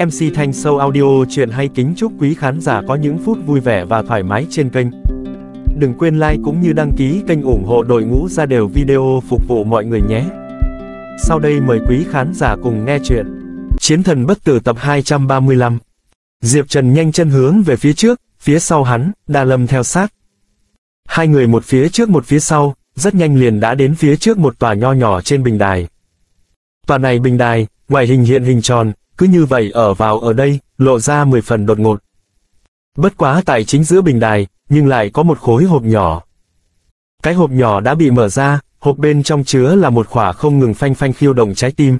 MC Thanh Sâu Audio chuyện hay kính chúc quý khán giả có những phút vui vẻ và thoải mái trên kênh. Đừng quên like cũng như đăng ký kênh ủng hộ đội ngũ ra đều video phục vụ mọi người nhé. Sau đây mời quý khán giả cùng nghe chuyện. Chiến thần bất tử tập 235. Diệp Trần nhanh chân hướng về phía trước, phía sau hắn, Đà Lâm theo sát. Hai người một phía trước một phía sau, rất nhanh liền đã đến phía trước một tòa nho nhỏ trên bình đài. Tòa này bình đài, ngoại hình hiện hình tròn, cứ như vậy ở vào ở đây, lộ ra 10 phần đột ngột. Bất quá tại chính giữa bình đài, nhưng lại có một khối hộp nhỏ. Cái hộp nhỏ đã bị mở ra, hộp bên trong chứa là một khỏa không ngừng phanh phanh khiêu động trái tim.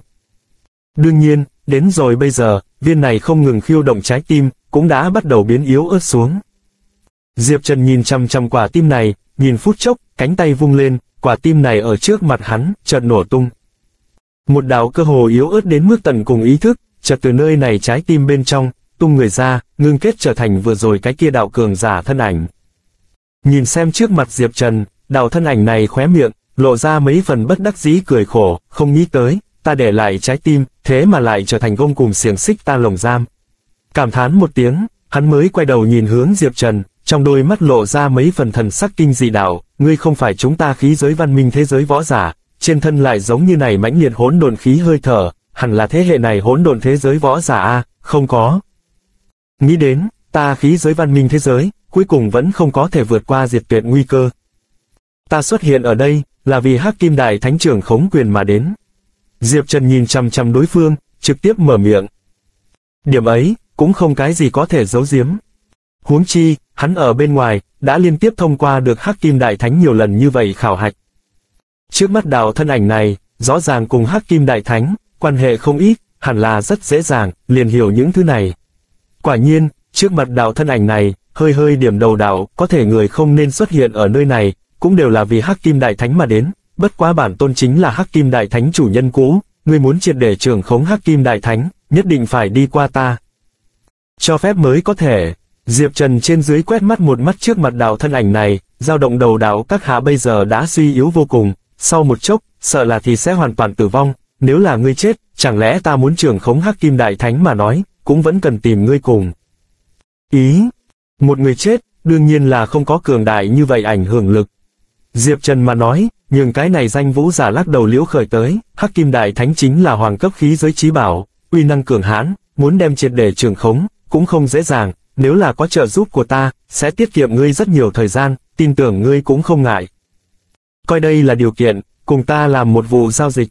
Đương nhiên, đến rồi bây giờ, viên này không ngừng khiêu động trái tim, cũng đã bắt đầu biến yếu ớt xuống. Diệp Trần nhìn chăm chăm quả tim này, nhìn phút chốc, cánh tay vung lên, quả tim này ở trước mặt hắn, chợt nổ tung. Một đạo cơ hồ yếu ớt đến mức tận cùng ý thức, chợt từ nơi này trái tim bên trong, tung người ra, ngưng kết trở thành vừa rồi cái kia đạo cường giả thân ảnh. Nhìn xem trước mặt Diệp Trần, đạo thân ảnh này khóe miệng, lộ ra mấy phần bất đắc dĩ cười khổ, không nghĩ tới, ta để lại trái tim, thế mà lại trở thành gông cùng xiềng xích ta lồng giam. Cảm thán một tiếng, hắn mới quay đầu nhìn hướng Diệp Trần, trong đôi mắt lộ ra mấy phần thần sắc kinh dị đạo, ngươi không phải chúng ta khí giới văn minh thế giới võ giả, trên thân lại giống như này mãnh liệt hỗn độn khí hơi thở, hẳn là thế hệ này hỗn độn thế giới võ giả a, không có. Nghĩ đến, ta khí giới văn minh thế giới, cuối cùng vẫn không có thể vượt qua diệt tuyệt nguy cơ. Ta xuất hiện ở đây, là vì Hắc Kim Đại Thánh trưởng khống quyền mà đến. Diệp Trần nhìn chằm chằm đối phương, trực tiếp mở miệng. Điểm ấy, cũng không cái gì có thể giấu giếm. Huống chi, hắn ở bên ngoài, đã liên tiếp thông qua được Hắc Kim Đại Thánh nhiều lần như vậy khảo hạch. Trước mắt đào thân ảnh này, rõ ràng cùng Hắc Kim Đại Thánh, quan hệ không ít, hẳn là rất dễ dàng, liền hiểu những thứ này. Quả nhiên, trước mặt đạo thân ảnh này, hơi hơi điểm đầu đạo, có thể người không nên xuất hiện ở nơi này, cũng đều là vì Hắc Kim Đại Thánh mà đến, bất quá bản tôn chính là Hắc Kim Đại Thánh chủ nhân cũ, người muốn triệt để trưởng khống Hắc Kim Đại Thánh, nhất định phải đi qua ta. Cho phép mới có thể, Diệp Trần trên dưới quét mắt một mắt trước mặt đạo thân ảnh này, dao động đầu đạo các hạ bây giờ đã suy yếu vô cùng, sau một chốc, sợ là thì sẽ hoàn toàn tử vong, nếu là ngươi chết, chẳng lẽ ta muốn trường khống hắc kim đại thánh mà nói, cũng vẫn cần tìm ngươi cùng. Ý, một người chết, đương nhiên là không có cường đại như vậy ảnh hưởng lực. Diệp Trần mà nói, nhưng cái này danh vũ giả lắc đầu liễu khởi tới, hắc kim đại thánh chính là hoàng cấp khí giới trí bảo, uy năng cường hãn, muốn đem triệt để trường khống, cũng không dễ dàng, nếu là có trợ giúp của ta, sẽ tiết kiệm ngươi rất nhiều thời gian, tin tưởng ngươi cũng không ngại. Coi đây là điều kiện, cùng ta làm một vụ giao dịch.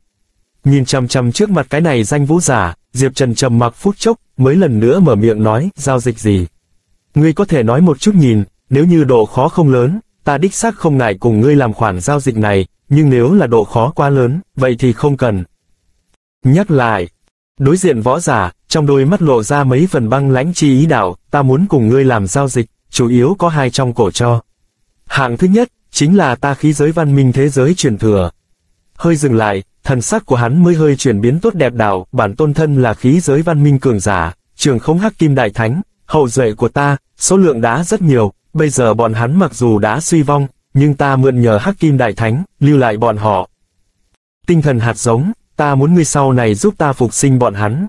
Nhìn chằm chằm trước mặt cái này danh vũ giả, Diệp Trần trầm mặc phút chốc, mới lần nữa mở miệng nói, giao dịch gì. Ngươi có thể nói một chút nhìn, nếu như độ khó không lớn, ta đích xác không ngại cùng ngươi làm khoản giao dịch này, nhưng nếu là độ khó quá lớn, vậy thì không cần. Nhắc lại, đối diện võ giả, trong đôi mắt lộ ra mấy phần băng lãnh chi ý đạo, ta muốn cùng ngươi làm giao dịch, chủ yếu có hai trong cổ cho. Hạng thứ nhất, chính là ta khí giới văn minh thế giới truyền thừa. Hơi dừng lại, thần sắc của hắn mới hơi chuyển biến tốt đẹp đạo, bản tôn thân là khí giới văn minh cường giả, trường không hắc kim đại thánh, hậu duệ của ta, số lượng đã rất nhiều, bây giờ bọn hắn mặc dù đã suy vong, nhưng ta mượn nhờ hắc kim đại thánh, lưu lại bọn họ. Tinh thần hạt giống, ta muốn ngươi sau này giúp ta phục sinh bọn hắn.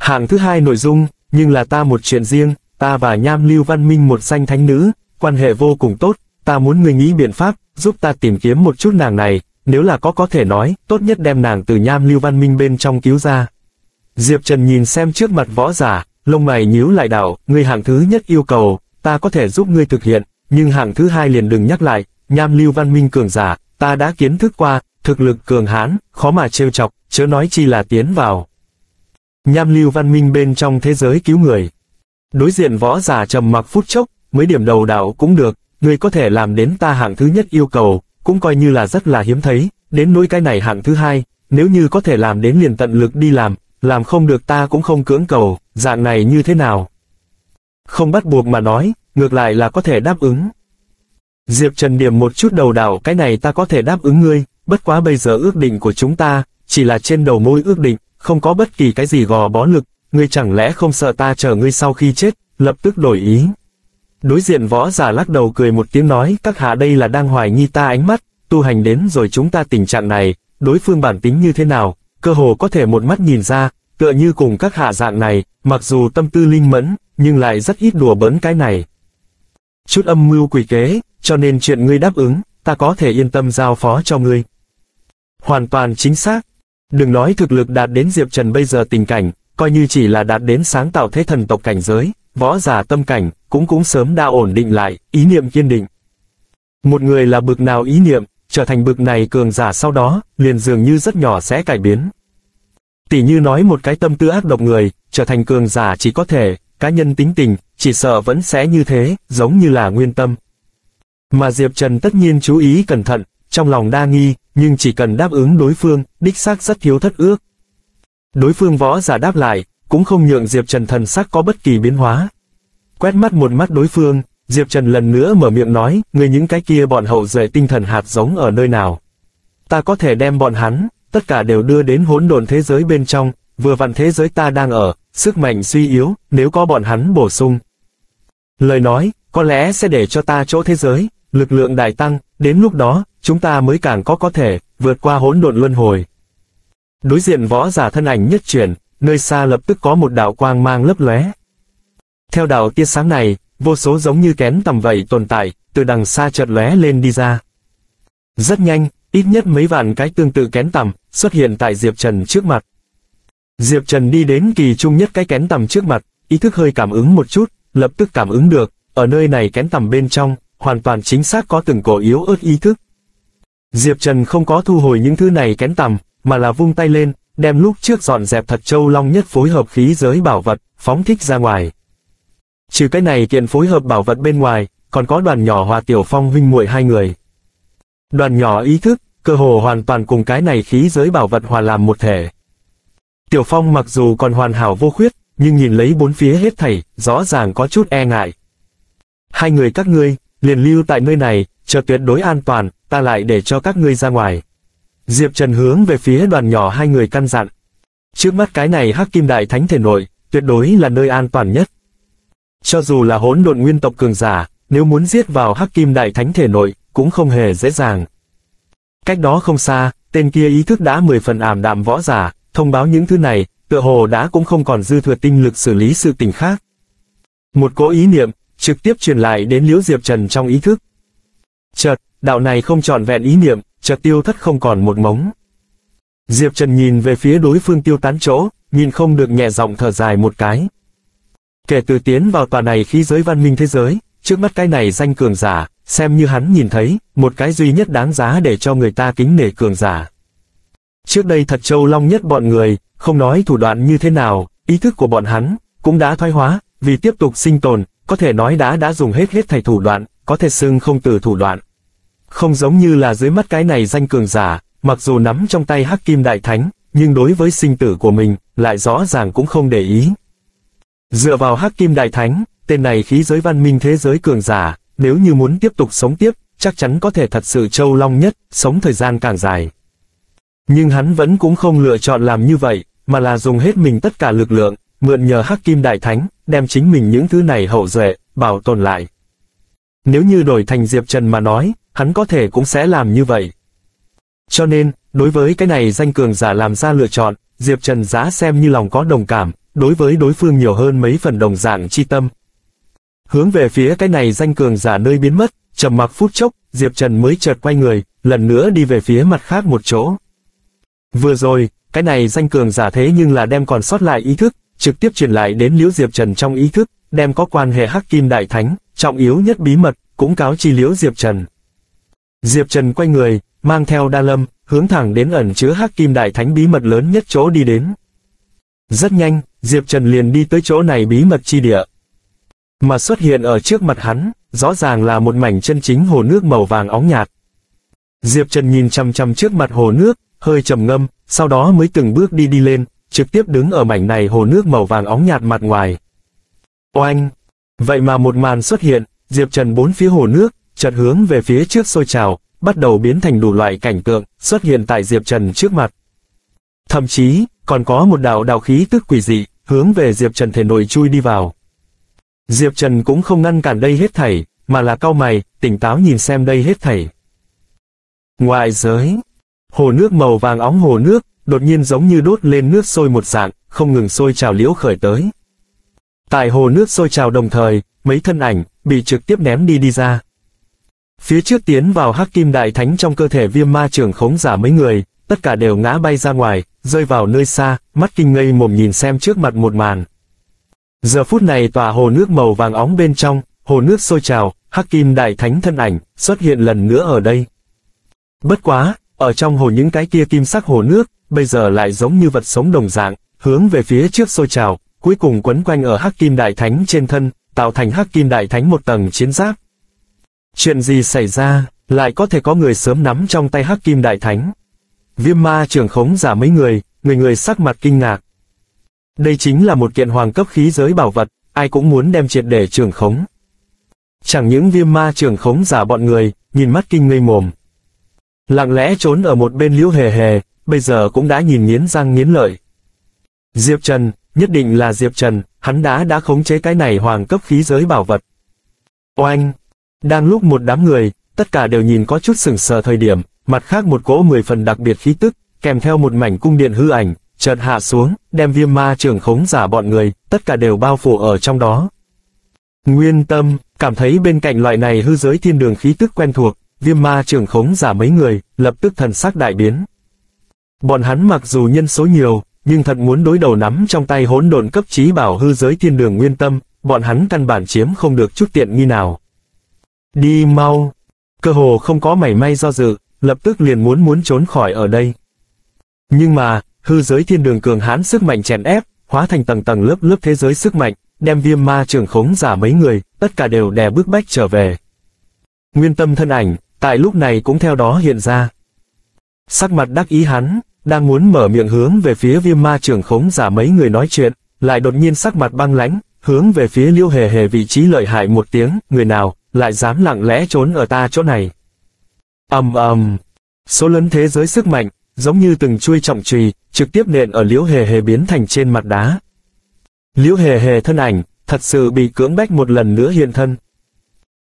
Hạng thứ hai nội dung, nhưng là ta một chuyện riêng, ta và nham lưu văn minh một danh thánh nữ, quan hệ vô cùng tốt, ta muốn ngươi nghĩ biện pháp, giúp ta tìm kiếm một chút nàng này, nếu là có có thể nói, tốt nhất đem nàng từ nham lưu văn minh bên trong cứu ra. Diệp Trần nhìn xem trước mặt võ giả, lông mày nhíu lại đảo, ngươi hạng thứ nhất yêu cầu, ta có thể giúp ngươi thực hiện, nhưng hạng thứ hai liền đừng nhắc lại, nham lưu văn minh cường giả, ta đã kiến thức qua, thực lực cường hãn, khó mà trêu chọc, chớ nói chi là tiến vào. Nham lưu văn minh bên trong thế giới cứu người. Đối diện võ giả trầm mặc phút chốc, mới điểm đầu đạo cũng được, ngươi có thể làm đến ta hạng thứ nhất yêu cầu, cũng coi như là rất là hiếm thấy, đến nỗi cái này hạng thứ hai, nếu như có thể làm đến liền tận lực đi làm, làm không được ta cũng không cưỡng cầu, dạng này như thế nào. Không bắt buộc mà nói, ngược lại là có thể đáp ứng. Diệp Trần điểm một chút đầu đảo cái này ta có thể đáp ứng ngươi, bất quá bây giờ ước định của chúng ta, chỉ là trên đầu môi ước định, không có bất kỳ cái gì gò bó lực, ngươi chẳng lẽ không sợ ta chờ ngươi sau khi chết, lập tức đổi ý. Đối diện võ giả lắc đầu cười một tiếng nói các hạ đây là đang hoài nghi ta ánh mắt, tu hành đến rồi chúng ta tình trạng này, đối phương bản tính như thế nào, cơ hồ có thể một mắt nhìn ra, tựa như cùng các hạ dạng này, mặc dù tâm tư linh mẫn, nhưng lại rất ít đùa bỡn cái này. Chút âm mưu quỷ kế, cho nên chuyện ngươi đáp ứng, ta có thể yên tâm giao phó cho ngươi. Hoàn toàn chính xác. Đừng nói thực lực đạt đến Diệp Trần bây giờ tình cảnh, coi như chỉ là đạt đến sáng tạo thế thần tộc cảnh giới, võ giả tâm cảnh, cũng cũng sớm đã ổn định lại, ý niệm kiên định. Một người là bực nào ý niệm, trở thành bực này cường giả sau đó, liền dường như rất nhỏ sẽ cải biến. Tỷ như nói một cái tâm tư ác độc người, trở thành cường giả chỉ có thể, cá nhân tính tình, chỉ sợ vẫn sẽ như thế, giống như là nguyên tâm. Mà Diệp Trần tất nhiên chú ý cẩn thận, trong lòng đa nghi, nhưng chỉ cần đáp ứng đối phương, đích xác rất thiếu thất ước. Đối phương võ giả đáp lại, cũng không nhượng Diệp Trần thần sắc có bất kỳ biến hóa. Quét mắt một mắt đối phương, Diệp Trần lần nữa mở miệng nói, người những cái kia bọn hậu duệ tinh thần hạt giống ở nơi nào. Ta có thể đem bọn hắn, tất cả đều đưa đến hỗn độn thế giới bên trong, vừa vặn thế giới ta đang ở, sức mạnh suy yếu, nếu có bọn hắn bổ sung. Lời nói, có lẽ sẽ để cho ta chỗ thế giới, lực lượng đại tăng, đến lúc đó, chúng ta mới càng có có thể, vượt qua hỗn độn luân hồi. Đối diện võ giả thân ảnh nhất chuyển, nơi xa lập tức có một đạo quang mang lấp lóe. Theo đạo tia sáng này, vô số giống như kén tầm vậy tồn tại, từ đằng xa chợt lóe lên đi ra. Rất nhanh, ít nhất mấy vạn cái tương tự kén tầm, xuất hiện tại Diệp Trần trước mặt. Diệp Trần đi đến kỳ trung nhất cái kén tầm trước mặt, ý thức hơi cảm ứng một chút, lập tức cảm ứng được, ở nơi này kén tầm bên trong, hoàn toàn chính xác có từng cổ yếu ớt ý thức. Diệp Trần không có thu hồi những thứ này kén tầm, mà là vung tay lên, đem lúc trước dọn dẹp thật châu long nhất phối hợp khí giới bảo vật, phóng thích ra ngoài. Trừ cái này kiện phối hợp bảo vật bên ngoài, còn có đoàn nhỏ hòa tiểu phong huynh muội hai người. Đoàn nhỏ ý thức, cơ hồ hoàn toàn cùng cái này khí giới bảo vật hòa làm một thể. Tiểu phong mặc dù còn hoàn hảo vô khuyết, nhưng nhìn lấy bốn phía hết thảy, rõ ràng có chút e ngại. Hai người các ngươi, liền lưu tại nơi này, chờ tuyệt đối an toàn, ta lại để cho các ngươi ra ngoài. Diệp Trần hướng về phía đoàn nhỏ hai người căn dặn. Trước mắt cái này hắc kim đại thánh thể nội, tuyệt đối là nơi an toàn nhất. Cho dù là hỗn độn nguyên tộc cường giả, nếu muốn giết vào hắc kim đại thánh thể nội, cũng không hề dễ dàng. Cách đó không xa, tên kia ý thức đã mười phần ảm đạm võ giả, thông báo những thứ này, tựa hồ đã cũng không còn dư thừa tinh lực xử lý sự tình khác. Một cỗ ý niệm, trực tiếp truyền lại đến Liễu Diệp Trần trong ý thức. Chợt, đạo này không trọn vẹn ý niệm, chợt tiêu thất không còn một mống. Diệp Trần nhìn về phía đối phương tiêu tán chỗ, nhìn không được nhẹ giọng thở dài một cái. Kể từ tiến vào tòa này khí giới văn minh thế giới, trước mắt cái này danh cường giả, xem như hắn nhìn thấy, một cái duy nhất đáng giá để cho người ta kính nể cường giả. Trước đây thật châu long nhất bọn người, không nói thủ đoạn như thế nào, ý thức của bọn hắn, cũng đã thoái hóa, vì tiếp tục sinh tồn, có thể nói đã đã dùng hết hết thầy thủ đoạn, có thể xưng không từ thủ đoạn. Không giống như là dưới mắt cái này danh cường giả, mặc dù nắm trong tay hắc kim đại thánh, nhưng đối với sinh tử của mình, lại rõ ràng cũng không để ý. Dựa vào hắc kim đại thánh, tên này khí giới văn minh thế giới cường giả, nếu như muốn tiếp tục sống tiếp, chắc chắn có thể thật sự châu long nhất, sống thời gian càng dài. Nhưng hắn vẫn cũng không lựa chọn làm như vậy, mà là dùng hết mình tất cả lực lượng, mượn nhờ hắc kim đại thánh, đem chính mình những thứ này hậu duệ, bảo tồn lại. Nếu như đổi thành Diệp Trần mà nói, hắn có thể cũng sẽ làm như vậy. Cho nên, đối với cái này danh cường giả làm ra lựa chọn, Diệp Trần giá xem như lòng có đồng cảm, đối với đối phương nhiều hơn mấy phần đồng dạng chi tâm. Hướng về phía cái này danh cường giả nơi biến mất, trầm mặc phút chốc, Diệp Trần mới chợt quay người, lần nữa đi về phía mặt khác một chỗ. Vừa rồi, cái này danh cường giả thế nhưng là đem còn sót lại ý thức, trực tiếp truyền lại đến Liễu Diệp Trần trong ý thức, đem có quan hệ Hắc Kim Đại Thánh, trọng yếu nhất bí mật, cũng cáo chi Liễu Diệp Trần. Diệp Trần quay người, mang theo đa lâm, hướng thẳng đến ẩn chứa Hắc Kim Đại Thánh bí mật lớn nhất chỗ đi đến. Rất nhanh, Diệp Trần liền đi tới chỗ này bí mật chi địa. Mà xuất hiện ở trước mặt hắn, rõ ràng là một mảnh chân chính hồ nước màu vàng óng nhạt. Diệp Trần nhìn chăm chăm trước mặt hồ nước, hơi trầm ngâm, sau đó mới từng bước đi đi lên, trực tiếp đứng ở mảnh này hồ nước màu vàng óng nhạt mặt ngoài. Oanh! Vậy mà một màn xuất hiện, Diệp Trần bốn phía hồ nước, chợt hướng về phía trước sôi trào, bắt đầu biến thành đủ loại cảnh tượng, xuất hiện tại Diệp Trần trước mặt. Thậm chí, còn có một đạo đạo khí tức quỷ dị, hướng về Diệp Trần thể nội chui đi vào. Diệp Trần cũng không ngăn cản đây hết thảy, mà là cao mày, tỉnh táo nhìn xem đây hết thảy. Ngoại giới, hồ nước màu vàng óng hồ nước, đột nhiên giống như đốt lên nước sôi một dạng, không ngừng sôi trào liễu khởi tới. Tại hồ nước sôi trào đồng thời, mấy thân ảnh, bị trực tiếp ném đi đi ra. Phía trước tiến vào hắc kim đại thánh trong cơ thể viêm ma trưởng khống giả mấy người, tất cả đều ngã bay ra ngoài, rơi vào nơi xa, mắt kinh ngây mồm nhìn xem trước mặt một màn. Giờ phút này tòa hồ nước màu vàng óng bên trong, hồ nước sôi trào, hắc kim đại thánh thân ảnh, xuất hiện lần nữa ở đây. Bất quá, ở trong hồ những cái kia kim sắc hồ nước, bây giờ lại giống như vật sống đồng dạng, hướng về phía trước sôi trào, cuối cùng quấn quanh ở hắc kim đại thánh trên thân, tạo thành hắc kim đại thánh một tầng chiến giáp. Chuyện gì xảy ra, lại có thể có người sớm nắm trong tay hắc kim đại thánh. Viêm ma trưởng khống giả mấy người, người người sắc mặt kinh ngạc. Đây chính là một kiện hoàng cấp khí giới bảo vật, ai cũng muốn đem triệt để trưởng khống. Chẳng những viêm ma trưởng khống giả bọn người, nhìn mắt kinh ngây mồm. Lặng lẽ trốn ở một bên liễu hề hề, bây giờ cũng đã nhìn nghiến răng nghiến lợi. Diệp Trần, nhất định là Diệp Trần, hắn đã đã khống chế cái này hoàng cấp khí giới bảo vật. Oanh! Đang lúc một đám người, tất cả đều nhìn có chút sừng sờ thời điểm, mặt khác một cỗ mười phần đặc biệt khí tức, kèm theo một mảnh cung điện hư ảnh, chợt hạ xuống, đem viêm ma trưởng khống giả bọn người, tất cả đều bao phủ ở trong đó. Nguyên tâm, cảm thấy bên cạnh loại này hư giới thiên đường khí tức quen thuộc, viêm ma trưởng khống giả mấy người, lập tức thần sắc đại biến. Bọn hắn mặc dù nhân số nhiều, nhưng thật muốn đối đầu nắm trong tay hỗn độn cấp trí bảo hư giới thiên đường nguyên tâm, bọn hắn căn bản chiếm không được chút tiện nghi nào. Đi mau! Cơ hồ không có mảy may do dự, lập tức liền muốn muốn trốn khỏi ở đây. Nhưng mà, hư giới thiên đường cường hãn sức mạnh chèn ép, hóa thành tầng tầng lớp lớp thế giới sức mạnh, đem viêm ma trường khống giả mấy người, tất cả đều đè bước bách trở về. Nguyên tâm thân ảnh, tại lúc này cũng theo đó hiện ra. Sắc mặt đắc ý hắn, đang muốn mở miệng hướng về phía viêm ma trưởng khống giả mấy người nói chuyện, lại đột nhiên sắc mặt băng lãnh, hướng về phía liêu hề hề vị trí lợi hại một tiếng, người nào, lại dám lặng lẽ trốn ở ta chỗ này ầm ầm, số lớn thế giới sức mạnh, giống như từng chuôi trọng trùy, trực tiếp nện ở liễu hề hề biến thành trên mặt đá. Liễu hề hề thân ảnh, thật sự bị cưỡng bách một lần nữa hiện thân.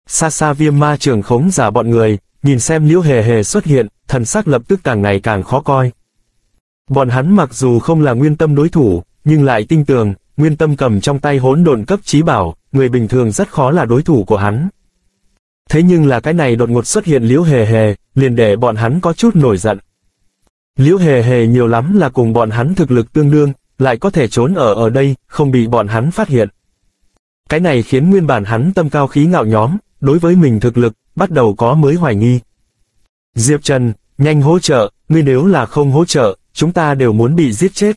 Xa xa viêm ma trường khống giả bọn người, nhìn xem liễu hề hề xuất hiện, thần sắc lập tức càng ngày càng khó coi. Bọn hắn mặc dù không là nguyên tâm đối thủ, nhưng lại tin tưởng, nguyên tâm cầm trong tay hỗn độn cấp trí bảo, người bình thường rất khó là đối thủ của hắn. Thế nhưng là cái này đột ngột xuất hiện liễu hề hề, liền để bọn hắn có chút nổi giận. Liễu hề hề nhiều lắm là cùng bọn hắn thực lực tương đương, lại có thể trốn ở ở đây, không bị bọn hắn phát hiện. Cái này khiến nguyên bản hắn tâm cao khí ngạo nhóm, đối với mình thực lực, bắt đầu có mới hoài nghi. Diệp Trần, nhanh hỗ trợ, ngươi nếu là không hỗ trợ, chúng ta đều muốn bị giết chết.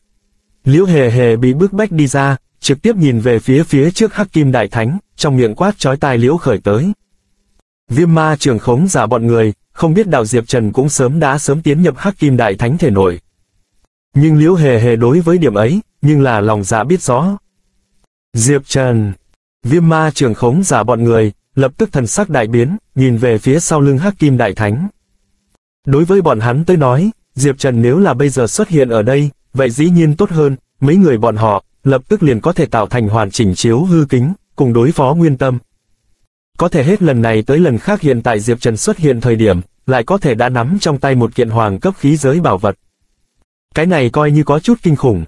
Liễu hề hề bị bước bách đi ra, trực tiếp nhìn về phía phía trước hắc kim đại thánh, trong miệng quát chói tai liễu khởi tới. Viêm ma trường khống giả bọn người, không biết đạo Diệp Trần cũng sớm đã sớm tiến nhập hắc kim đại thánh thể nổi. Nhưng liễu hề hề đối với điểm ấy, nhưng là lòng dạ biết rõ. Diệp Trần, viêm ma trường khống giả bọn người, lập tức thần sắc đại biến, nhìn về phía sau lưng hắc kim đại thánh. Đối với bọn hắn tới nói, Diệp Trần nếu là bây giờ xuất hiện ở đây, vậy dĩ nhiên tốt hơn, mấy người bọn họ, lập tức liền có thể tạo thành hoàn chỉnh chiếu hư kính, cùng đối phó nguyên tâm. Có thể hết lần này tới lần khác hiện tại Diệp Trần xuất hiện thời điểm, lại có thể đã nắm trong tay một kiện hoàng cấp khí giới bảo vật. Cái này coi như có chút kinh khủng.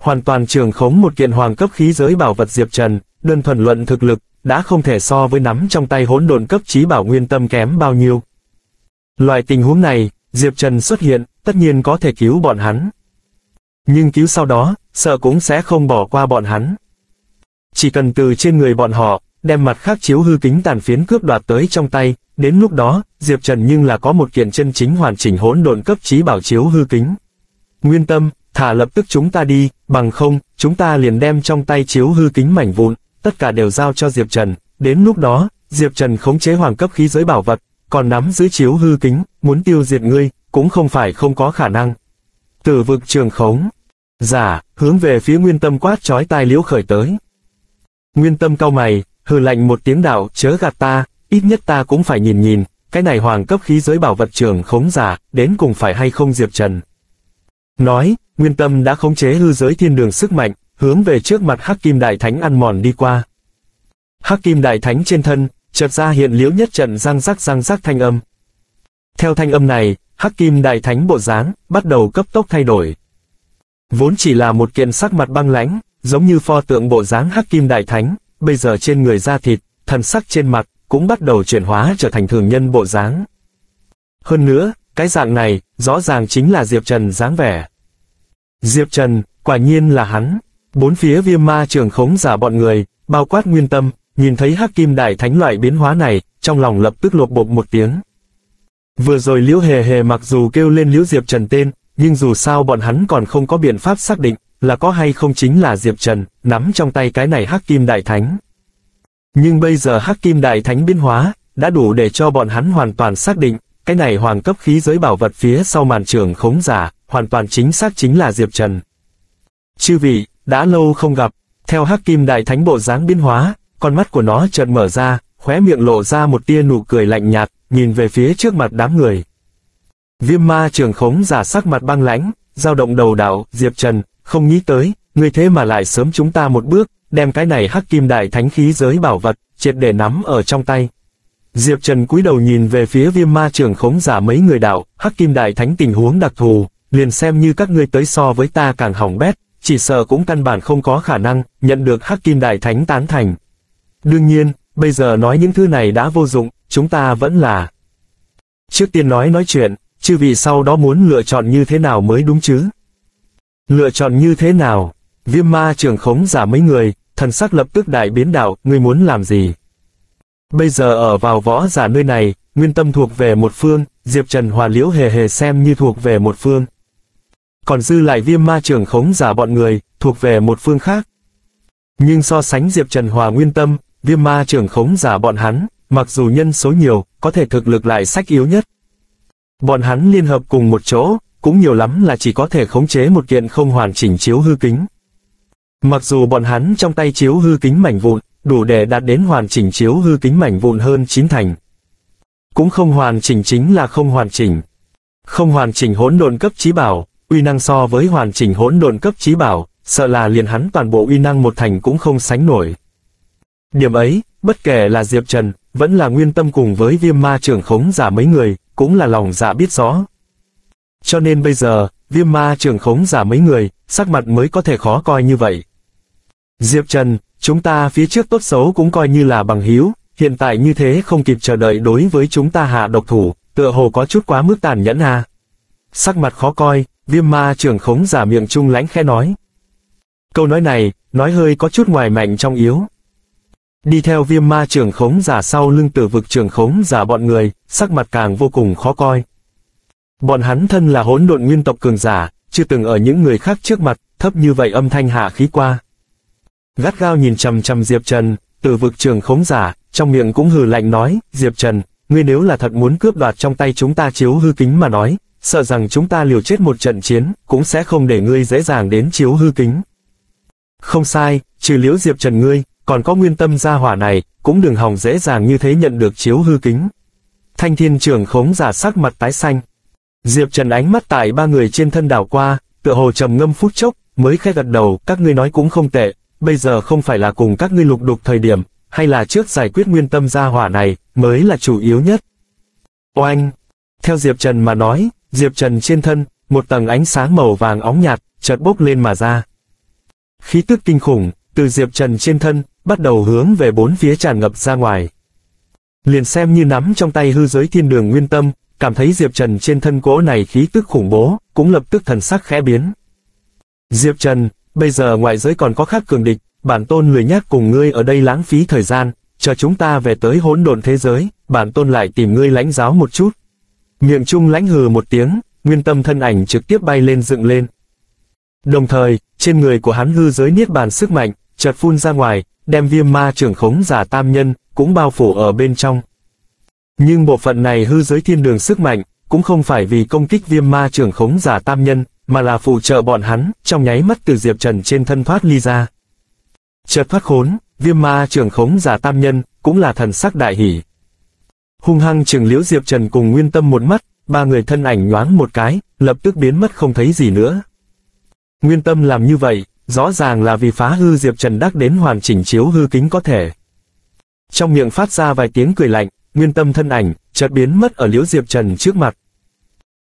Hoàn toàn trường khống một kiện hoàng cấp khí giới bảo vật Diệp Trần, đơn thuần luận thực lực, đã không thể so với nắm trong tay hỗn độn cấp trí bảo nguyên tâm kém bao nhiêu. Loại tình huống này, Diệp Trần xuất hiện, tất nhiên có thể cứu bọn hắn. Nhưng cứu sau đó, sợ cũng sẽ không bỏ qua bọn hắn. Chỉ cần từ trên người bọn họ, đem mặt khác chiếu hư kính tàn phiến cướp đoạt tới trong tay, đến lúc đó, Diệp Trần nhưng là có một kiện chân chính hoàn chỉnh hỗn độn cấp trí bảo chiếu hư kính. Nguyên tâm, thả lập tức chúng ta đi, bằng không, chúng ta liền đem trong tay chiếu hư kính mảnh vụn, tất cả đều giao cho Diệp Trần, đến lúc đó, Diệp Trần khống chế hoàng cấp khí giới bảo vật, còn nắm giữ chiếu hư kính, muốn tiêu diệt ngươi, cũng không phải không có khả năng. Tử vực trường khống. Giả, hướng về phía nguyên tâm quát chói tai liễu khởi tới. Nguyên tâm cao mày, hừ lạnh một tiếng đạo, chớ gạt ta, ít nhất ta cũng phải nhìn nhìn, cái này hoàng cấp khí giới bảo vật trường khống giả, đến cùng phải hay không Diệp Trần. Nói, nguyên tâm đã khống chế hư giới thiên đường sức mạnh, hướng về trước mặt Hắc Kim Đại Thánh ăn mòn đi qua. Hắc Kim Đại Thánh trên thân, chợt ra hiện liễu nhất trận răng rắc răng rắc thanh âm. Theo thanh âm này, Hắc Kim Đại Thánh bộ dáng, bắt đầu cấp tốc thay đổi. Vốn chỉ là một kiện sắc mặt băng lãnh, giống như pho tượng bộ dáng hắc kim đại thánh, bây giờ trên người da thịt, thần sắc trên mặt, cũng bắt đầu chuyển hóa trở thành thường nhân bộ dáng. Hơn nữa, cái dạng này, rõ ràng chính là Diệp Trần dáng vẻ. Diệp Trần, quả nhiên là hắn. Bốn phía viêm ma trường khống giả bọn người, bao quát nguyên tâm, nhìn thấy hắc kim đại thánh loại biến hóa này, trong lòng lập tức lột bột một tiếng. Vừa rồi liễu hề hề mặc dù kêu lên liễu Diệp Trần tên, nhưng dù sao bọn hắn còn không có biện pháp xác định, là có hay không chính là Diệp Trần, nắm trong tay cái này hắc kim đại thánh. Nhưng bây giờ hắc kim đại thánh biến hóa, đã đủ để cho bọn hắn hoàn toàn xác định, cái này hoàng cấp khí giới bảo vật phía sau màn trường khống giả, hoàn toàn chính xác chính là Diệp Trần. Chư vị, đã lâu không gặp, theo hắc kim đại thánh bộ dáng biến hóa, con mắt của nó chợt mở ra, khóe miệng lộ ra một tia nụ cười lạnh nhạt, nhìn về phía trước mặt đám người. Viêm ma trường khống giả sắc mặt băng lãnh, dao động đầu đạo, Diệp Trần, không nghĩ tới, ngươi thế mà lại sớm chúng ta một bước, đem cái này hắc kim đại thánh khí giới bảo vật, triệt để nắm ở trong tay. Diệp Trần cúi đầu nhìn về phía viêm ma trưởng khống giả mấy người đạo, hắc kim đại thánh tình huống đặc thù, liền xem như các ngươi tới so với ta càng hỏng bét, chỉ sợ cũng căn bản không có khả năng, nhận được hắc kim đại thánh tán thành. Đương nhiên, bây giờ nói những thứ này đã vô dụng, chúng ta vẫn là. Trước tiên nói nói chuyện, chứ vì sau đó muốn lựa chọn như thế nào mới đúng chứ? Lựa chọn như thế nào? Viêm ma trưởng khống giả mấy người, thần sắc lập tức đại biến đạo, ngươi muốn làm gì? Bây giờ ở vào võ giả nơi này, nguyên tâm thuộc về một phương, Diệp Trần Hòa Liễu hề hề xem như thuộc về một phương. Còn dư lại viêm ma trưởng khống giả bọn người, thuộc về một phương khác. Nhưng so sánh Diệp Trần Hòa nguyên tâm, viêm ma trưởng khống giả bọn hắn, mặc dù nhân số nhiều, có thể thực lực lại sách yếu nhất. Bọn hắn liên hợp cùng một chỗ, cũng nhiều lắm là chỉ có thể khống chế một kiện không hoàn chỉnh chiếu hư kính. Mặc dù bọn hắn trong tay chiếu hư kính mảnh vụn, đủ để đạt đến hoàn chỉnh chiếu hư kính mảnh vụn hơn chín thành. Cũng không hoàn chỉnh chính là không hoàn chỉnh. Không hoàn chỉnh hỗn độn cấp trí bảo, uy năng so với hoàn chỉnh hỗn độn cấp trí bảo, sợ là liền hắn toàn bộ uy năng một thành cũng không sánh nổi. Điểm ấy, bất kể là Diệp Trần, vẫn là nguyên tâm cùng với viêm ma trưởng khống giả mấy người, cũng là lòng dạ biết rõ. Cho nên bây giờ, viêm ma trưởng khống giả mấy người, sắc mặt mới có thể khó coi như vậy. Diệp Trần, chúng ta phía trước tốt xấu cũng coi như là bằng hiếu, hiện tại như thế không kịp chờ đợi đối với chúng ta hạ độc thủ, tựa hồ có chút quá mức tàn nhẫn à. Sắc mặt khó coi, viêm ma trưởng khống giả miệng trung lãnh khẽ nói. Câu nói này, nói hơi có chút ngoài mạnh trong yếu. Đi theo viêm ma trưởng khống giả sau lưng tử vực trưởng khống giả bọn người, sắc mặt càng vô cùng khó coi. Bọn hắn thân là hỗn độn nguyên tộc cường giả, chưa từng ở những người khác trước mặt, thấp như vậy âm thanh hạ khí qua. Gắt gao nhìn chầm chầm Diệp Trần, từ vực trường khống giả, trong miệng cũng hừ lạnh nói, Diệp Trần, ngươi nếu là thật muốn cướp đoạt trong tay chúng ta chiếu hư kính mà nói, sợ rằng chúng ta liều chết một trận chiến, cũng sẽ không để ngươi dễ dàng đến chiếu hư kính. Không sai, trừ liễu Diệp Trần ngươi, còn có nguyên tâm gia hỏa này, cũng đừng hòng dễ dàng như thế nhận được chiếu hư kính. Thanh thiên trường khống giả sắc mặt tái xanh. Diệp Trần ánh mắt tại ba người trên thân đảo qua, tựa hồ trầm ngâm phút chốc, mới khẽ gật đầu, các ngươi nói cũng không tệ, bây giờ không phải là cùng các ngươi lục đục thời điểm, hay là trước giải quyết nguyên tâm gia hỏa này, mới là chủ yếu nhất. Oanh! Theo Diệp Trần mà nói, Diệp Trần trên thân, một tầng ánh sáng màu vàng óng nhạt, chợt bốc lên mà ra. Khí tức kinh khủng, từ Diệp Trần trên thân, bắt đầu hướng về bốn phía tràn ngập ra ngoài. Liền xem như nắm trong tay hư giới thiên đường nguyên tâm, cảm thấy Diệp Trần trên thân cỗ này khí tức khủng bố, cũng lập tức thần sắc khẽ biến. Diệp Trần, Bây giờ ngoại giới còn có khác cường địch, bản tôn lười nhác cùng ngươi ở đây lãng phí thời gian, chờ chúng ta về tới hỗn độn thế giới, bản tôn lại tìm ngươi lãnh giáo một chút. Miệng trung lãnh hừ một tiếng, nguyên tâm thân ảnh trực tiếp bay lên dựng lên. Đồng thời, trên người của hắn hư giới niết bàn sức mạnh, chợt phun ra ngoài, đem viêm ma trưởng khống giả tam nhân, cũng bao phủ ở bên trong. Nhưng bộ phận này hư giới thiên đường sức mạnh, cũng không phải vì công kích viêm ma trưởng khống giả tam nhân, mà là phụ trợ bọn hắn, trong nháy mắt từ Diệp Trần trên thân thoát ly ra. Chợt thoát khốn, viêm ma trưởng khống giả tam nhân, cũng là thần sắc đại hỷ. Hung hăng trường liễu Diệp Trần cùng nguyên tâm một mắt, ba người thân ảnh nhoáng một cái, lập tức biến mất không thấy gì nữa. Nguyên tâm làm như vậy, rõ ràng là vì phá hư Diệp Trần đắc đến hoàn chỉnh chiếu hư kính có thể. Trong miệng phát ra vài tiếng cười lạnh, nguyên tâm thân ảnh, chợt biến mất ở liễu Diệp Trần trước mặt.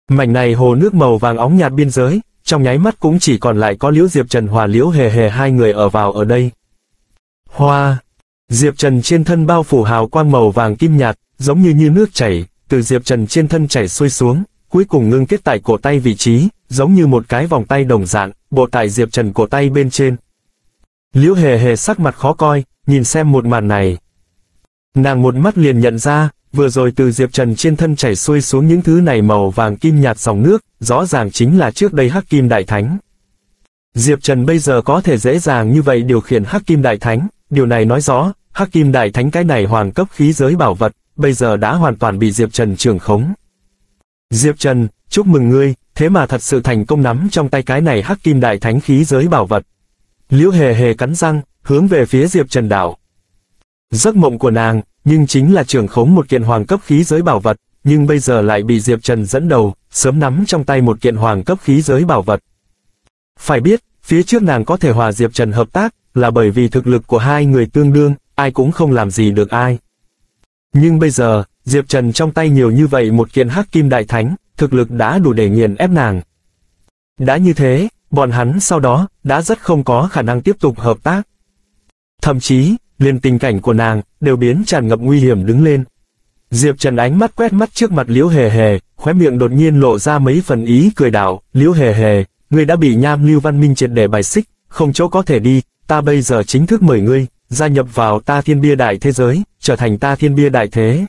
Mảnh này hồ nước màu vàng óng nhạt biên giới, trong nháy mắt cũng chỉ còn lại có Liễu Diệp Trần hòa Liễu Hề Hề hai người ở vào ở đây. Hoa Diệp Trần trên thân bao phủ hào quang màu vàng kim nhạt, giống như như nước chảy, từ Diệp Trần trên thân chảy xuôi xuống, cuối cùng ngưng kết tại cổ tay vị trí, giống như một cái vòng tay đồng dạng, bộ tại Diệp Trần cổ tay bên trên. Liễu Hề Hề sắc mặt khó coi, nhìn xem một màn này. Nàng một mắt liền nhận ra, vừa rồi từ Diệp Trần trên thân chảy xuôi xuống những thứ này màu vàng kim nhạt dòng nước, rõ ràng chính là trước đây Hắc Kim Đại Thánh. Diệp Trần bây giờ có thể dễ dàng như vậy điều khiển Hắc Kim Đại Thánh, điều này nói rõ, Hắc Kim Đại Thánh cái này hoàng cấp khí giới bảo vật, bây giờ đã hoàn toàn bị Diệp Trần trường khống. Diệp Trần, chúc mừng ngươi, thế mà thật sự thành công nắm trong tay cái này Hắc Kim Đại Thánh khí giới bảo vật. Liễu hề hề cắn răng, hướng về phía Diệp Trần đảo. Giấc mộng của nàng, nhưng chính là trưởng khống một kiện hoàng cấp khí giới bảo vật, nhưng bây giờ lại bị Diệp Trần dẫn đầu, sớm nắm trong tay một kiện hoàng cấp khí giới bảo vật. Phải biết, phía trước nàng có thể hòa Diệp Trần hợp tác, là bởi vì thực lực của hai người tương đương, ai cũng không làm gì được ai. Nhưng bây giờ, Diệp Trần trong tay nhiều như vậy một kiện hắc kim đại thánh, thực lực đã đủ để nghiền ép nàng. Đã như thế, bọn hắn sau đó, đã rất không có khả năng tiếp tục hợp tác. Thậm chí, liền tình cảnh của nàng, đều biến tràn ngập nguy hiểm đứng lên. Diệp Trần ánh mắt quét mắt trước mặt Liễu Hề Hề, khóe miệng đột nhiên lộ ra mấy phần ý cười đảo, Liễu Hề Hề, ngươi đã bị nham lưu văn minh triệt để bài xích, không chỗ có thể đi, ta bây giờ chính thức mời ngươi, gia nhập vào ta thiên bia đại thế giới, trở thành ta thiên bia đại thế.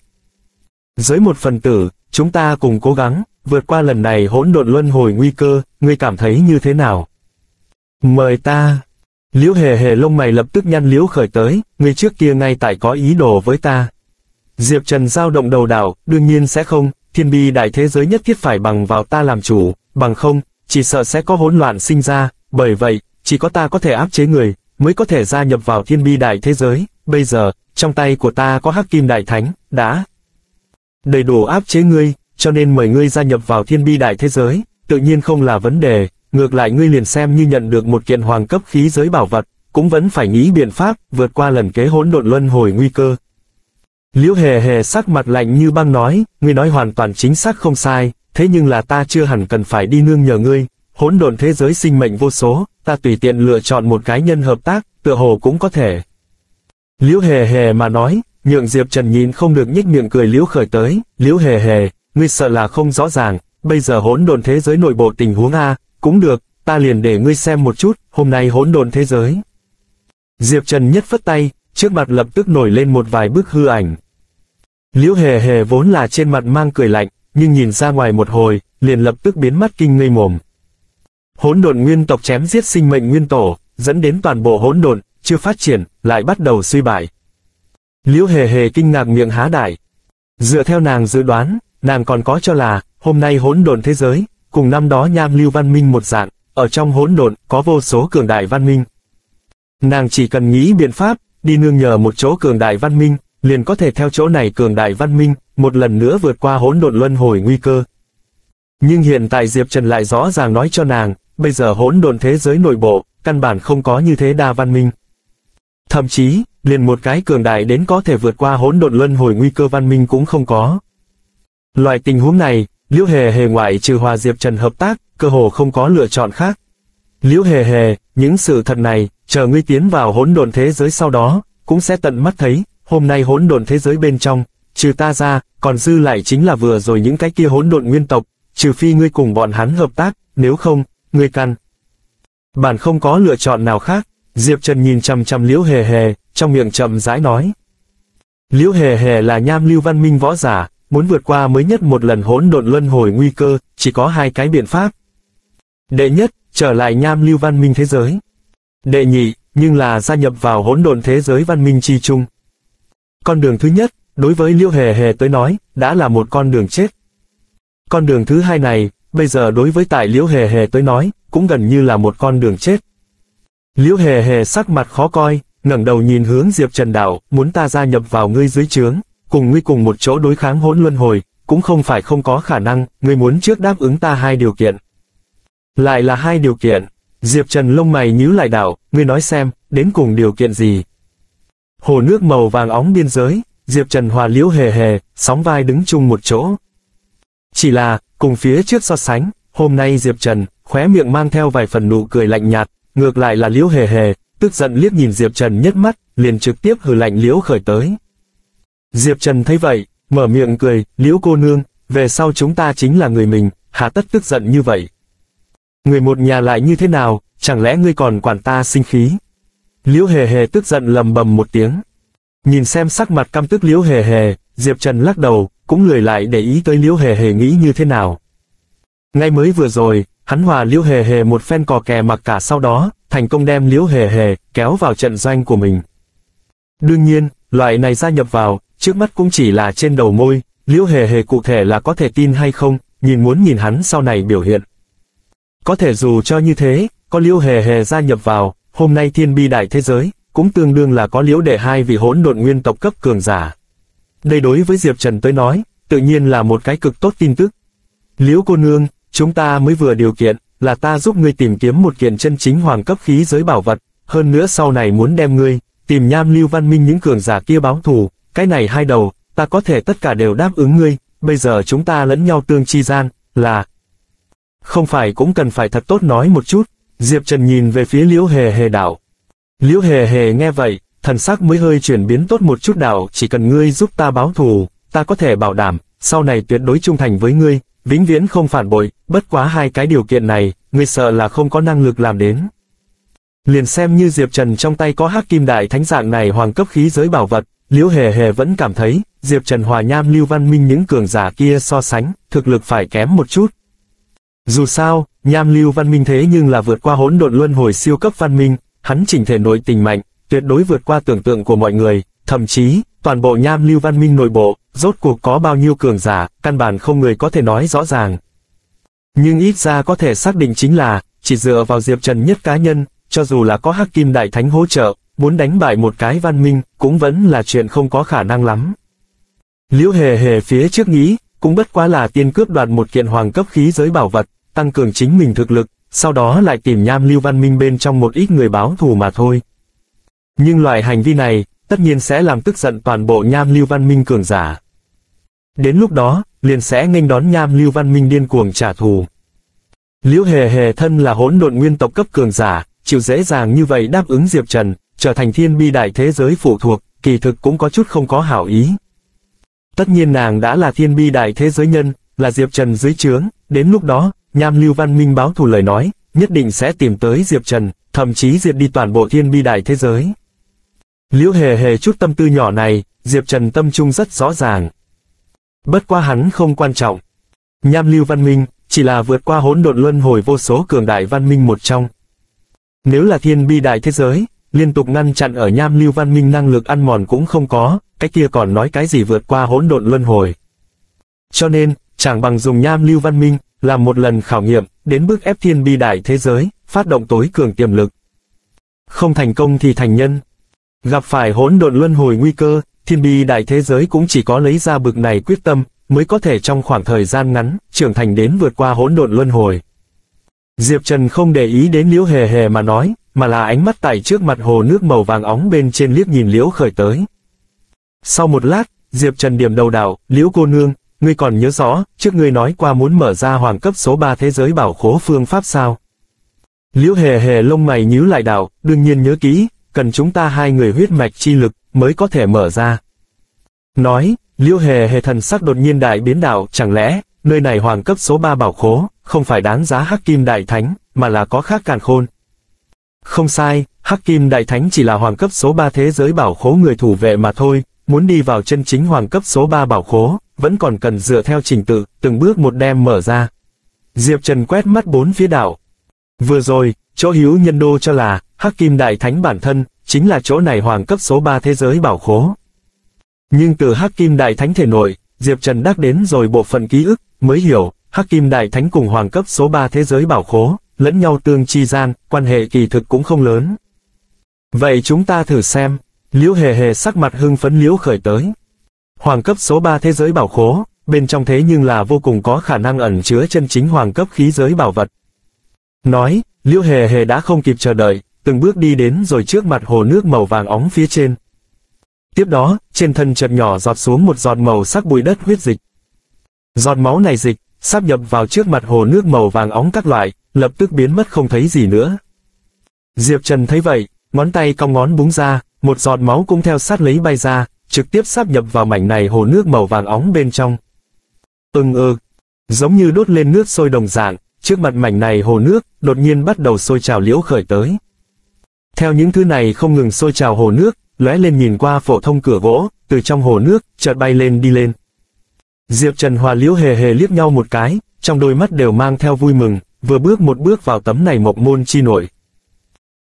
Giới một phần tử, chúng ta cùng cố gắng, vượt qua lần này hỗn độn luân hồi nguy cơ, ngươi cảm thấy như thế nào? Mời ta. Liễu hề hề lông mày lập tức nhăn liễu khởi tới, người trước kia ngay tại có ý đồ với ta. Diệp Trần giao động đầu đảo, đương nhiên sẽ không, thiên bi đại thế giới nhất thiết phải bằng vào ta làm chủ, bằng không, chỉ sợ sẽ có hỗn loạn sinh ra, bởi vậy, chỉ có ta có thể áp chế người, mới có thể gia nhập vào thiên bi đại thế giới, bây giờ, trong tay của ta có hắc kim đại thánh, đã đầy đủ áp chế ngươi, cho nên mời ngươi gia nhập vào thiên bi đại thế giới, tự nhiên không là vấn đề, ngược lại ngươi liền xem như nhận được một kiện hoàng cấp khí giới bảo vật, cũng vẫn phải nghĩ biện pháp vượt qua lần kế hỗn độn luân hồi nguy cơ. Liễu hề hề sắc mặt lạnh như băng nói, ngươi nói hoàn toàn chính xác không sai, thế nhưng là ta chưa hẳn cần phải đi nương nhờ ngươi, hỗn độn thế giới sinh mệnh vô số, ta tùy tiện lựa chọn một cái nhân hợp tác, tựa hồ cũng có thể. Liễu hề hề mà nói, nhượng Diệp Trần nhìn không được nhích miệng cười liễu khởi tới, liễu hề hề, ngươi sợ là không rõ ràng, bây giờ hỗn độn thế giới nội bộ tình huống A, cũng được, ta liền để ngươi xem một chút, hôm nay hỗn độn thế giới. Diệp Trần nhất phất tay, trước mặt lập tức nổi lên một vài bức hư ảnh. Liễu hề hề vốn là trên mặt mang cười lạnh, nhưng nhìn ra ngoài một hồi, liền lập tức biến mắt kinh ngây mồm. Hỗn độn nguyên tộc chém giết sinh mệnh nguyên tổ, dẫn đến toàn bộ hỗn độn chưa phát triển, lại bắt đầu suy bại. Liễu hề hề kinh ngạc miệng há đại. Dựa theo nàng dự đoán, nàng còn có cho là, hôm nay hỗn độn thế giới, cùng năm đó nham lưu văn minh một dạng, ở trong hỗn độn có vô số cường đại văn minh. Nàng chỉ cần nghĩ biện pháp, đi nương nhờ một chỗ cường đại văn minh, liền có thể theo chỗ này cường đại văn minh, một lần nữa vượt qua hỗn độn luân hồi nguy cơ. Nhưng hiện tại Diệp Trần lại rõ ràng nói cho nàng, bây giờ hỗn độn thế giới nội bộ, căn bản không có như thế đa văn minh. Thậm chí, liền một cái cường đại đến có thể vượt qua hỗn độn luân hồi nguy cơ văn minh cũng không có. Loại tình huống này, Liễu Hề Hề ngoại trừ Hòa Diệp Trần hợp tác, cơ hồ không có lựa chọn khác. Liễu Hề Hề, những sự thật này, chờ ngươi tiến vào hỗn độn thế giới sau đó, cũng sẽ tận mắt thấy, hôm nay hỗn độn thế giới bên trong, trừ ta ra, còn dư lại chính là vừa rồi những cái kia hỗn độn nguyên tộc, trừ phi ngươi cùng bọn hắn hợp tác, nếu không, ngươi căn. Bản không có lựa chọn nào khác, Diệp Trần nhìn chằm chằm Liễu Hề Hề, trong miệng chậm rãi nói. Liễu Hề Hề là nham lưu văn minh võ giả, muốn vượt qua mới nhất một lần hỗn độn luân hồi nguy cơ, chỉ có hai cái biện pháp. Đệ nhất, trở lại nham lưu văn minh thế giới. Đệ nhị, nhưng là gia nhập vào hỗn độn thế giới văn minh chi chung. Con đường thứ nhất, đối với Liêu Hề Hề tới nói, đã là một con đường chết. Con đường thứ hai này, bây giờ đối với tại Liễu Hề Hề tới nói, cũng gần như là một con đường chết. Liễu Hề Hề sắc mặt khó coi, ngẩng đầu nhìn hướng Diệp Trần Đạo, muốn ta gia nhập vào ngươi dưới trướng, cùng nguy cùng một chỗ đối kháng hỗn luân hồi, cũng không phải không có khả năng, ngươi muốn trước đáp ứng ta hai điều kiện. Lại là hai điều kiện, Diệp Trần lông mày nhíu lại đảo, ngươi nói xem, đến cùng điều kiện gì? Hồ nước màu vàng óng biên giới, Diệp Trần hòa liễu hề hề, sóng vai đứng chung một chỗ. Chỉ là, cùng phía trước so sánh, hôm nay Diệp Trần, khóe miệng mang theo vài phần nụ cười lạnh nhạt, ngược lại là liễu hề hề, tức giận liếc nhìn Diệp Trần nhất mắt, liền trực tiếp hừ lạnh liễu khởi tới. Diệp Trần thấy vậy, mở miệng cười, liễu cô nương, về sau chúng ta chính là người mình, hà tất tức giận như vậy. Người một nhà lại như thế nào, chẳng lẽ ngươi còn quản ta sinh khí? Liễu hề hề tức giận lầm bầm một tiếng. Nhìn xem sắc mặt căm tức liễu hề hề, Diệp Trần lắc đầu, cũng lười lại để ý tới liễu hề hề nghĩ như thế nào. Ngay mới vừa rồi, hắn hòa liễu hề hề một phen cò kè mặc cả sau đó, thành công đem liễu hề hề, kéo vào trận doanh của mình. Đương nhiên, loại này gia nhập vào, trước mắt cũng chỉ là trên đầu môi, liễu hề hề cụ thể là có thể tin hay không, nhìn muốn nhìn hắn sau này biểu hiện. Có thể dù cho như thế, có liễu hề hề gia nhập vào, hôm nay thiên bi đại thế giới, cũng tương đương là có liễu đệ hai vị hỗn độn nguyên tộc cấp cường giả. Đây đối với Diệp Trần tới nói, tự nhiên là một cái cực tốt tin tức. Liễu cô nương, chúng ta mới vừa điều kiện, là ta giúp ngươi tìm kiếm một kiện chân chính hoàng cấp khí giới bảo vật, hơn nữa sau này muốn đem ngươi, tìm nham lưu văn minh những cường giả kia báo thù, cái này hai đầu, ta có thể tất cả đều đáp ứng ngươi, bây giờ chúng ta lẫn nhau tương chi gian, là... Không phải cũng cần phải thật tốt nói một chút, Diệp Trần nhìn về phía Liễu Hề Hề đảo. Liễu Hề Hề nghe vậy, thần sắc mới hơi chuyển biến tốt một chút đảo, chỉ cần ngươi giúp ta báo thù, ta có thể bảo đảm, sau này tuyệt đối trung thành với ngươi, vĩnh viễn không phản bội, bất quá hai cái điều kiện này, ngươi sợ là không có năng lực làm đến. Liền xem như Diệp Trần trong tay có hắc kim đại thánh dạng này hoàng cấp khí giới bảo vật, Liễu Hề Hề vẫn cảm thấy, Diệp Trần Hòa Nham Lưu Văn Minh những cường giả kia so sánh, thực lực phải kém một chút. Dù sao, Nham Lưu Văn Minh thế nhưng là vượt qua hỗn độn luân hồi siêu cấp văn minh, hắn chỉnh thể nội tình mạnh, tuyệt đối vượt qua tưởng tượng của mọi người, thậm chí, toàn bộ Nham Lưu Văn Minh nội bộ, rốt cuộc có bao nhiêu cường giả, căn bản không người có thể nói rõ ràng. Nhưng ít ra có thể xác định chính là, chỉ dựa vào Diệp Trần nhất cá nhân, cho dù là có Hắc Kim Đại Thánh hỗ trợ, muốn đánh bại một cái văn minh, cũng vẫn là chuyện không có khả năng lắm. Liễu hề hề phía trước nghĩ, cũng bất quá là tiên cướp đoạt một kiện hoàng cấp khí giới bảo vật, tăng cường chính mình thực lực, sau đó lại tìm nham lưu văn minh bên trong một ít người báo thù mà thôi. Nhưng loại hành vi này, tất nhiên sẽ làm tức giận toàn bộ nham lưu văn minh cường giả. Đến lúc đó, liền sẽ nghênh đón nham lưu văn minh điên cuồng trả thù. Liễu hề hề thân là hỗn độn nguyên tộc cấp cường giả, chịu dễ dàng như vậy đáp ứng Diệp Trần, trở thành thiên bi đại thế giới phụ thuộc, kỳ thực cũng có chút không có hảo ý. Tất nhiên nàng đã là thiên bi đại thế giới nhân, là Diệp Trần dưới trướng, đến lúc đó, nham lưu văn minh báo thù lời nói, nhất định sẽ tìm tới Diệp Trần, thậm chí diệt đi toàn bộ thiên bi đại thế giới. Liễu hề hề chút tâm tư nhỏ này, Diệp Trần tâm trung rất rõ ràng. Bất qua hắn không quan trọng. Nham lưu văn minh, chỉ là vượt qua hỗn độn luân hồi vô số cường đại văn minh một trong. Nếu là thiên bi đại thế giới, liên tục ngăn chặn ở nham lưu văn minh năng lực ăn mòn cũng không có, cái kia còn nói cái gì vượt qua hỗn độn luân hồi. Cho nên, chẳng bằng dùng nham lưu văn minh, làm một lần khảo nghiệm, đến bước ép thiên bi đại thế giới, phát động tối cường tiềm lực. Không thành công thì thành nhân. Gặp phải hỗn độn luân hồi nguy cơ, thiên bi đại thế giới cũng chỉ có lấy ra bực này quyết tâm, mới có thể trong khoảng thời gian ngắn, trưởng thành đến vượt qua hỗn độn luân hồi. Diệp Trần không để ý đến liễu hề hề mà nói, mà là ánh mắt tại trước mặt hồ nước màu vàng óng bên trên liếc nhìn liễu khởi tới. Sau một lát, Diệp Trần điểm đầu đảo, liễu cô nương, ngươi còn nhớ rõ, trước ngươi nói qua muốn mở ra hoàng cấp số 3 thế giới bảo khố phương pháp sao. Liễu hề hề lông mày nhíu lại đảo, đương nhiên nhớ kỹ, cần chúng ta hai người huyết mạch chi lực, mới có thể mở ra. Nói, liễu hề hề thần sắc đột nhiên đại biến đảo, chẳng lẽ, nơi này hoàng cấp số 3 bảo khố, không phải đáng giá hắc kim đại thánh, mà là có khác càn khôn. Không sai, hắc kim đại thánh chỉ là hoàng cấp số 3 thế giới bảo khố người thủ vệ mà thôi, muốn đi vào chân chính hoàng cấp số 3 bảo khố, vẫn còn cần dựa theo trình tự, từng bước một đem mở ra. Diệp Trần quét mắt bốn phía đảo. Vừa rồi, chỗ hiếu nhân đô cho là, hắc kim đại thánh bản thân, chính là chỗ này hoàng cấp số 3 thế giới bảo khố. Nhưng từ hắc kim đại thánh thể nội, Diệp Trần đắc đến rồi bộ phận ký ức, mới hiểu, hắc kim đại thánh cùng hoàng cấp số 3 thế giới bảo khố, lẫn nhau tương chi gian, quan hệ kỳ thực cũng không lớn. Vậy chúng ta thử xem, liễu hề hề sắc mặt hưng phấn liễu khởi tới. Hoàng cấp số 3 thế giới bảo khố, bên trong thế nhưng là vô cùng có khả năng ẩn chứa chân chính hoàng cấp khí giới bảo vật. Nói, liễu hề hề đã không kịp chờ đợi, từng bước đi đến rồi trước mặt hồ nước màu vàng óng phía trên. Tiếp đó, trên thân chợt nhỏ giọt xuống một giọt màu sắc bụi đất huyết dịch. Giọt máu này dịch, sáp nhập vào trước mặt hồ nước màu vàng óng các loại, lập tức biến mất không thấy gì nữa. Diệp Trần thấy vậy, ngón tay cong ngón búng ra, một giọt máu cũng theo sát lấy bay ra, trực tiếp sáp nhập vào mảnh này hồ nước màu vàng óng bên trong. Ưng ơ, ừ, giống như đốt lên nước sôi đồng dạng, trước mặt mảnh này hồ nước, đột nhiên bắt đầu sôi trào liễu khởi tới. Theo những thứ này không ngừng sôi trào hồ nước, lóe lên nhìn qua phổ thông cửa gỗ, từ trong hồ nước, chợt bay lên đi lên. Diệp Trần Hòa Liễu hề hề liếc nhau một cái, trong đôi mắt đều mang theo vui mừng, vừa bước một bước vào tấm này mộc môn chi nội.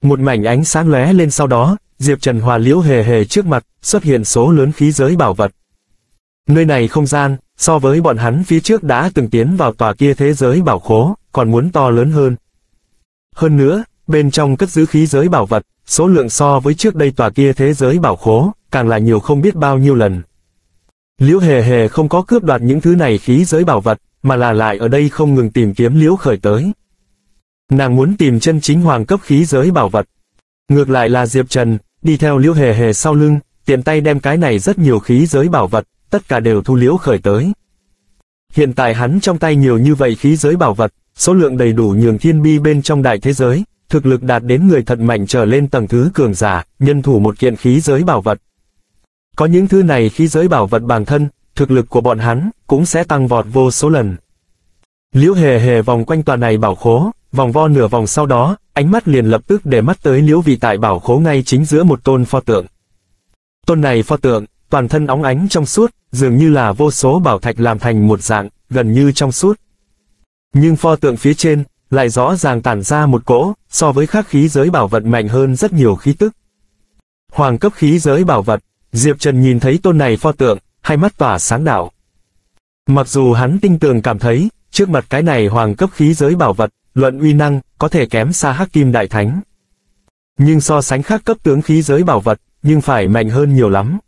Một mảnh ánh sáng lóe lên sau đó, Diệp Trần Hòa Liễu hề hề trước mặt, xuất hiện số lớn khí giới bảo vật. Nơi này không gian, so với bọn hắn phía trước đã từng tiến vào tòa kia thế giới bảo khố, còn muốn to lớn hơn. Hơn nữa, bên trong cất giữ khí giới bảo vật, số lượng so với trước đây tòa kia thế giới bảo khố, càng là nhiều không biết bao nhiêu lần. Liễu hề hề không có cướp đoạt những thứ này khí giới bảo vật, mà là lại ở đây không ngừng tìm kiếm liễu khởi tới. Nàng muốn tìm chân chính hoàng cấp khí giới bảo vật. Ngược lại là Diệp Trần, đi theo liễu hề hề sau lưng, tiện tay đem cái này rất nhiều khí giới bảo vật, tất cả đều thu liễu khởi tới. Hiện tại hắn trong tay nhiều như vậy khí giới bảo vật, số lượng đầy đủ nhường thiên bi bên trong đại thế giới, thực lực đạt đến người thật mạnh trở lên tầng thứ cường giả, nhân thủ một kiện khí giới bảo vật. Có những thứ này khí giới bảo vật bản thân, thực lực của bọn hắn cũng sẽ tăng vọt vô số lần. Liễu hề hề vòng quanh tòa này bảo khố, vòng vo nửa vòng sau đó, ánh mắt liền lập tức để mắt tới liễu vị tại bảo khố ngay chính giữa một tôn pho tượng. Tôn này pho tượng, toàn thân óng ánh trong suốt, dường như là vô số bảo thạch làm thành một dạng, gần như trong suốt. Nhưng pho tượng phía trên, lại rõ ràng tản ra một cỗ, so với khắc khí giới bảo vật mạnh hơn rất nhiều khí tức. Hoàng cấp khí giới bảo vật, Diệp Trần nhìn thấy tôn này pho tượng, hai mắt tỏa sáng đạo. Mặc dù hắn tinh tường cảm thấy, trước mặt cái này hoàng cấp khí giới bảo vật, luận uy năng, có thể kém xa hắc kim đại thánh. Nhưng so sánh khác cấp tướng khí giới bảo vật, nhưng phải mạnh hơn nhiều lắm.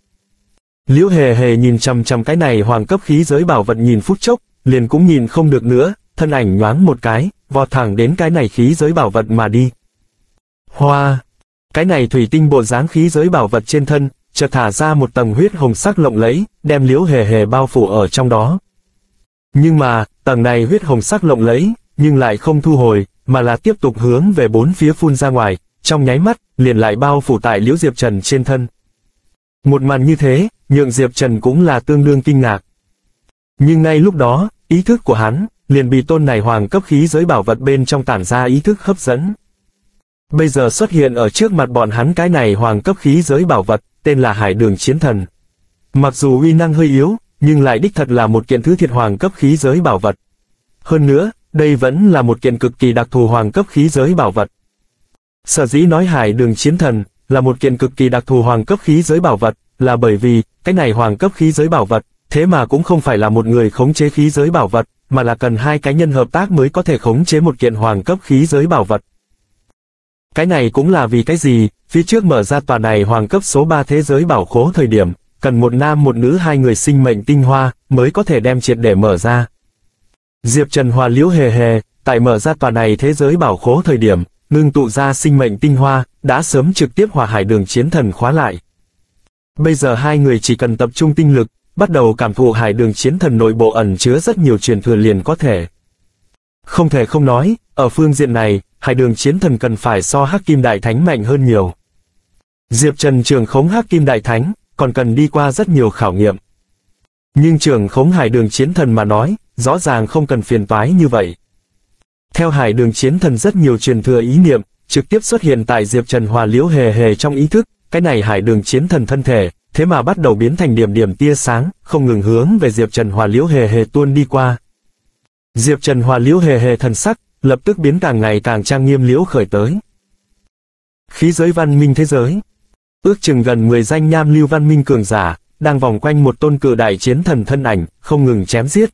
Liễu hề hề nhìn chằm chằm cái này hoàng cấp khí giới bảo vật nhìn phút chốc, liền cũng nhìn không được nữa, thân ảnh nhoáng một cái, vọt thẳng đến cái này khí giới bảo vật mà đi. Hoa! Cái này thủy tinh bộ dáng khí giới bảo vật trên thân, chợt thả ra một tầng huyết hồng sắc lộng lẫy, đem liễu hề hề bao phủ ở trong đó. Nhưng mà, tầng này huyết hồng sắc lộng lẫy, nhưng lại không thu hồi, mà là tiếp tục hướng về bốn phía phun ra ngoài, trong nháy mắt, liền lại bao phủ tại liễu Diệp Trần trên thân. Một màn như thế, nhượng Diệp Trần cũng là tương đương kinh ngạc. Nhưng ngay lúc đó, ý thức của hắn, liền bị tôn này hoàng cấp khí giới bảo vật bên trong tản ra ý thức hấp dẫn. Bây giờ xuất hiện ở trước mặt bọn hắn cái này hoàng cấp khí giới bảo vật, tên là Hải Đường Chiến Thần. Mặc dù uy năng hơi yếu, nhưng lại đích thật là một kiện thứ thiệt hoàng cấp khí giới bảo vật. Hơn nữa, đây vẫn là một kiện cực kỳ đặc thù hoàng cấp khí giới bảo vật. Sở dĩ nói Hải Đường Chiến Thần là một kiện cực kỳ đặc thù hoàng cấp khí giới bảo vật, là bởi vì, cái này hoàng cấp khí giới bảo vật, thế mà cũng không phải là một người khống chế khí giới bảo vật, mà là cần hai cá nhân hợp tác mới có thể khống chế một kiện hoàng cấp khí giới bảo vật. Cái này cũng là vì cái gì, phía trước mở ra tòa này hoàng cấp số 3 thế giới bảo khố thời điểm, cần một nam một nữ hai người sinh mệnh tinh hoa, mới có thể đem triệt để mở ra. Diệp Trần Hòa liễu hề hề, tại mở ra tòa này thế giới bảo khố thời điểm, ngưng tụ ra sinh mệnh tinh hoa, đã sớm trực tiếp hòa hải đường chiến thần khóa lại. Bây giờ hai người chỉ cần tập trung tinh lực, bắt đầu cảm thụ hải đường chiến thần nội bộ ẩn chứa rất nhiều truyền thừa liền có thể. Không thể không nói, ở phương diện này, hải đường chiến thần cần phải so hắc kim đại thánh mạnh hơn nhiều. Diệp Trần trường khống hắc kim đại thánh, còn cần đi qua rất nhiều khảo nghiệm. Nhưng trường khống hải đường chiến thần mà nói, rõ ràng không cần phiền toái như vậy. Theo hải đường chiến thần rất nhiều truyền thừa ý niệm, trực tiếp xuất hiện tại Diệp Trần Hòa Liễu hề hề trong ý thức, cái này hải đường chiến thần thân thể, thế mà bắt đầu biến thành điểm điểm tia sáng, không ngừng hướng về Diệp Trần Hòa Liễu hề hề tuôn đi qua. Diệp Trần Hòa Liễu hề hề thần sắc, lập tức biến càng ngày càng trang nghiêm liễu khởi tới. Khí giới văn minh thế giới Ước chừng gần 10 danh nham lưu văn minh cường giả, đang vòng quanh một tôn cự đại chiến thần thân ảnh, không ngừng chém giết.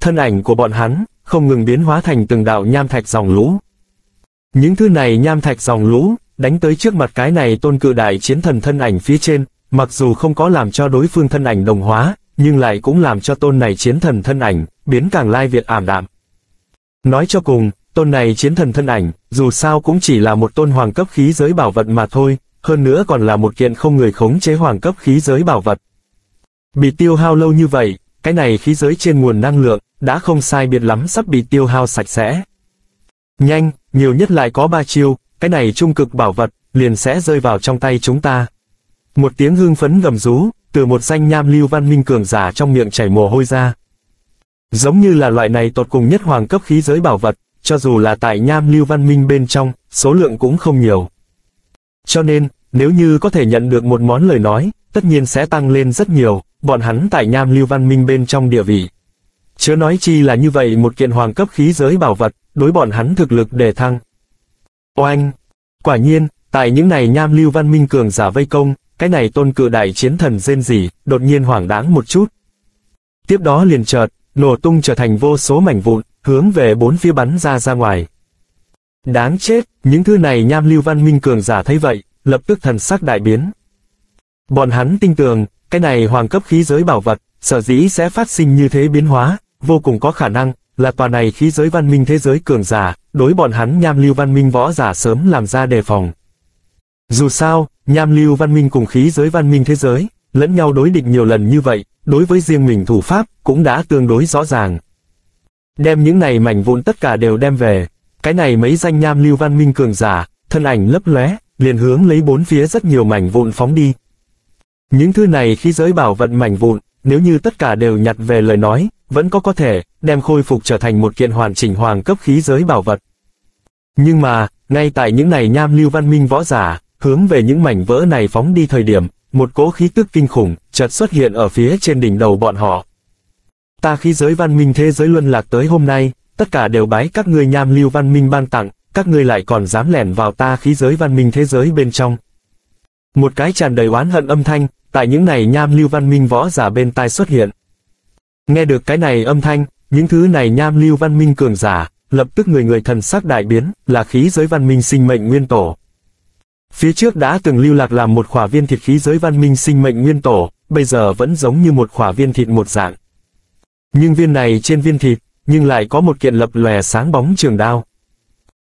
Thân ảnh của bọn hắn, không ngừng biến hóa thành từng đạo nham thạch dòng lũ. Những thứ này nham thạch dòng lũ, đánh tới trước mặt cái này tôn cự đại chiến thần thân ảnh phía trên, mặc dù không có làm cho đối phương thân ảnh đồng hóa, nhưng lại cũng làm cho tôn này chiến thần thân ảnh, biến càng lai việt ảm đạm. Nói cho cùng, tôn này chiến thần thân ảnh, dù sao cũng chỉ là một tôn hoàng cấp khí giới bảo vật mà thôi, hơn nữa còn là một kiện không người khống chế hoàng cấp khí giới bảo vật. Bị tiêu hao lâu như vậy, cái này khí giới trên nguồn năng lượng, đã không sai biệt lắm sắp bị tiêu hao sạch sẽ. Nhanh, nhiều nhất lại có ba chiêu, cái này trung cực bảo vật, liền sẽ rơi vào trong tay chúng ta. Một tiếng hương phấn gầm rú, từ một danh nham lưu văn minh cường giả trong miệng chảy mồ hôi ra. Giống như là loại này tột cùng nhất hoàng cấp khí giới bảo vật, cho dù là tại nham lưu văn minh bên trong, số lượng cũng không nhiều. Cho nên, nếu như có thể nhận được một món lời nói, tất nhiên sẽ tăng lên rất nhiều, bọn hắn tại nham lưu văn minh bên trong địa vị. Chớ nói chi là như vậy một kiện hoàng cấp khí giới bảo vật, đối bọn hắn thực lực đề thăng. Oanh! Quả nhiên, tại những này nham lưu văn minh cường giả vây công, cái này tôn cự đại chiến thần rên rỉ, đột nhiên hoảng đáng một chút. Tiếp đó liền chợt, nổ tung trở thành vô số mảnh vụn, hướng về bốn phía bắn ra ra ngoài. Đáng chết, những thứ này nham lưu văn minh cường giả thấy vậy, lập tức thần sắc đại biến. Bọn hắn tin tưởng, cái này hoàng cấp khí giới bảo vật, sở dĩ sẽ phát sinh như thế biến hóa, vô cùng có khả năng, là tòa này khí giới văn minh thế giới cường giả, đối bọn hắn nham lưu văn minh võ giả sớm làm ra đề phòng. Dù sao, nham lưu văn minh cùng khí giới văn minh thế giới, lẫn nhau đối địch nhiều lần như vậy, đối với riêng mình thủ pháp, cũng đã tương đối rõ ràng. Đem những này mảnh vụn tất cả đều đem về, cái này mấy danh nham lưu văn minh cường giả, thân ảnh lấp lóe, liền hướng lấy bốn phía rất nhiều mảnh vụn phóng đi. Những thứ này khi giới bảo vận mảnh vụn, nếu như tất cả đều nhặt về lời nói, vẫn có có thể, đem khôi phục trở thành một kiện hoàn chỉnh hoàng cấp khí giới bảo vật. Nhưng mà, ngay tại những này nham lưu văn minh võ giả, hướng về những mảnh vỡ này phóng đi thời điểm, một cỗ khí tức kinh khủng, chợt xuất hiện ở phía trên đỉnh đầu bọn họ. Ta khí giới văn minh thế giới luân lạc tới hôm nay, tất cả đều bái các ngươi nham lưu văn minh ban tặng, các ngươi lại còn dám lẻn vào ta khí giới văn minh thế giới bên trong. Một cái tràn đầy oán hận âm thanh, tại những này nham lưu văn minh võ giả bên tai xuất hiện. Nghe được cái này âm thanh, những thứ này nham lưu văn minh cường giả, lập tức người người thần sắc đại biến, là khí giới văn minh sinh mệnh nguyên tổ. Phía trước đã từng lưu lạc làm một khỏa viên thịt khí giới văn minh sinh mệnh nguyên tổ, bây giờ vẫn giống như một khỏa viên thịt một dạng. Nhưng viên này trên viên thịt, nhưng lại có một kiện lập lòe sáng bóng trường đao.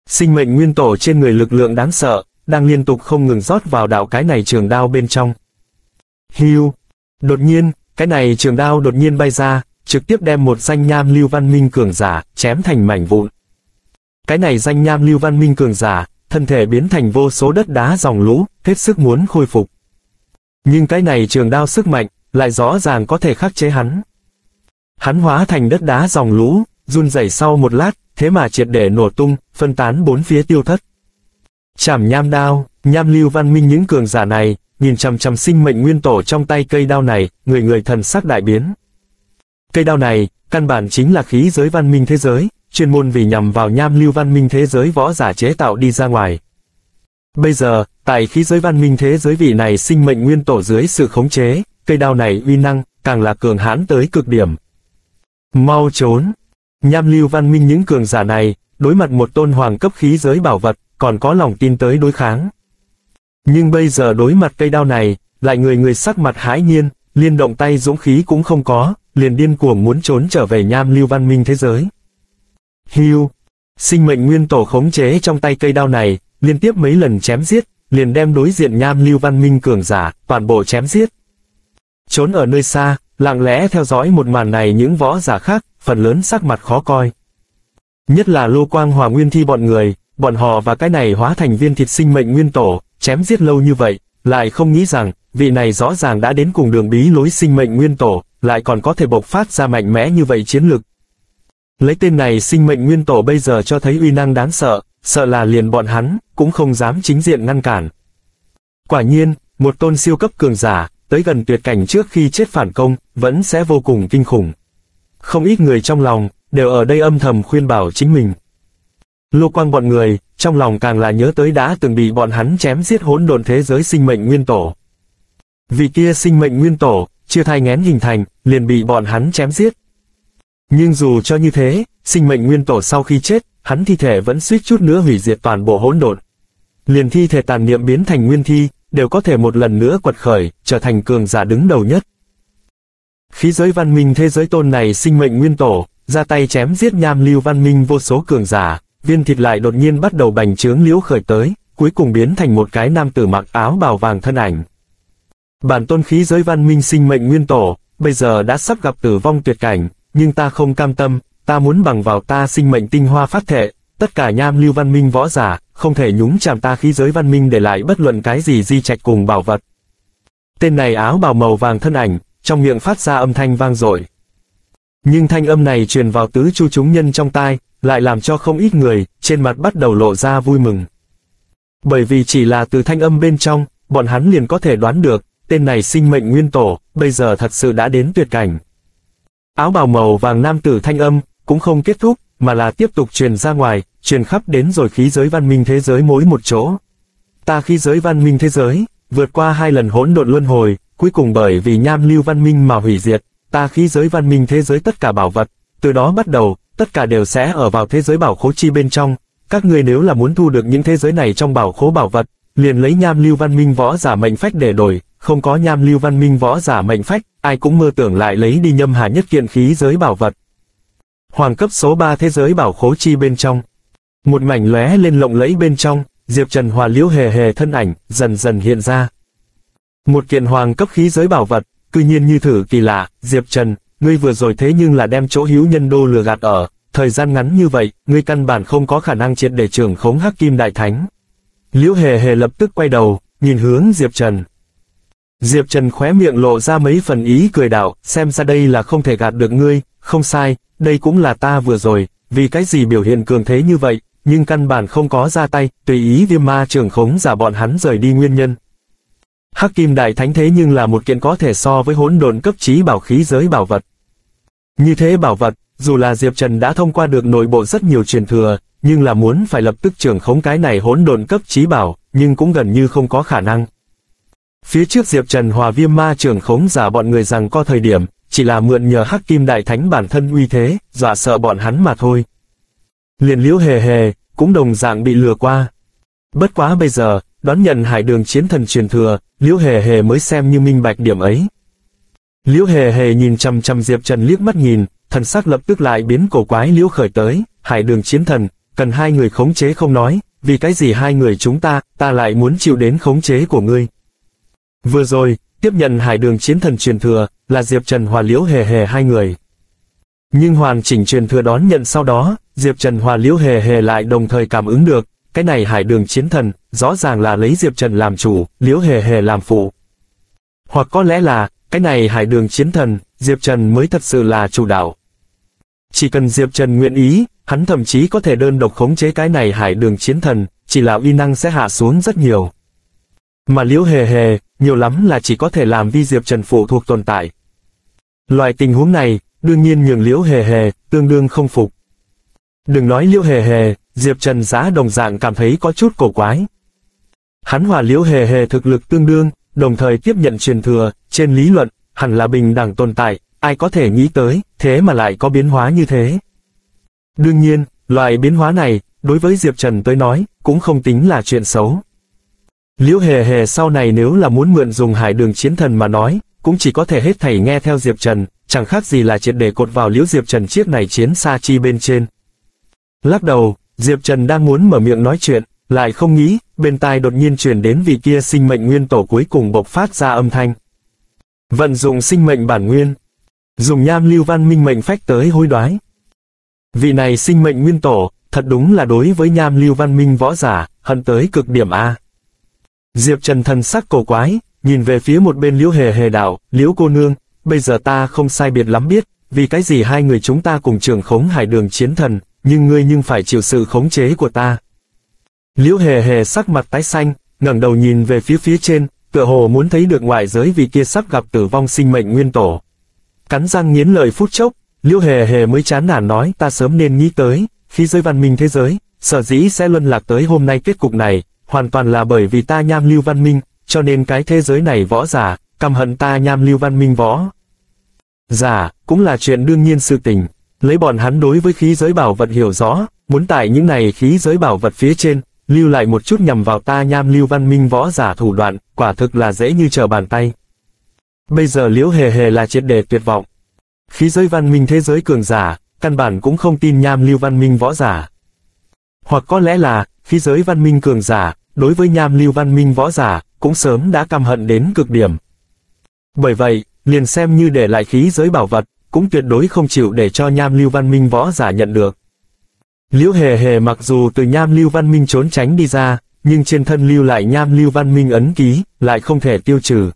Sinh mệnh nguyên tổ trên người lực lượng đáng sợ, đang liên tục không ngừng rót vào đạo cái này trường đao bên trong. Hiu! Đột nhiên, cái này trường đao đột nhiên bay ra, trực tiếp đem một danh nham lưu văn minh cường giả, chém thành mảnh vụn. Cái này danh nham lưu văn minh cường giả, thân thể biến thành vô số đất đá dòng lũ, hết sức muốn khôi phục. Nhưng cái này trường đao sức mạnh, lại rõ ràng có thể khắc chế hắn. Hắn hóa thành đất đá dòng lũ, run rẩy sau một lát, thế mà triệt để nổ tung, phân tán bốn phía tiêu thất. Chảm nham đao, nham lưu văn minh những cường giả này, nhìn chằm chằm sinh mệnh nguyên tổ trong tay cây đao này, người người thần sắc đại biến. Cây đao này, căn bản chính là khí giới văn minh thế giới, chuyên môn vì nhằm vào nham lưu văn minh thế giới võ giả chế tạo đi ra ngoài. Bây giờ, tại khí giới văn minh thế giới vị này sinh mệnh nguyên tổ dưới sự khống chế, cây đao này uy năng, càng là cường hãn tới cực điểm. Mau trốn! Nham lưu văn minh những cường giả này, đối mặt một tôn hoàng cấp khí giới bảo vật, còn có lòng tin tới đối kháng. Nhưng bây giờ đối mặt cây đao này, lại người người sắc mặt hãi nhiên, liên động tay dũng khí cũng không có, liền điên cuồng muốn trốn trở về nham lưu văn minh thế giới. Hưu, sinh mệnh nguyên tổ khống chế trong tay cây đao này, liên tiếp mấy lần chém giết, liền đem đối diện nham lưu văn minh cường giả, toàn bộ chém giết. Trốn ở nơi xa, lặng lẽ theo dõi một màn này những võ giả khác, phần lớn sắc mặt khó coi. Nhất là lô quang hòa nguyên thi bọn người, bọn họ và cái này hóa thành viên thịt sinh mệnh nguyên tổ, chém giết lâu như vậy, lại không nghĩ rằng, vị này rõ ràng đã đến cùng đường bí lối sinh mệnh nguyên tổ, lại còn có thể bộc phát ra mạnh mẽ như vậy chiến lực. Lấy tên này sinh mệnh nguyên tổ bây giờ cho thấy uy năng đáng sợ, sợ là liền bọn hắn, cũng không dám chính diện ngăn cản. Quả nhiên, một tôn siêu cấp cường giả, tới gần tuyệt cảnh trước khi chết phản công, vẫn sẽ vô cùng kinh khủng. Không ít người trong lòng, đều ở đây âm thầm khuyên bảo chính mình. Lô quang bọn người, trong lòng càng là nhớ tới đã từng bị bọn hắn chém giết hỗn độn thế giới sinh mệnh nguyên tổ. Vì kia sinh mệnh nguyên tổ, chưa thai ngén hình thành, liền bị bọn hắn chém giết. Nhưng dù cho như thế, sinh mệnh nguyên tổ sau khi chết, hắn thi thể vẫn suýt chút nữa hủy diệt toàn bộ hỗn độn. Liền thi thể tàn niệm biến thành nguyên thi, đều có thể một lần nữa quật khởi, trở thành cường giả đứng đầu nhất. Khí giới văn minh thế giới tôn này sinh mệnh nguyên tổ, ra tay chém giết nham lưu văn minh vô số cường giả, viên thịt lại đột nhiên bắt đầu bành trướng liễu khởi tới, cuối cùng biến thành một cái nam tử mặc áo bào vàng thân ảnh. Bản tôn khí giới văn minh sinh mệnh nguyên tổ, bây giờ đã sắp gặp tử vong tuyệt cảnh, nhưng ta không cam tâm, ta muốn bằng vào ta sinh mệnh tinh hoa phát thệ, tất cả nham lưu văn minh võ giả, không thể nhúng chạm ta khí giới văn minh để lại bất luận cái gì di trạch cùng bảo vật. Tên này áo bào màu vàng thân ảnh, trong miệng phát ra âm thanh vang dội. Nhưng thanh âm này truyền vào tứ chu chúng nhân trong tai, lại làm cho không ít người, trên mặt bắt đầu lộ ra vui mừng. Bởi vì chỉ là từ thanh âm bên trong, bọn hắn liền có thể đoán được, tên này sinh mệnh nguyên tổ, bây giờ thật sự đã đến tuyệt cảnh. Áo bào màu vàng nam tử thanh âm, cũng không kết thúc, mà là tiếp tục truyền ra ngoài, truyền khắp đến rồi khí giới văn minh thế giới mỗi một chỗ. Ta khí giới văn minh thế giới, vượt qua hai lần hỗn độn luân hồi, cuối cùng bởi vì nham lưu văn minh mà hủy diệt, ta khí giới văn minh thế giới tất cả bảo vật, từ đó bắt đầu, tất cả đều sẽ ở vào thế giới bảo khố chi bên trong, các người nếu là muốn thu được những thế giới này trong bảo khố bảo vật, liền lấy nham lưu văn minh võ giả mệnh phách để đổi, không có nham lưu văn minh võ giả mệnh phách, ai cũng mơ tưởng lại lấy đi nhâm hà nhất kiện khí giới bảo vật. Hoàng cấp số 3 thế giới bảo khố chi bên trong. Một mảnh lóe lên lộng lẫy bên trong, Diệp Trần hòa liễu hề hề thân ảnh, dần dần hiện ra. Một kiện hoàng cấp khí giới bảo vật, cư nhiên như thử kỳ lạ, Diệp Trần, ngươi vừa rồi thế nhưng là đem chỗ hữu nhân đô lừa gạt ở, thời gian ngắn như vậy, ngươi căn bản không có khả năng triệt để trưởng khống hắc kim đại thánh. Liễu hề hề lập tức quay đầu, nhìn hướng Diệp Trần. Diệp Trần khóe miệng lộ ra mấy phần ý cười đạo, xem ra đây là không thể gạt được ngươi, không sai, đây cũng là ta vừa rồi, vì cái gì biểu hiện cường thế như vậy, nhưng căn bản không có ra tay, tùy ý viêm ma trưởng khống giả bọn hắn rời đi nguyên nhân. Hắc kim đại thánh thế nhưng là một kiện có thể so với hỗn độn cấp trí bảo khí giới bảo vật. Như thế bảo vật, dù là Diệp Trần đã thông qua được nội bộ rất nhiều truyền thừa, nhưng là muốn phải lập tức trưởng khống cái này hỗn độn cấp trí bảo, nhưng cũng gần như không có khả năng. Phía trước Diệp Trần hòa viêm ma trưởng khống giả bọn người rằng có thời điểm, chỉ là mượn nhờ hắc kim đại thánh bản thân uy thế, dọa sợ bọn hắn mà thôi. Liền liễu hề hề, cũng đồng dạng bị lừa qua. Bất quá bây giờ, đón nhận hải đường chiến thần truyền thừa, liễu hề hề mới xem như minh bạch điểm ấy. Liễu hề hề nhìn chăm chăm Diệp Trần liếc mắt nhìn, thần sắc lập tức lại biến cổ quái liễu khởi tới, hải đường chiến thần, cần hai người khống chế không nói, vì cái gì hai người chúng ta, ta lại muốn chịu đến khống chế của ngươi. Vừa rồi, tiếp nhận hải đường chiến thần truyền thừa, là Diệp Trần hòa liễu hề hề hai người. Nhưng hoàn chỉnh truyền thừa đón nhận sau đó, Diệp Trần hòa liễu hề hề lại đồng thời cảm ứng được, cái này hải đường chiến thần, rõ ràng là lấy Diệp Trần làm chủ, liễu hề hề làm phụ. Hoặc có lẽ là, cái này hải đường chiến thần, Diệp Trần mới thật sự là chủ đạo. Chỉ cần Diệp Trần nguyện ý, hắn thậm chí có thể đơn độc khống chế cái này hải đường chiến thần, chỉ là uy năng sẽ hạ xuống rất nhiều. Mà liễu hề hề, nhiều lắm là chỉ có thể làm vi Diệp Trần phụ thuộc tồn tại. Loại tình huống này, đương nhiên nhường liễu hề hề, tương đương không phục. Đừng nói liễu hề hề, Diệp Trần giá đồng dạng cảm thấy có chút cổ quái. Hắn hòa liễu hề hề thực lực tương đương, đồng thời tiếp nhận truyền thừa, trên lý luận, hẳn là bình đẳng tồn tại, ai có thể nghĩ tới, thế mà lại có biến hóa như thế. Đương nhiên, loại biến hóa này, đối với Diệp Trần tới nói, cũng không tính là chuyện xấu. Liễu hề hề sau này nếu là muốn mượn dùng hải đường chiến thần mà nói, cũng chỉ có thể hết thảy nghe theo Diệp Trần, chẳng khác gì là triệt để cột vào liễu Diệp Trần chiếc này chiến xa chi bên trên. Lắc đầu, Diệp Trần đang muốn mở miệng nói chuyện, lại không nghĩ, bên tai đột nhiên truyền đến vị kia sinh mệnh nguyên tổ cuối cùng bộc phát ra âm thanh. Vận dụng sinh mệnh bản nguyên, dùng nham lưu văn minh mệnh phách tới hối đoái. Vị này sinh mệnh nguyên tổ, thật đúng là đối với nham lưu văn minh võ giả, hận tới cực điểm A. Diệp Trần thần sắc cổ quái, nhìn về phía một bên liễu hề hề đạo, liễu cô nương, bây giờ ta không sai biệt lắm biết, vì cái gì hai người chúng ta cùng trưởng khống hải đường chiến thần, nhưng ngươi nhưng phải chịu sự khống chế của ta. Liễu hề hề sắc mặt tái xanh, ngẩng đầu nhìn về phía phía trên, tựa hồ muốn thấy được ngoại giới vì kia sắp gặp tử vong sinh mệnh nguyên tổ. Cắn răng nghiến lời phút chốc, liễu hề hề mới chán nản nói ta sớm nên nghĩ tới, khi giới văn minh thế giới, sở dĩ sẽ luân lạc tới hôm nay kết cục này, hoàn toàn là bởi vì ta nham lưu văn minh, cho nên cái thế giới này võ giả, căm hận ta nham lưu văn minh võ. Giả, cũng là chuyện đương nhiên sự tình, lấy bọn hắn đối với khí giới bảo vật hiểu rõ, muốn tại những này khí giới bảo vật phía trên, lưu lại một chút nhằm vào ta nham lưu văn minh võ giả thủ đoạn, quả thực là dễ như trở bàn tay. Bây giờ liễu hề hề là triệt đề tuyệt vọng. Khí giới văn minh thế giới cường giả, căn bản cũng không tin nham lưu văn minh võ giả. Hoặc có lẽ là, khí giới văn minh cường giả, đối với nham lưu văn minh võ giả, cũng sớm đã căm hận đến cực điểm. Bởi vậy, liền xem như để lại khí giới bảo vật, cũng tuyệt đối không chịu để cho nham lưu văn minh võ giả nhận được. Liễu hề hề mặc dù từ nham lưu văn minh trốn tránh đi ra, nhưng trên thân lưu lại nham lưu văn minh ấn ký, lại không thể tiêu trừ.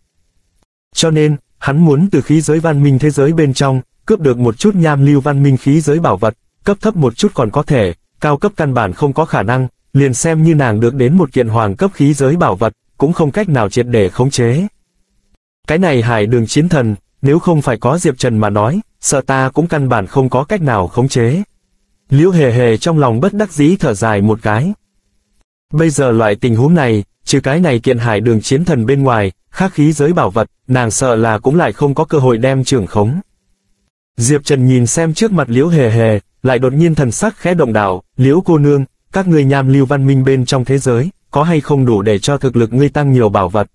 Cho nên, hắn muốn từ khí giới văn minh thế giới bên trong, cướp được một chút nham lưu văn minh khí giới bảo vật, cấp thấp một chút còn có thể, cao cấp căn bản không có khả năng, liền xem như nàng được đến một kiện hoàng cấp khí giới bảo vật, cũng không cách nào triệt để khống chế. Cái này hải đường chiến thần, nếu không phải có Diệp Trần mà nói, sợ ta cũng căn bản không có cách nào khống chế. Liễu hề hề trong lòng bất đắc dĩ thở dài một cái. Bây giờ loại tình huống này, trừ cái này kiện hải đường chiến thần bên ngoài, khác khí giới bảo vật, nàng sợ là cũng lại không có cơ hội đem trưởng khống. Diệp Trần nhìn xem trước mặt liễu hề hề, lại đột nhiên thần sắc khẽ động đảo. liễu cô nương, các người nham lưu văn minh bên trong thế giới, có hay không đủ để cho thực lực ngươi tăng nhiều bảo vật?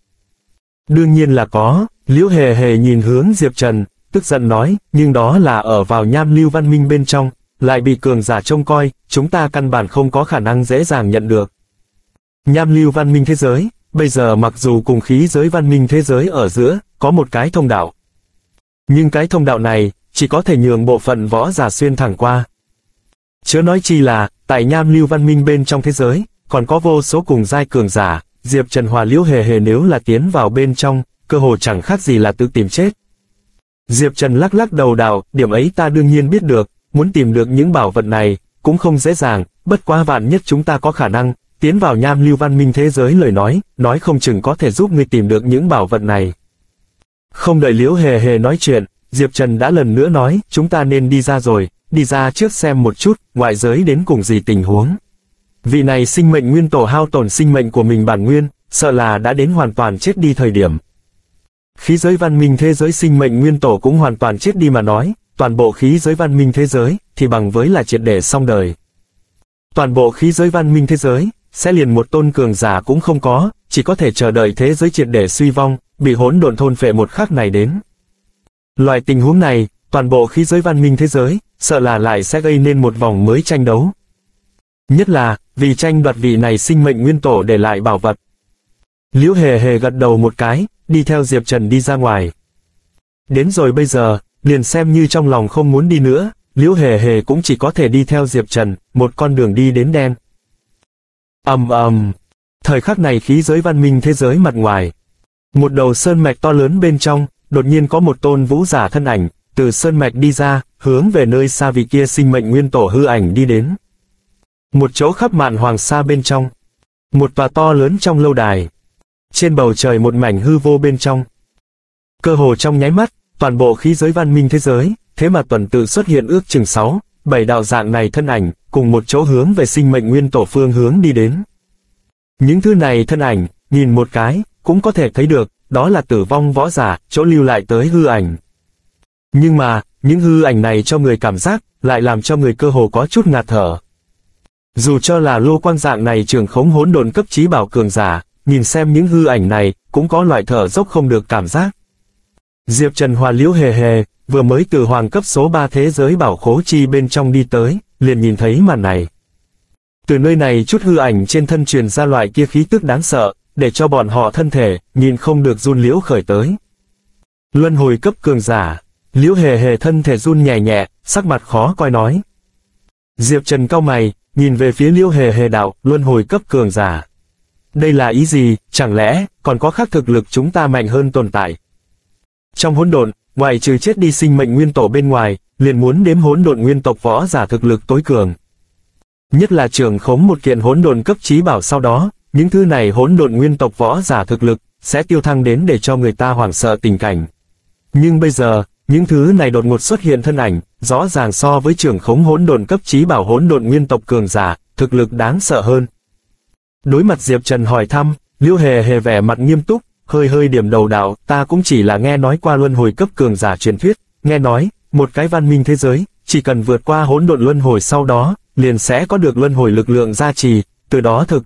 Đương nhiên là có, liễu hề hề nhìn hướng Diệp Trần, tức giận nói, nhưng đó là ở vào nham lưu văn minh bên trong, lại bị cường giả trông coi, chúng ta căn bản không có khả năng dễ dàng nhận được. Nham lưu văn minh thế giới, bây giờ mặc dù cùng khí giới văn minh thế giới ở giữa, có một cái thông đạo. Nhưng cái thông đạo này, chỉ có thể nhường bộ phận võ giả xuyên thẳng qua. Chớ nói chi là, tại nham lưu văn minh bên trong thế giới, còn có vô số cùng giai cường giả, Diệp Trần Hòa Liễu hề hề nếu là tiến vào bên trong, cơ hồ chẳng khác gì là tự tìm chết. Diệp Trần lắc lắc đầu đào điểm ấy ta đương nhiên biết được, muốn tìm được những bảo vật này, cũng không dễ dàng, bất quá vạn nhất chúng ta có khả năng, tiến vào nham lưu văn minh thế giới lời nói, nói không chừng có thể giúp ngươi tìm được những bảo vật này. Không đợi Liễu hề hề nói chuyện, Diệp Trần đã lần nữa nói, chúng ta nên đi ra rồi, đi ra trước xem một chút, ngoại giới đến cùng gì tình huống. Vị này sinh mệnh nguyên tổ hao tổn sinh mệnh của mình bản nguyên, sợ là đã đến hoàn toàn chết đi thời điểm. Khí giới văn minh thế giới sinh mệnh nguyên tổ cũng hoàn toàn chết đi mà nói, toàn bộ khí giới văn minh thế giới, thì bằng với là triệt để xong đời. Toàn bộ khí giới văn minh thế giới, sẽ liền một tôn cường giả cũng không có, chỉ có thể chờ đợi thế giới triệt để suy vong, bị hỗn độn thôn phệ một khắc này đến. Loại tình huống này, toàn bộ khí giới văn minh thế giới, sợ là lại sẽ gây nên một vòng mới tranh đấu. Nhất là, vì tranh đoạt vị này sinh mệnh nguyên tổ để lại bảo vật. Liễu hề hề gật đầu một cái, đi theo Diệp Trần đi ra ngoài. Đến rồi bây giờ, liền xem như trong lòng không muốn đi nữa, Liễu hề hề cũng chỉ có thể đi theo Diệp Trần, một con đường đi đến đen. ầm ầm, thời khắc này khí giới văn minh thế giới mặt ngoài. Một đầu sơn mạch to lớn bên trong, đột nhiên có một tôn vũ giả thân ảnh, từ sơn mạch đi ra, hướng về nơi xa vị kia sinh mệnh nguyên tổ hư ảnh đi đến. Một chỗ khắp mạn hoàng sa bên trong. Một tòa to lớn trong lâu đài. Trên bầu trời một mảnh hư vô bên trong. Cơ hồ trong nháy mắt, toàn bộ khí giới văn minh thế giới, thế mà tuần tự xuất hiện ước chừng 6, 7 đạo dạng này thân ảnh, cùng một chỗ hướng về sinh mệnh nguyên tổ phương hướng đi đến. Những thứ này thân ảnh, nhìn một cái, cũng có thể thấy được, đó là tử vong võ giả, chỗ lưu lại tới hư ảnh. Nhưng mà, những hư ảnh này cho người cảm giác, lại làm cho người cơ hồ có chút ngạt thở. Dù cho là lô quang dạng này trường khống hỗn độn cấp trí bảo cường giả, nhìn xem những hư ảnh này, cũng có loại thở dốc không được cảm giác. Diệp Trần Hòa liễu hề hề, vừa mới từ hoàng cấp số 3 thế giới bảo khố chi bên trong đi tới, liền nhìn thấy màn này. Từ nơi này chút hư ảnh trên thân truyền ra loại kia khí tức đáng sợ, để cho bọn họ thân thể, nhìn không được run liễu khởi tới. Luân hồi cấp cường giả, liễu hề hề thân thể run nhẹ nhẹ, sắc mặt khó coi nói. Diệp Trần cao mày, nhìn về phía liễu hề hề đạo, luân hồi cấp cường giả. Đây là ý gì, chẳng lẽ, còn có khác thực lực chúng ta mạnh hơn tồn tại. Trong hỗn độn, ngoài trừ chết đi sinh mệnh nguyên tổ bên ngoài, liền muốn đếm hỗn độn nguyên tộc võ giả thực lực tối cường. Nhất là trường khống một kiện hỗn độn cấp trí bảo sau đó, những thứ này hỗn độn nguyên tộc võ giả thực lực, sẽ tiêu thăng đến để cho người ta hoảng sợ tình cảnh. Nhưng bây giờ, những thứ này đột ngột xuất hiện thân ảnh, rõ ràng so với trưởng khống hỗn độn cấp trí bảo hỗn độn nguyên tộc cường giả, thực lực đáng sợ hơn. Đối mặt Diệp Trần hỏi thăm, Liêu Hề hề vẻ mặt nghiêm túc, hơi hơi điểm đầu đạo, ta cũng chỉ là nghe nói qua luân hồi cấp cường giả truyền thuyết, nghe nói, một cái văn minh thế giới, chỉ cần vượt qua hỗn độn luân hồi sau đó, liền sẽ có được luân hồi lực lượng gia trì, từ đó thực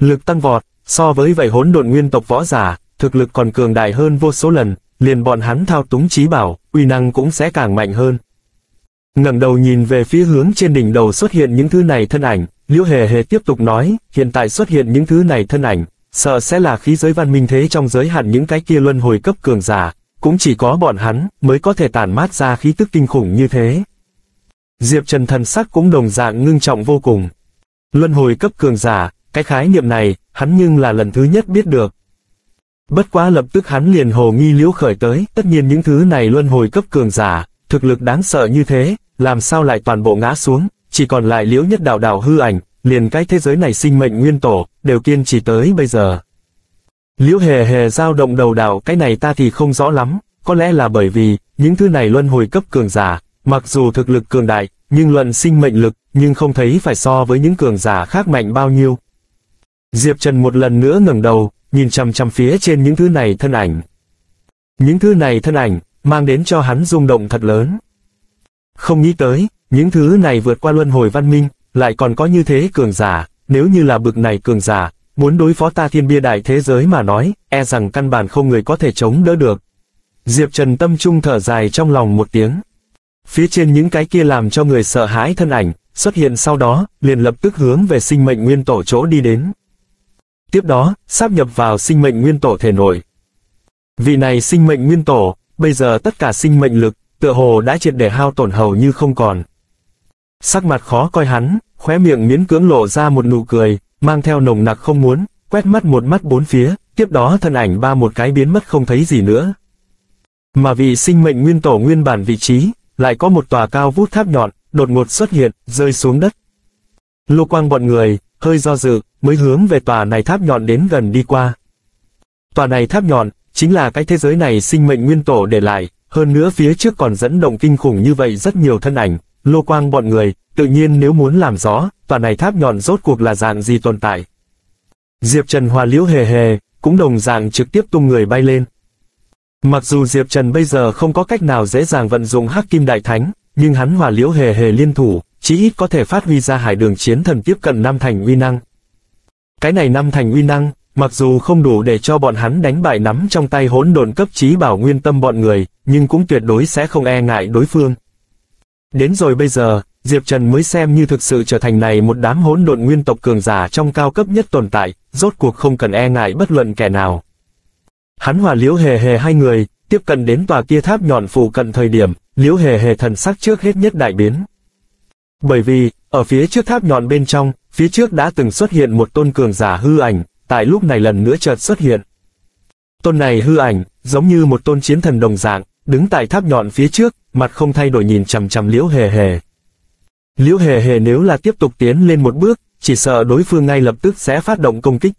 lực tăng vọt, so với vậy hỗn độn nguyên tộc võ giả, thực lực còn cường đại hơn vô số lần, liền bọn hắn thao túng trí bảo, uy năng cũng sẽ càng mạnh hơn. ngẩng đầu nhìn về phía hướng trên đỉnh đầu xuất hiện những thứ này thân ảnh, Liễu Hề Hề tiếp tục nói, hiện tại xuất hiện những thứ này thân ảnh, sợ sẽ là khí giới văn minh thế trong giới hạn những cái kia luân hồi cấp cường giả, cũng chỉ có bọn hắn mới có thể tản mát ra khí tức kinh khủng như thế. Diệp Trần thần sắc cũng đồng dạng ngưng trọng vô cùng. Luân hồi cấp cường giả, cái khái niệm này, hắn nhưng là lần thứ nhất biết được. Bất quá lập tức hắn liền hồ nghi liễu khởi tới, tất nhiên những thứ này luân hồi cấp cường giả, thực lực đáng sợ như thế, làm sao lại toàn bộ ngã xuống, chỉ còn lại liễu nhất đạo đạo hư ảnh, liền cái thế giới này sinh mệnh nguyên tổ, đều kiên trì tới bây giờ. Liễu hề hề dao động đầu đạo cái này ta thì không rõ lắm, có lẽ là bởi vì, những thứ này luân hồi cấp cường giả, mặc dù thực lực cường đại, nhưng luận sinh mệnh lực, nhưng không thấy phải so với những cường giả khác mạnh bao nhiêu. Diệp Trần một lần nữa ngẩng đầu, nhìn chằm chằm phía trên những thứ này thân ảnh. Những thứ này thân ảnh, mang đến cho hắn rung động thật lớn. Không nghĩ tới, những thứ này vượt qua luân hồi văn minh, lại còn có như thế cường giả, nếu như là bực này cường giả, muốn đối phó ta thiên bia đại thế giới mà nói, e rằng căn bản không người có thể chống đỡ được. Diệp Trần tâm trung thở dài trong lòng một tiếng. Phía trên những cái kia làm cho người sợ hãi thân ảnh, xuất hiện sau đó, liền lập tức hướng về sinh mệnh nguyên tổ chỗ đi đến. Tiếp đó, sáp nhập vào sinh mệnh nguyên tổ thể nổi. Vị này sinh mệnh nguyên tổ, bây giờ tất cả sinh mệnh lực, tựa hồ đã triệt để hao tổn hầu như không còn. Sắc mặt khó coi hắn, khóe miệng miễn cưỡng lộ ra một nụ cười, mang theo nồng nặc không muốn, quét mắt một mắt bốn phía, tiếp đó thân ảnh ba một cái biến mất không thấy gì nữa. Mà vị sinh mệnh nguyên tổ nguyên bản vị trí, lại có một tòa cao vút tháp nhọn, đột ngột xuất hiện, rơi xuống đất. Lô quang bọn người, hơi do dự, mới hướng về tòa này tháp nhọn đến gần đi qua. Tòa này tháp nhọn, chính là cái thế giới này sinh mệnh nguyên tổ để lại, hơn nữa phía trước còn dẫn động kinh khủng như vậy rất nhiều thân ảnh, lô quang bọn người, tự nhiên nếu muốn làm rõ, tòa này tháp nhọn rốt cuộc là dạng gì tồn tại. Diệp Trần hòa liễu hề hề, cũng đồng dạng trực tiếp tung người bay lên. Mặc dù Diệp Trần bây giờ không có cách nào dễ dàng vận dụng hắc kim đại thánh, nhưng hắn hòa liễu hề hề liên thủ, chí ít có thể phát huy ra hải đường chiến thần tiếp cận năm thành uy năng. Cái này năm thành uy năng, mặc dù không đủ để cho bọn hắn đánh bại nắm trong tay hỗn độn cấp trí bảo nguyên tâm bọn người, nhưng cũng tuyệt đối sẽ không e ngại đối phương. Đến rồi bây giờ, Diệp Trần mới xem như thực sự trở thành này một đám hỗn độn nguyên tộc cường giả trong cao cấp nhất tồn tại, rốt cuộc không cần e ngại bất luận kẻ nào. Hắn hòa liễu hề hề hai người, tiếp cận đến tòa kia tháp nhọn phụ cận thời điểm, liễu hề hề thần sắc trước hết nhất đại biến. Bởi vì, ở phía trước tháp nhọn bên trong, phía trước đã từng xuất hiện một tôn cường giả hư ảnh, tại lúc này lần nữa chợt xuất hiện. Tôn này hư ảnh, giống như một tôn chiến thần đồng dạng, đứng tại tháp nhọn phía trước, mặt không thay đổi nhìn chằm chằm liễu hề hề. Liễu hề hề nếu là tiếp tục tiến lên một bước, chỉ sợ đối phương ngay lập tức sẽ phát động công kích.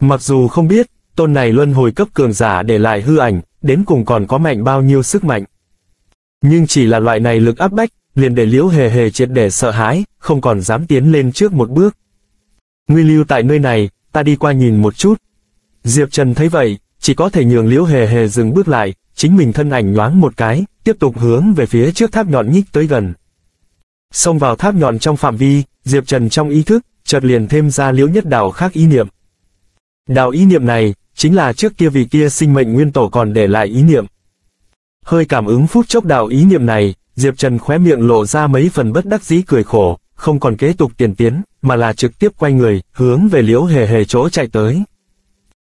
Mặc dù không biết, tôn này luân hồi cấp cường giả để lại hư ảnh, đến cùng còn có mạnh bao nhiêu sức mạnh. Nhưng chỉ là loại này lực áp bách, liền để liễu hề hề triệt để sợ hãi, không còn dám tiến lên trước một bước. Ngươi lưu tại nơi này, ta đi qua nhìn một chút. Diệp Trần thấy vậy, chỉ có thể nhường liễu hề hề dừng bước lại, chính mình thân ảnh nhoáng một cái, tiếp tục hướng về phía trước tháp nhọn nhích tới gần. Xông vào tháp nhọn trong phạm vi, Diệp Trần trong ý thức, chợt liền thêm ra liễu nhất đạo khác ý niệm. Đạo ý niệm này, chính là trước kia vị kia sinh mệnh nguyên tổ còn để lại ý niệm. Hơi cảm ứng phút chốc đạo ý niệm này, Diệp Trần khóe miệng lộ ra mấy phần bất đắc dĩ cười khổ, không còn kế tục tiền tiến, mà là trực tiếp quay người, hướng về liễu hề hề chỗ chạy tới.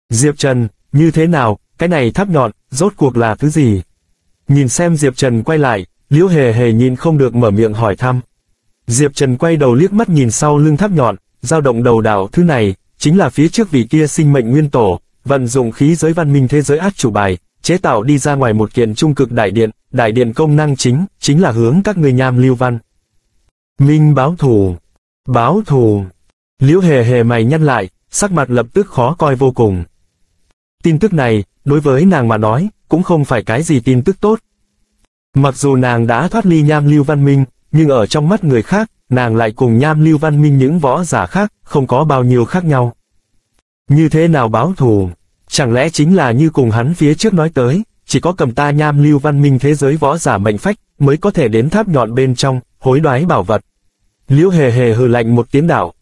Diệp Trần, như thế nào, cái này tháp nhọn, rốt cuộc là thứ gì? Nhìn xem Diệp Trần quay lại, liễu hề hề nhìn không được mở miệng hỏi thăm. Diệp Trần quay đầu liếc mắt nhìn sau lưng tháp nhọn, dao động đầu đảo thứ này, chính là phía trước vị kia sinh mệnh nguyên tổ, vận dụng khí giới văn minh thế giới át chủ bài, chế tạo đi ra ngoài một kiện trung cực đại điện, đại điện công năng chính, chính là hướng các người nham lưu văn. Minh báo thù. Báo thù. Liễu hề hề mày nhăn lại, sắc mặt lập tức khó coi vô cùng. Tin tức này, đối với nàng mà nói, cũng không phải cái gì tin tức tốt. Mặc dù nàng đã thoát ly nham lưu văn minh, nhưng ở trong mắt người khác, nàng lại cùng nham lưu văn minh những võ giả khác, không có bao nhiêu khác nhau. Như thế nào báo thù? Chẳng lẽ chính là như cùng hắn phía trước nói tới, chỉ có cầm ta nham lưu văn minh thế giới võ giả mệnh phách, mới có thể đến tháp nhọn bên trong, hối đoái bảo vật. Liễu hề hề hừ lạnh một tiếng đảo.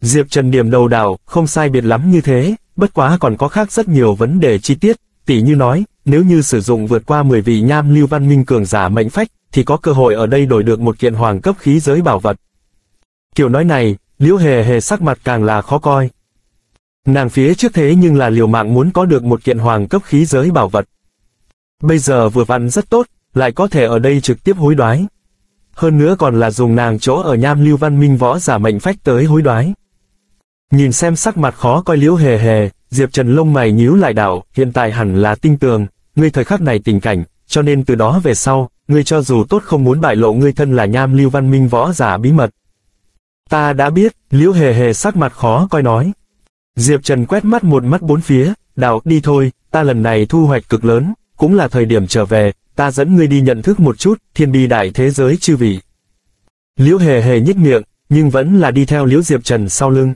Diệp Trần điểm đầu đảo, không sai biệt lắm như thế, bất quá còn có khác rất nhiều vấn đề chi tiết, tỉ như nói, nếu như sử dụng vượt qua 10 vị nham lưu văn minh cường giả mệnh phách, thì có cơ hội ở đây đổi được một kiện hoàng cấp khí giới bảo vật. Kiểu nói này, liễu hề hề sắc mặt càng là khó coi. Nàng phía trước thế nhưng là liều mạng muốn có được một kiện hoàng cấp khí giới bảo vật. Bây giờ vừa vặn rất tốt, lại có thể ở đây trực tiếp hối đoái. Hơn nữa còn là dùng nàng chỗ ở nham lưu văn minh võ giả mệnh phách tới hối đoái. Nhìn xem sắc mặt khó coi liễu hề hề, Diệp Trần lông mày nhíu lại đảo, hiện tại hẳn là tinh tường, ngươi thời khắc này tình cảnh, cho nên từ đó về sau, ngươi cho dù tốt không muốn bại lộ ngươi thân là nham lưu văn minh võ giả bí mật. Ta đã biết, liễu hề hề sắc mặt khó coi nói. Diệp Trần quét mắt một mắt bốn phía, đảo đi thôi, ta lần này thu hoạch cực lớn, cũng là thời điểm trở về, ta dẫn ngươi đi nhận thức một chút, thiên bi đại thế giới chư vị. Liễu hề hề nhích miệng, nhưng vẫn là đi theo Liễu Diệp Trần sau lưng.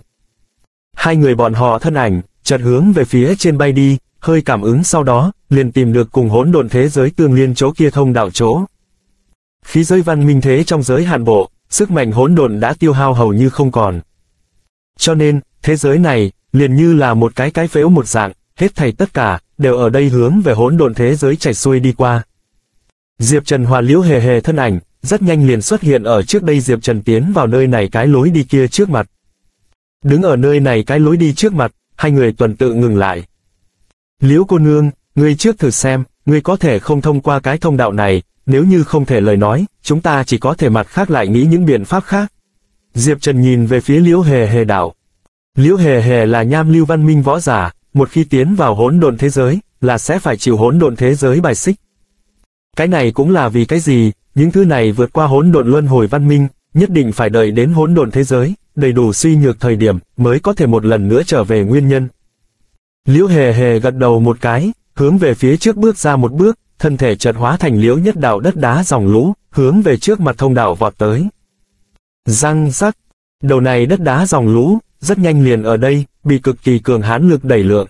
Hai người bọn họ thân ảnh, chợt hướng về phía trên bay đi, hơi cảm ứng sau đó, liền tìm được cùng hỗn độn thế giới tương liên chỗ kia thông đạo chỗ. Khí giới văn minh thế trong giới hạn bộ, sức mạnh hỗn độn đã tiêu hao hầu như không còn. Cho nên, thế giới này, liền như là một cái cái phễu một dạng, hết thảy tất cả, đều ở đây hướng về hỗn độn thế giới chảy xuôi đi qua. Diệp Trần hòa liễu hề hề thân ảnh, rất nhanh liền xuất hiện ở trước đây Diệp Trần tiến vào nơi này cái lối đi kia trước mặt. Đứng ở nơi này cái lối đi trước mặt, hai người tuần tự ngừng lại. Liễu cô nương, ngươi trước thử xem, ngươi có thể không thông qua cái thông đạo này, nếu như không thể lời nói, chúng ta chỉ có thể mặt khác lại nghĩ những biện pháp khác. Diệp Trần nhìn về phía Liễu Hề Hề đảo. Liễu Hề Hề là nham lưu văn minh võ giả, một khi tiến vào hỗn độn thế giới, là sẽ phải chịu hỗn độn thế giới bài xích. Cái này cũng là vì cái gì, những thứ này vượt qua hỗn độn luân hồi văn minh, nhất định phải đợi đến hỗn độn thế giới, đầy đủ suy nhược thời điểm, mới có thể một lần nữa trở về nguyên nhân. Liễu hề hề gật đầu một cái, hướng về phía trước bước ra một bước, thân thể chợt hóa thành liễu nhất đạo đất đá dòng lũ, hướng về trước mặt thông đạo vọt tới. Răng rắc, đầu này đất đá dòng lũ, rất nhanh liền ở đây, bị cực kỳ cường hãn lực đẩy lượng.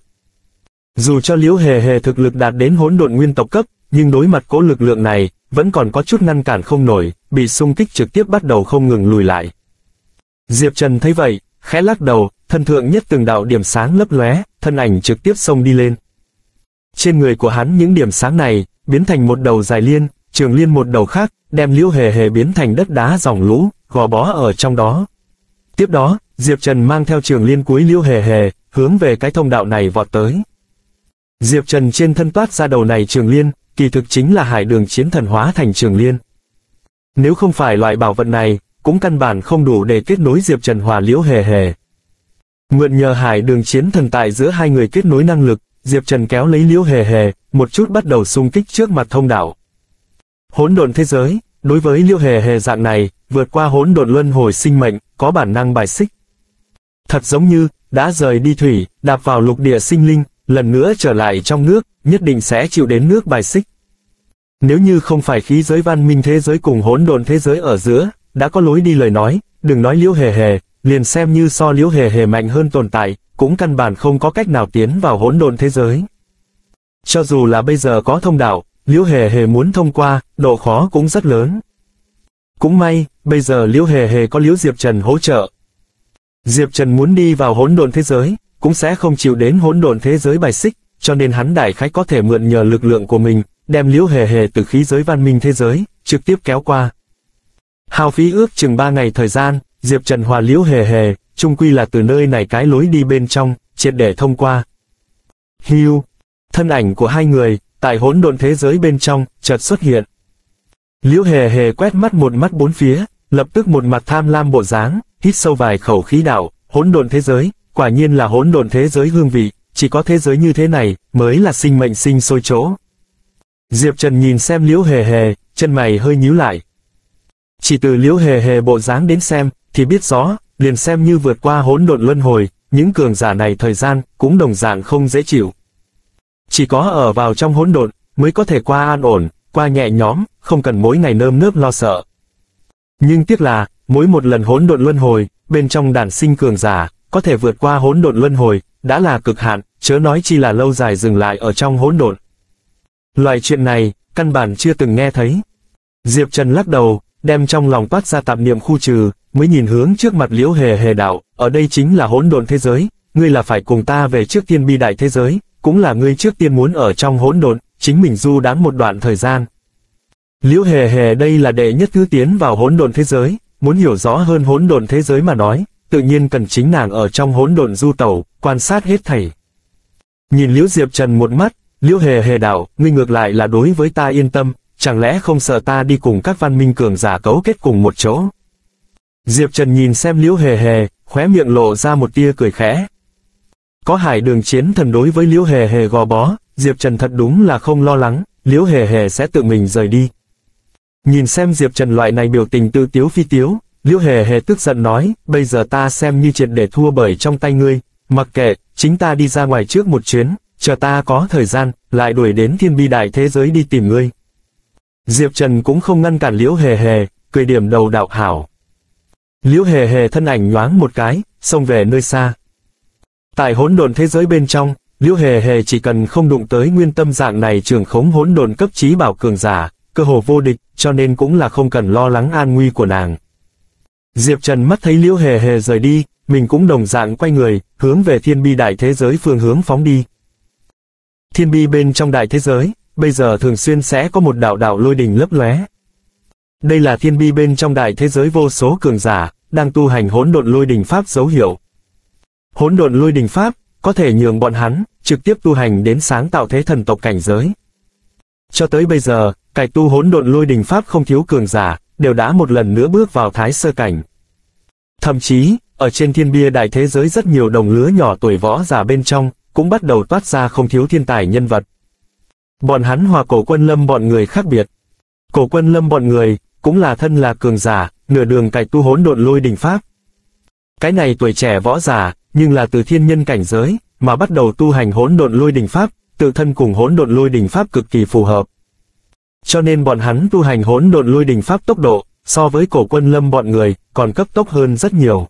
Dù cho liễu hề hề thực lực đạt đến hỗn độn nguyên tộc cấp, nhưng đối mặt cố lực lượng này, vẫn còn có chút ngăn cản không nổi, bị xung kích trực tiếp bắt đầu không ngừng lùi lại. Diệp Trần thấy vậy, khẽ lắc đầu, thân thượng nhất từng đạo điểm sáng lấp lóe, thân ảnh trực tiếp xông đi lên. Trên người của hắn những điểm sáng này, biến thành một đầu dài liên, trường liên một đầu khác, đem liễu hề hề biến thành đất đá dòng lũ, gò bó ở trong đó. Tiếp đó, Diệp Trần mang theo trường liên cuối liễu hề hề, hướng về cái thông đạo này vọt tới. Diệp Trần trên thân toát ra đầu này trường liên, kỳ thực chính là hải đường chiến thần hóa thành trường liên. Nếu không phải loại bảo vật này, cũng căn bản không đủ để kết nối Diệp Trần hòa liễu hề hề. Mượn nhờ hải đường chiến thần tại giữa hai người kết nối năng lực, Diệp Trần kéo lấy liễu hề hề, một chút bắt đầu xung kích trước mặt thông đạo. Hỗn độn thế giới, đối với liễu hề hề dạng này, vượt qua hỗn độn luân hồi sinh mệnh, có bản năng bài xích. Thật giống như, đã rời đi thủy, đạp vào lục địa sinh linh, lần nữa trở lại trong nước, nhất định sẽ chịu đến nước bài xích. Nếu như không phải khí giới văn minh thế giới cùng hỗn độn thế giới ở giữa, đã có lối đi lời nói, đừng nói liễu hề hề, liền xem như so liễu hề hề mạnh hơn tồn tại, cũng căn bản không có cách nào tiến vào hỗn độn thế giới. Cho dù là bây giờ có thông đạo, liễu hề hề muốn thông qua, độ khó cũng rất lớn. Cũng may, bây giờ liễu hề hề có liễu Diệp Trần hỗ trợ. Diệp Trần muốn đi vào hỗn độn thế giới, cũng sẽ không chịu đến hỗn độn thế giới bài xích, cho nên hắn đại khái có thể mượn nhờ lực lượng của mình, đem liễu hề hề từ khí giới văn minh thế giới, trực tiếp kéo qua. Hào phí ước chừng 3 ngày thời gian, Diệp Trần hòa liễu hề hề, chung quy là từ nơi này cái lối đi bên trong, triệt để thông qua. Hiu, thân ảnh của hai người, tại hỗn độn thế giới bên trong, chợt xuất hiện. Liễu hề hề quét mắt một mắt bốn phía, lập tức một mặt tham lam bộ dáng, hít sâu vài khẩu khí đạo, hỗn độn thế giới, quả nhiên là hỗn độn thế giới hương vị, chỉ có thế giới như thế này, mới là sinh mệnh sinh sôi chỗ. Diệp Trần nhìn xem liễu hề hề, chân mày hơi nhíu lại. Chỉ từ liễu hề hề bộ dáng đến xem, thì biết rõ, liền xem như vượt qua hỗn độn luân hồi, những cường giả này thời gian, cũng đồng dạng không dễ chịu. Chỉ có ở vào trong hỗn độn, mới có thể qua an ổn, qua nhẹ nhõm, không cần mỗi ngày nơm nớp lo sợ. Nhưng tiếc là, mỗi một lần hỗn độn luân hồi, bên trong đàn sinh cường giả, có thể vượt qua hỗn độn luân hồi, đã là cực hạn, chớ nói chi là lâu dài dừng lại ở trong hỗn độn. Loại chuyện này, căn bản chưa từng nghe thấy. Diệp Trần lắc đầu, đem trong lòng toát ra tạp niệm khu trừ, mới nhìn hướng trước mặt liễu hề hề đạo, ở đây chính là hỗn độn thế giới, ngươi là phải cùng ta về trước tiên bi đại thế giới, cũng là ngươi trước tiên muốn ở trong hỗn độn, chính mình du đáng một đoạn thời gian. Liễu hề hề đây là đệ nhất thứ tiến vào hỗn độn thế giới, muốn hiểu rõ hơn hỗn độn thế giới mà nói, tự nhiên cần chính nàng ở trong hỗn độn du tẩu, quan sát hết thảy. Nhìn Liễu Diệp Trần một mắt, Liễu hề hề đạo, ngươi ngược lại là đối với ta yên tâm, chẳng lẽ không sợ ta đi cùng các văn minh cường giả cấu kết cùng một chỗ. Diệp Trần nhìn xem Liễu hề hề, khóe miệng lộ ra một tia cười khẽ. Có hải đường chiến thần đối với Liễu hề hề gò bó, Diệp Trần thật đúng là không lo lắng, Liễu hề hề sẽ tự mình rời đi. Nhìn xem Diệp Trần loại này biểu tình tư tiếu phi tiếu, Liễu hề hề tức giận nói, bây giờ ta xem như triệt để thua bởi trong tay ngươi, mặc kệ, chính ta đi ra ngoài trước một chuyến, chờ ta có thời gian, lại đuổi đến thiên bi đại thế giới đi tìm ngươi. Diệp Trần cũng không ngăn cản Liễu hề hề, cười điểm đầu đạo hảo. Liễu hề hề thân ảnh nhoáng một cái, xông về nơi xa. Tại hỗn độn thế giới bên trong, Liễu hề hề chỉ cần không đụng tới nguyên tâm dạng này trường khống hỗn độn cấp trí bảo cường giả, cơ hồ vô địch, cho nên cũng là không cần lo lắng an nguy của nàng. Diệp Trần mắt thấy Liễu hề hề rời đi, mình cũng đồng dạng quay người, hướng về thiên bi đại thế giới phương hướng phóng đi. Thiên bi bên trong đại thế giới, bây giờ thường xuyên sẽ có một đạo đạo lôi đình lấp lóe. Đây là thiên bi bên trong đại thế giới vô số cường giả, đang tu hành hỗn độn lôi đình pháp dấu hiệu. Hỗn độn lôi đình pháp, có thể nhường bọn hắn, trực tiếp tu hành đến sáng tạo thế thần tộc cảnh giới. Cho tới bây giờ, cải tu hỗn độn lôi đình pháp không thiếu cường giả, đều đã một lần nữa bước vào thái sơ cảnh. Thậm chí, ở trên thiên bia đại thế giới rất nhiều đồng lứa nhỏ tuổi võ giả bên trong, cũng bắt đầu toát ra không thiếu thiên tài nhân vật. Bọn hắn hòa cổ quân lâm bọn người khác biệt. Cổ quân lâm bọn người, cũng là thân là cường giả, nửa đường cải tu hỗn độn lôi đình pháp. Cái này tuổi trẻ võ giả, nhưng là từ thiên nhân cảnh giới, mà bắt đầu tu hành hỗn độn lôi đình pháp, tự thân cùng hỗn độn lôi đình pháp cực kỳ phù hợp. Cho nên bọn hắn tu hành hỗn độn lui đình pháp tốc độ, so với cổ quân lâm bọn người, còn cấp tốc hơn rất nhiều.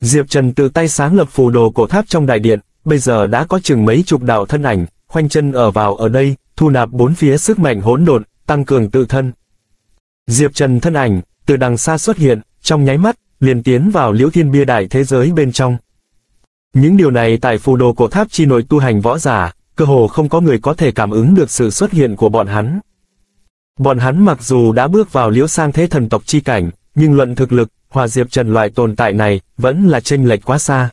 Diệp Trần tự tay sáng lập phù đồ cổ tháp trong đại điện, bây giờ đã có chừng mấy chục đạo thân ảnh, khoanh chân ở vào ở đây, thu nạp bốn phía sức mạnh hỗn độn, tăng cường tự thân. Diệp Trần thân ảnh, từ đằng xa xuất hiện, trong nháy mắt, liền tiến vào liễu thiên bia đại thế giới bên trong. Những điều này tại phù đồ cổ tháp chi nội tu hành võ giả, cơ hồ không có người có thể cảm ứng được sự xuất hiện của bọn hắn. Bọn hắn mặc dù đã bước vào liễu sang thế thần tộc chi cảnh, nhưng luận thực lực, hòa Diệp Trần loại tồn tại này, vẫn là chênh lệch quá xa.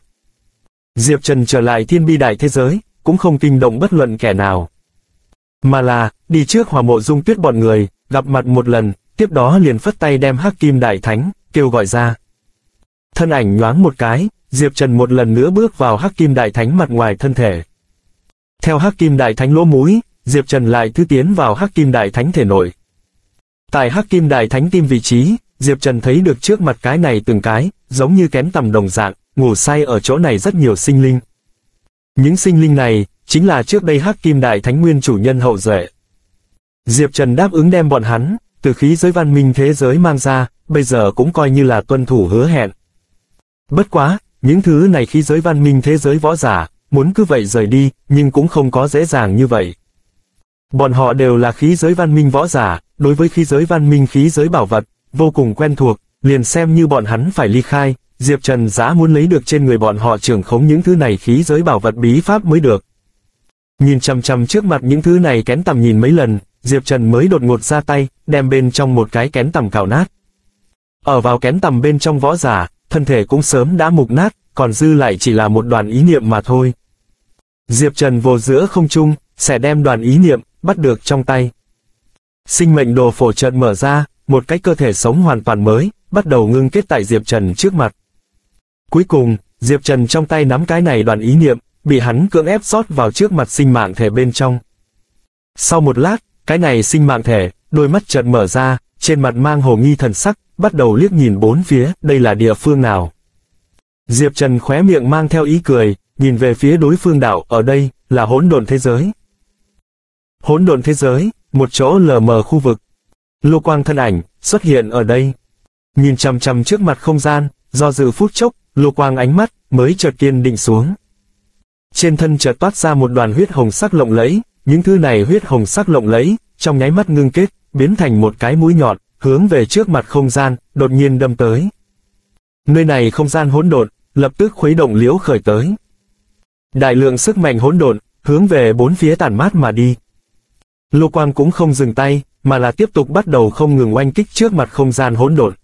Diệp Trần trở lại thiên bi đại thế giới, cũng không kinh động bất luận kẻ nào. Mà là, đi trước hòa mộ dung tuyết bọn người, gặp mặt một lần, tiếp đó liền phất tay đem hắc kim đại thánh, kêu gọi ra. Thân ảnh nhoáng một cái, Diệp Trần một lần nữa bước vào hắc kim đại thánh mặt ngoài thân thể. Theo hắc kim đại thánh lỗ mũi, Diệp Trần lại thứ tiến vào hắc kim đại thánh thể nội. Tại hắc kim đại thánh tim vị trí, Diệp Trần thấy được trước mặt cái này từng cái, giống như kén tầm đồng dạng, ngủ say ở chỗ này rất nhiều sinh linh. Những sinh linh này, chính là trước đây hắc kim đại thánh nguyên chủ nhân hậu duệ. Diệp Trần đáp ứng đem bọn hắn, từ khí giới văn minh thế giới mang ra, bây giờ cũng coi như là tuân thủ hứa hẹn. Bất quá, những thứ này khí giới văn minh thế giới võ giả, muốn cứ vậy rời đi, nhưng cũng không có dễ dàng như vậy. Bọn họ đều là khí giới văn minh võ giả, đối với khí giới văn minh khí giới bảo vật, vô cùng quen thuộc, liền xem như bọn hắn phải ly khai, Diệp Trần giá muốn lấy được trên người bọn họ trưởng khống những thứ này khí giới bảo vật bí pháp mới được. Nhìn chằm chằm trước mặt những thứ này kén tầm nhìn mấy lần, Diệp Trần mới đột ngột ra tay, đem bên trong một cái kén tầm cào nát. Ở vào kén tầm bên trong võ giả, thân thể cũng sớm đã mục nát, còn dư lại chỉ là một đoàn ý niệm mà thôi. Diệp Trần vô giữa không trung, sẽ đem đoàn ý niệm, bắt được trong tay. Sinh mệnh đồ phổ trận mở ra, một cái cơ thể sống hoàn toàn mới, bắt đầu ngưng kết tại Diệp Trần trước mặt. Cuối cùng, Diệp Trần trong tay nắm cái này đoàn ý niệm, bị hắn cưỡng ép rót vào trước mặt sinh mạng thể bên trong. Sau một lát, cái này sinh mạng thể, đôi mắt chợt mở ra, trên mặt mang hồ nghi thần sắc, bắt đầu liếc nhìn bốn phía, đây là địa phương nào. Diệp Trần khóe miệng mang theo ý cười, nhìn về phía đối phương đảo, ở đây, là hỗn độn thế giới. Hỗn độn thế giới, một chỗ lờ mờ khu vực. Lô quang thân ảnh, xuất hiện ở đây. Nhìn chằm chằm trước mặt không gian, do dự phút chốc, lô quang ánh mắt, mới chợt kiên định xuống. Trên thân chợt toát ra một đoàn huyết hồng sắc lộng lẫy, những thứ này huyết hồng sắc lộng lẫy, trong nháy mắt ngưng kết, biến thành một cái mũi nhọn, hướng về trước mặt không gian, đột nhiên đâm tới. Nơi này không gian hỗn độn, lập tức khuấy động liễu khởi tới. Đại lượng sức mạnh hỗn độn, hướng về bốn phía tản mát mà đi. Lô Quang cũng không dừng tay, mà là tiếp tục bắt đầu không ngừng oanh kích trước mặt không gian hỗn độn.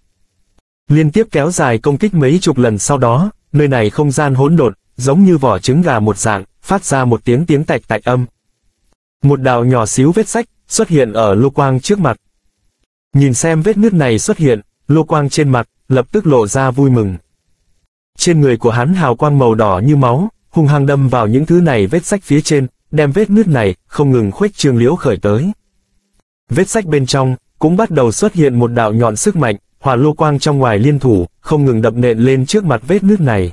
Liên tiếp kéo dài công kích mấy chục lần sau đó, nơi này không gian hỗn độn, giống như vỏ trứng gà một dạng, phát ra một tiếng tiếng tạch tạch âm. Một đạo nhỏ xíu vết sách, xuất hiện ở lô quang trước mặt. Nhìn xem vết nứt này xuất hiện, lô quang trên mặt, lập tức lộ ra vui mừng. Trên người của hắn hào quang màu đỏ như máu, hung hăng đâm vào những thứ này vết sách phía trên, đem vết nứt này, không ngừng khuếch trương liễu khởi tới. Vết sách bên trong, cũng bắt đầu xuất hiện một đạo nhọn sức mạnh, hỏa lô quang trong ngoài liên thủ, không ngừng đập nện lên trước mặt vết nứt này.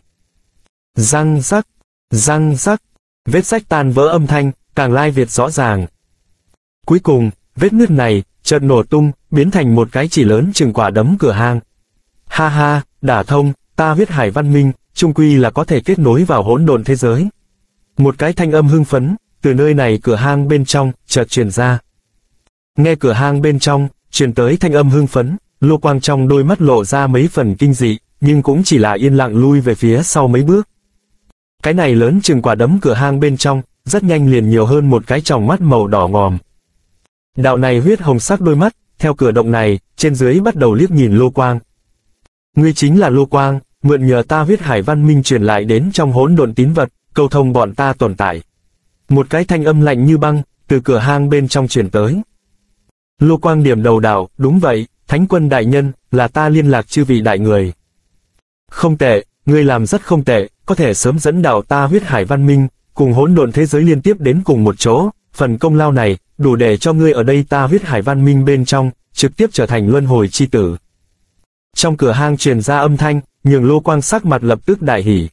Răng rắc, răng rắc, vết sách tan vỡ âm thanh, càng lai việt rõ ràng. Cuối cùng, vết nứt này, chợt nổ tung, biến thành một cái chỉ lớn chừng quả đấm cửa hang. Ha ha, đả thông, ta huyết hải văn minh, trung quy là có thể kết nối vào hỗn độn thế giới. Một cái thanh âm hưng phấn, từ nơi này cửa hang bên trong, chợt truyền ra. Nghe cửa hang bên trong, truyền tới thanh âm hưng phấn, lô quang trong đôi mắt lộ ra mấy phần kinh dị, nhưng cũng chỉ là yên lặng lui về phía sau mấy bước. Cái này lớn chừng quả đấm cửa hang bên trong, rất nhanh liền nhiều hơn một cái tròng mắt màu đỏ ngòm. Đạo này huyết hồng sắc đôi mắt, theo cửa động này, trên dưới bắt đầu liếc nhìn lô quang. Ngươi chính là lô quang, mượn nhờ ta huyết hải văn minh truyền lại đến trong hỗn độn tín vật, cầu thông bọn ta tồn tại. Một cái thanh âm lạnh như băng, từ cửa hang bên trong truyền tới. Lô quang điểm đầu đảo đúng vậy, thánh quân đại nhân, là ta liên lạc chư vị đại người. Không tệ, ngươi làm rất không tệ, có thể sớm dẫn đạo ta huyết hải văn minh, cùng hỗn độn thế giới liên tiếp đến cùng một chỗ, phần công lao này, đủ để cho ngươi ở đây ta huyết hải văn minh bên trong, trực tiếp trở thành luân hồi chi tử. Trong cửa hang truyền ra âm thanh, nhường lô quang sắc mặt lập tức đại hỉ.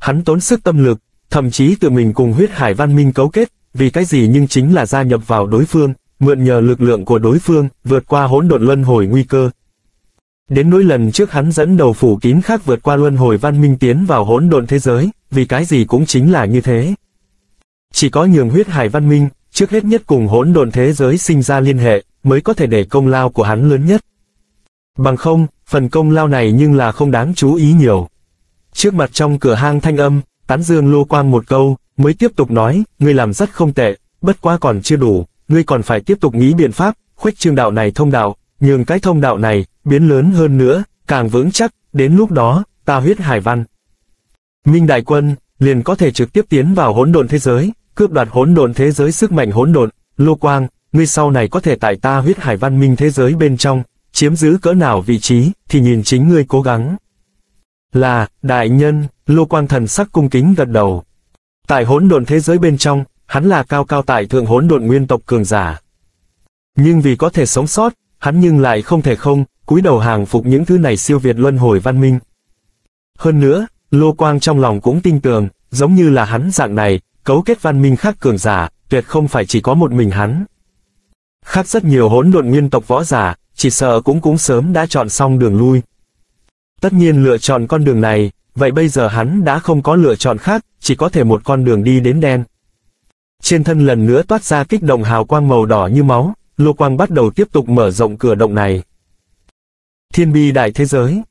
Hắn tốn sức tâm lực, thậm chí tự mình cùng huyết hải văn minh cấu kết, vì cái gì nhưng chính là gia nhập vào đối phương, mượn nhờ lực lượng của đối phương, vượt qua hỗn độn luân hồi nguy cơ. Đến nỗi lần trước hắn dẫn đầu phủ kín khác vượt qua luân hồi văn minh tiến vào hỗn độn thế giới, vì cái gì cũng chính là như thế. Chỉ có nhường huyết hải văn minh, trước hết nhất cùng hỗn độn thế giới sinh ra liên hệ, mới có thể để công lao của hắn lớn nhất. Bằng không, phần công lao này nhưng là không đáng chú ý nhiều. Trước mặt trong cửa hang thanh âm, tán dương lô quang một câu, mới tiếp tục nói, ngươi làm rất không tệ, bất quá còn chưa đủ, ngươi còn phải tiếp tục nghĩ biện pháp, khuếch trương đạo này thông đạo, nhường cái thông đạo này, biến lớn hơn nữa, càng vững chắc, đến lúc đó, ta huyết hải văn. Minh Đại Quân, liền có thể trực tiếp tiến vào hỗn độn thế giới, cướp đoạt hỗn độn thế giới sức mạnh hỗn độn, lô quang, ngươi sau này có thể tại ta huyết hải văn minh thế giới bên trong, chiếm giữ cỡ nào vị trí, thì nhìn chính ngươi cố gắng. Là, đại nhân, lô quang thần sắc cung kính gật đầu. Tại hỗn độn thế giới bên trong, hắn là cao cao tại thượng hỗn độn nguyên tộc cường giả. Nhưng vì có thể sống sót, hắn nhưng lại không thể không, cúi đầu hàng phục những thứ này siêu việt luân hồi văn minh. Hơn nữa, Lô Quang trong lòng cũng tin tưởng, giống như là hắn dạng này, cấu kết văn minh khác cường giả, tuyệt không phải chỉ có một mình hắn. Khác rất nhiều hỗn độn nguyên tộc võ giả, chỉ sợ cũng cũng sớm đã chọn xong đường lui. Tất nhiên lựa chọn con đường này, vậy bây giờ hắn đã không có lựa chọn khác, chỉ có thể một con đường đi đến đen. Trên thân lần nữa toát ra kích động hào quang màu đỏ như máu, lô quang bắt đầu tiếp tục mở rộng cửa động này. Thiên bi đại thế giới.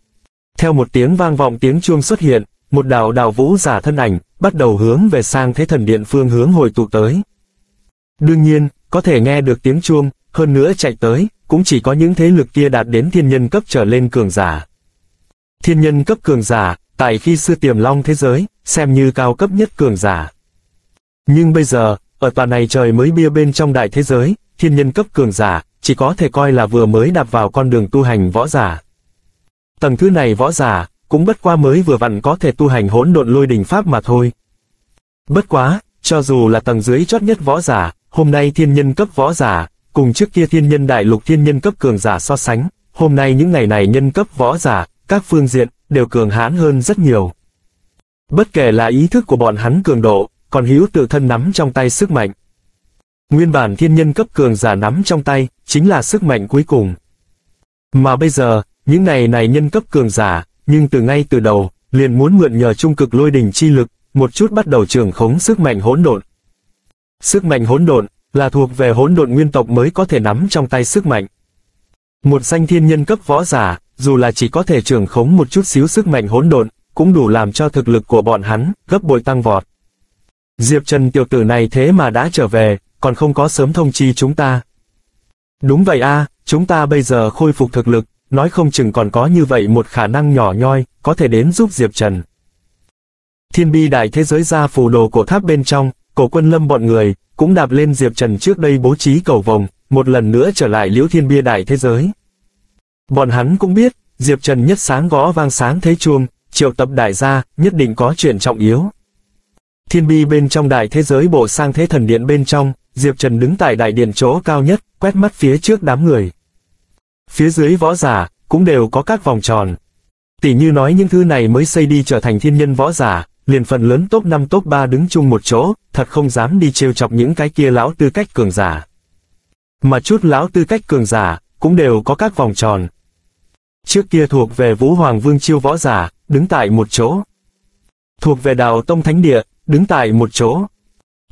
Theo một tiếng vang vọng tiếng chuông xuất hiện, một đạo đạo vũ giả thân ảnh, bắt đầu hướng về sang thế thần điện phương hướng hồi tụ tới. Đương nhiên, có thể nghe được tiếng chuông, hơn nữa chạy tới, cũng chỉ có những thế lực kia đạt đến thiên nhân cấp trở lên cường giả. Thiên nhân cấp cường giả, tại khi xưa tiềm long thế giới, xem như cao cấp nhất cường giả. Nhưng bây giờ, ở tòa này trời mới bia bên trong đại thế giới, thiên nhân cấp cường giả, chỉ có thể coi là vừa mới đạp vào con đường tu hành võ giả. Tầng thứ này võ giả, cũng bất qua mới vừa vặn có thể tu hành hỗn độn lôi đình pháp mà thôi. Bất quá, cho dù là tầng dưới chót nhất võ giả, hôm nay thiên nhân cấp võ giả, cùng trước kia thiên nhân đại lục thiên nhân cấp cường giả so sánh, hôm nay những ngày này nhân cấp võ giả, các phương diện, đều cường hãn hơn rất nhiều. Bất kể là ý thức của bọn hắn cường độ, còn hữu tự thân nắm trong tay sức mạnh. Nguyên bản thiên nhân cấp cường giả nắm trong tay, chính là sức mạnh cuối cùng. Mà bây giờ, những này này nhân cấp cường giả, nhưng từ ngay từ đầu, liền muốn mượn nhờ trung cực lôi đỉnh chi lực, một chút bắt đầu trưởng khống sức mạnh hỗn độn. Sức mạnh hỗn độn là thuộc về hỗn độn nguyên tộc mới có thể nắm trong tay sức mạnh. Một danh thiên nhân cấp võ giả, dù là chỉ có thể trưởng khống một chút xíu sức mạnh hỗn độn, cũng đủ làm cho thực lực của bọn hắn gấp bội tăng vọt. Diệp Trần tiểu tử này thế mà đã trở về, còn không có sớm thông chi chúng ta. Đúng vậy a, chúng ta bây giờ khôi phục thực lực, nói không chừng còn có như vậy một khả năng nhỏ nhoi, có thể đến giúp Diệp Trần. Thiên bi đại thế giới ra phù đồ cổ tháp bên trong, cổ quân lâm bọn người, cũng đạp lên Diệp Trần trước đây bố trí cầu vồng, một lần nữa trở lại liễu thiên bia đại thế giới. Bọn hắn cũng biết, Diệp Trần nhất sáng gõ vang sáng thế chuông, triệu tập đại gia, nhất định có chuyện trọng yếu. Thiên bi bên trong đại thế giới bộ sang thế thần điện bên trong, Diệp Trần đứng tại đại điện chỗ cao nhất, quét mắt phía trước đám người. Phía dưới võ giả, cũng đều có các vòng tròn. Tỷ như nói những thứ này mới xây đi trở thành thiên nhân võ giả, liền phần lớn top 5 top 3 đứng chung một chỗ, thật không dám đi trêu chọc những cái kia lão tư cách cường giả. Mà chút lão tư cách cường giả, cũng đều có các vòng tròn. Trước kia thuộc về Vũ Hoàng Vương Chiêu võ giả, đứng tại một chỗ. Thuộc về Đào Tông Thánh Địa, đứng tại một chỗ.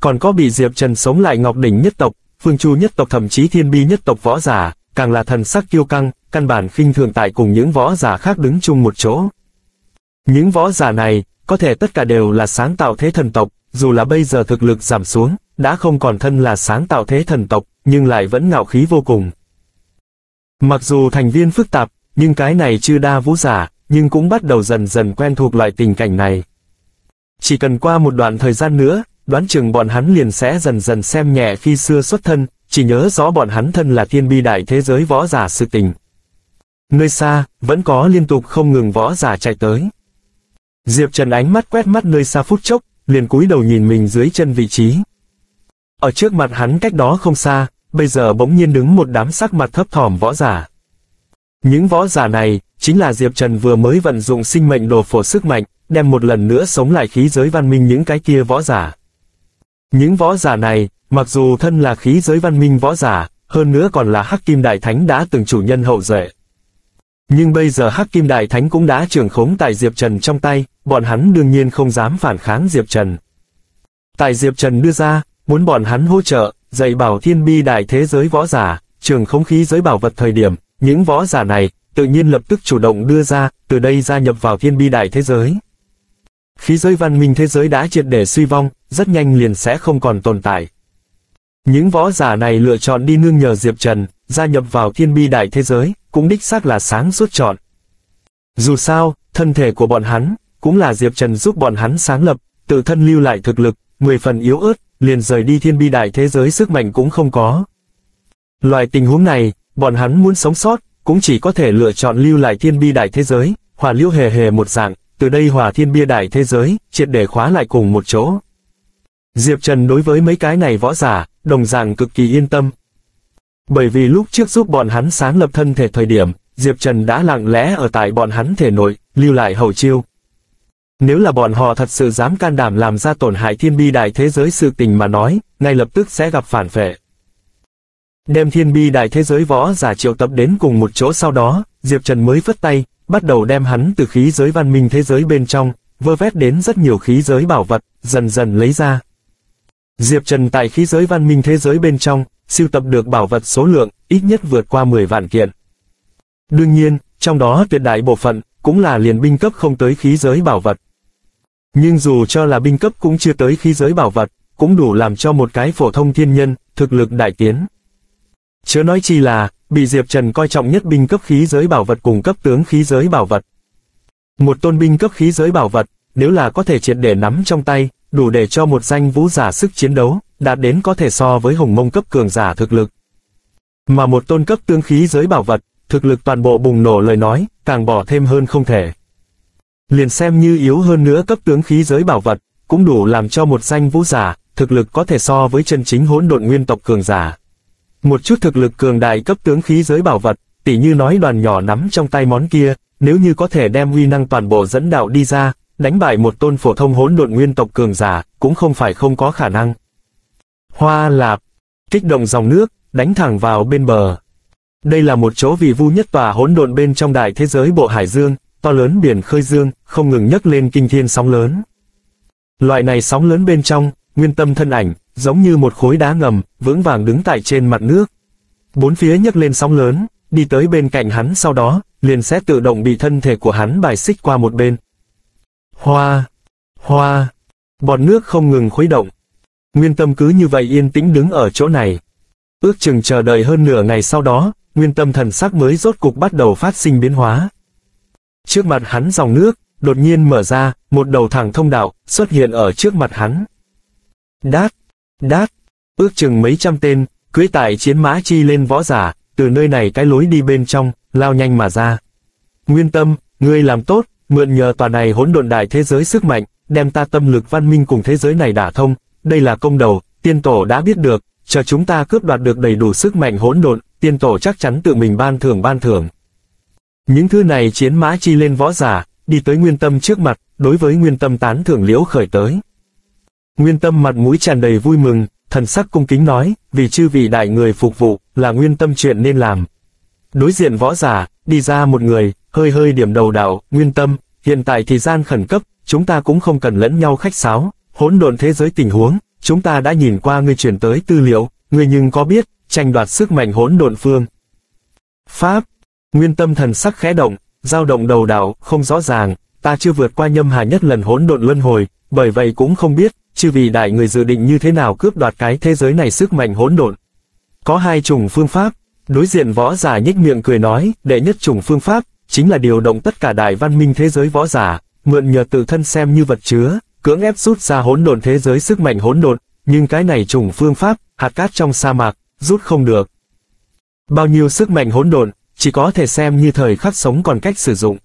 Còn có bị Diệp Trần sống lại Ngọc Đỉnh nhất tộc, Phương Chu nhất tộc thậm chí Thiên Bi nhất tộc võ giả, càng là thần sắc kiêu căng, căn bản khinh thường tại cùng những võ giả khác đứng chung một chỗ. Những võ giả này, có thể tất cả đều là sáng tạo thế thần tộc, dù là bây giờ thực lực giảm xuống, đã không còn thân là sáng tạo thế thần tộc, nhưng lại vẫn ngạo khí vô cùng. Mặc dù thành viên phức tạp, nhưng cái này chưa đa vũ giả, nhưng cũng bắt đầu dần dần quen thuộc loại tình cảnh này. Chỉ cần qua một đoạn thời gian nữa, đoán chừng bọn hắn liền sẽ dần dần xem nhẹ khi xưa xuất thân, chỉ nhớ rõ bọn hắn thân là thiên bi đại thế giới võ giả sự tình. Nơi xa, vẫn có liên tục không ngừng võ giả chạy tới. Diệp Trần ánh mắt quét mắt nơi xa phút chốc, liền cúi đầu nhìn mình dưới chân vị trí. Ở trước mặt hắn cách đó không xa, bây giờ bỗng nhiên đứng một đám sắc mặt thấp thỏm võ giả. Những võ giả này, chính là Diệp Trần vừa mới vận dụng sinh mệnh đồ phổ sức mạnh, đem một lần nữa sống lại khí giới văn minh những cái kia võ giả. Những võ giả này, mặc dù thân là khí giới văn minh võ giả, hơn nữa còn là Hắc Kim Đại Thánh đã từng chủ nhân hậu duệ. Nhưng bây giờ Hắc Kim Đại Thánh cũng đã trưởng khống tại Diệp Trần trong tay, bọn hắn đương nhiên không dám phản kháng Diệp Trần. Tại Diệp Trần đưa ra, muốn bọn hắn hỗ trợ, dạy bảo thiên bi đại thế giới võ giả, trường không khí giới bảo vật thời điểm, những võ giả này, tự nhiên lập tức chủ động đưa ra, từ đây gia nhập vào thiên bi đại thế giới. Khí giới văn minh thế giới đã triệt để suy vong, rất nhanh liền sẽ không còn tồn tại. Những võ giả này lựa chọn đi nương nhờ Diệp Trần, gia nhập vào thiên bi đại thế giới, cũng đích xác là sáng suốt chọn. Dù sao, thân thể của bọn hắn, cũng là Diệp Trần giúp bọn hắn sáng lập, tự thân lưu lại thực lực, 10 phần yếu ớt, liền rời đi thiên bi đại thế giới sức mạnh cũng không có. Loại tình huống này, bọn hắn muốn sống sót, cũng chỉ có thể lựa chọn lưu lại thiên bi đại thế giới, hòa liêu hề hề một dạng, từ đây hòa thiên bia đại thế giới, triệt để khóa lại cùng một chỗ. Diệp Trần đối với mấy cái này võ giả, đồng dạng cực kỳ yên tâm. Bởi vì lúc trước giúp bọn hắn sáng lập thân thể thời điểm, Diệp Trần đã lặng lẽ ở tại bọn hắn thể nội, lưu lại hậu chiêu. Nếu là bọn họ thật sự dám can đảm làm ra tổn hại thiên bi đại thế giới sự tình mà nói, ngay lập tức sẽ gặp phản phệ. Đem thiên bi đại thế giới võ giả triệu tập đến cùng một chỗ sau đó, Diệp Trần mới vất tay, bắt đầu đem hắn từ khí giới văn minh thế giới bên trong, vơ vét đến rất nhiều khí giới bảo vật, dần dần lấy ra. Diệp Trần tại khí giới văn minh thế giới bên trong, siêu tập được bảo vật số lượng, ít nhất vượt qua 10 vạn kiện. Đương nhiên, trong đó tuyệt đại bộ phận, cũng là liền binh cấp không tới khí giới bảo vật. Nhưng dù cho là binh cấp cũng chưa tới khí giới bảo vật, cũng đủ làm cho một cái phổ thông thiên nhân, thực lực đại tiến. Chớ nói chi là, bị Diệp Trần coi trọng nhất binh cấp khí giới bảo vật cùng cấp tướng khí giới bảo vật. Một tôn binh cấp khí giới bảo vật, nếu là có thể triệt để nắm trong tay, đủ để cho một danh vũ giả sức chiến đấu, đạt đến có thể so với hồng mông cấp cường giả thực lực. Mà một tôn cấp tướng khí giới bảo vật, thực lực toàn bộ bùng nổ lời nói, càng bỏ thêm hơn không thể. Liền xem như yếu hơn nữa cấp tướng khí giới bảo vật, cũng đủ làm cho một danh vũ giả, thực lực có thể so với chân chính hỗn độn nguyên tộc cường giả. Một chút thực lực cường đại cấp tướng khí giới bảo vật, tỉ như nói đoàn nhỏ nắm trong tay món kia, nếu như có thể đem uy năng toàn bộ dẫn đạo đi ra, đánh bại một tôn phổ thông hỗn độn nguyên tộc cường giả, cũng không phải không có khả năng. Hoa lạp, kích động dòng nước, đánh thẳng vào bên bờ. Đây là một chỗ vì vu nhất tòa hỗn độn bên trong đại thế giới bộ hải dương, to lớn biển khơi dương, không ngừng nhấc lên kinh thiên sóng lớn. Loại này sóng lớn bên trong, nguyên tâm thân ảnh, giống như một khối đá ngầm, vững vàng đứng tại trên mặt nước. Bốn phía nhấc lên sóng lớn, đi tới bên cạnh hắn sau đó, liền sẽ tự động bị thân thể của hắn bài xích qua một bên. Hoa, hoa, bọt nước không ngừng khuấy động. Nguyên tâm cứ như vậy yên tĩnh đứng ở chỗ này. Ước chừng chờ đợi hơn nửa ngày sau đó, nguyên tâm thần sắc mới rốt cục bắt đầu phát sinh biến hóa. Trước mặt hắn dòng nước, đột nhiên mở ra, một đầu thẳng thông đạo, xuất hiện ở trước mặt hắn. Đát, đát, Ước chừng mấy trăm tên, cưới tại chiến mã chi lên võ giả, từ nơi này cái lối đi bên trong, lao nhanh mà ra. Nguyên tâm, ngươi làm tốt, mượn nhờ tòa này hỗn độn đại thế giới sức mạnh, đem ta tâm lực văn minh cùng thế giới này đả thông, đây là công đầu, tiên tổ đã biết được, chờ chúng ta cướp đoạt được đầy đủ sức mạnh hỗn độn, tiên tổ chắc chắn tự mình ban thưởng ban thưởng. Những thứ này chiến mã chi lên võ giả, đi tới nguyên tâm trước mặt, đối với nguyên tâm tán thưởng liễu khởi tới. Nguyên tâm mặt mũi tràn đầy vui mừng, thần sắc cung kính nói, vì chư vị đại người phục vụ, là nguyên tâm chuyện nên làm. Đối diện võ giả, đi ra một người, hơi hơi điểm đầu đạo, nguyên tâm, hiện tại thì gian khẩn cấp, chúng ta cũng không cần lẫn nhau khách sáo, hỗn độn thế giới tình huống, chúng ta đã nhìn qua ngươi chuyển tới tư liệu, ngươi nhưng có biết, tranh đoạt sức mạnh hỗn độn phương. Pháp, nguyên tâm thần sắc khẽ động, dao động đầu đạo, không rõ ràng, ta chưa vượt qua nhâm hà nhất lần hỗn độn luân hồi, bởi vậy cũng không biết, chư vì đại người dự định như thế nào cướp đoạt cái thế giới này sức mạnh hỗn độn. Có hai chủng phương pháp, đối diện võ giả nhếch miệng cười nói, đệ nhất chủng phương pháp, chính là điều động tất cả đại văn minh thế giới võ giả, mượn nhờ tự thân xem như vật chứa, cưỡng ép rút ra hỗn độn thế giới sức mạnh hỗn độn, nhưng cái này chủng phương pháp, hạt cát trong sa mạc, rút không được. Bao nhiêu sức mạnh hỗn độn, chỉ có thể xem như thời khắc sống còn cách sử dụng.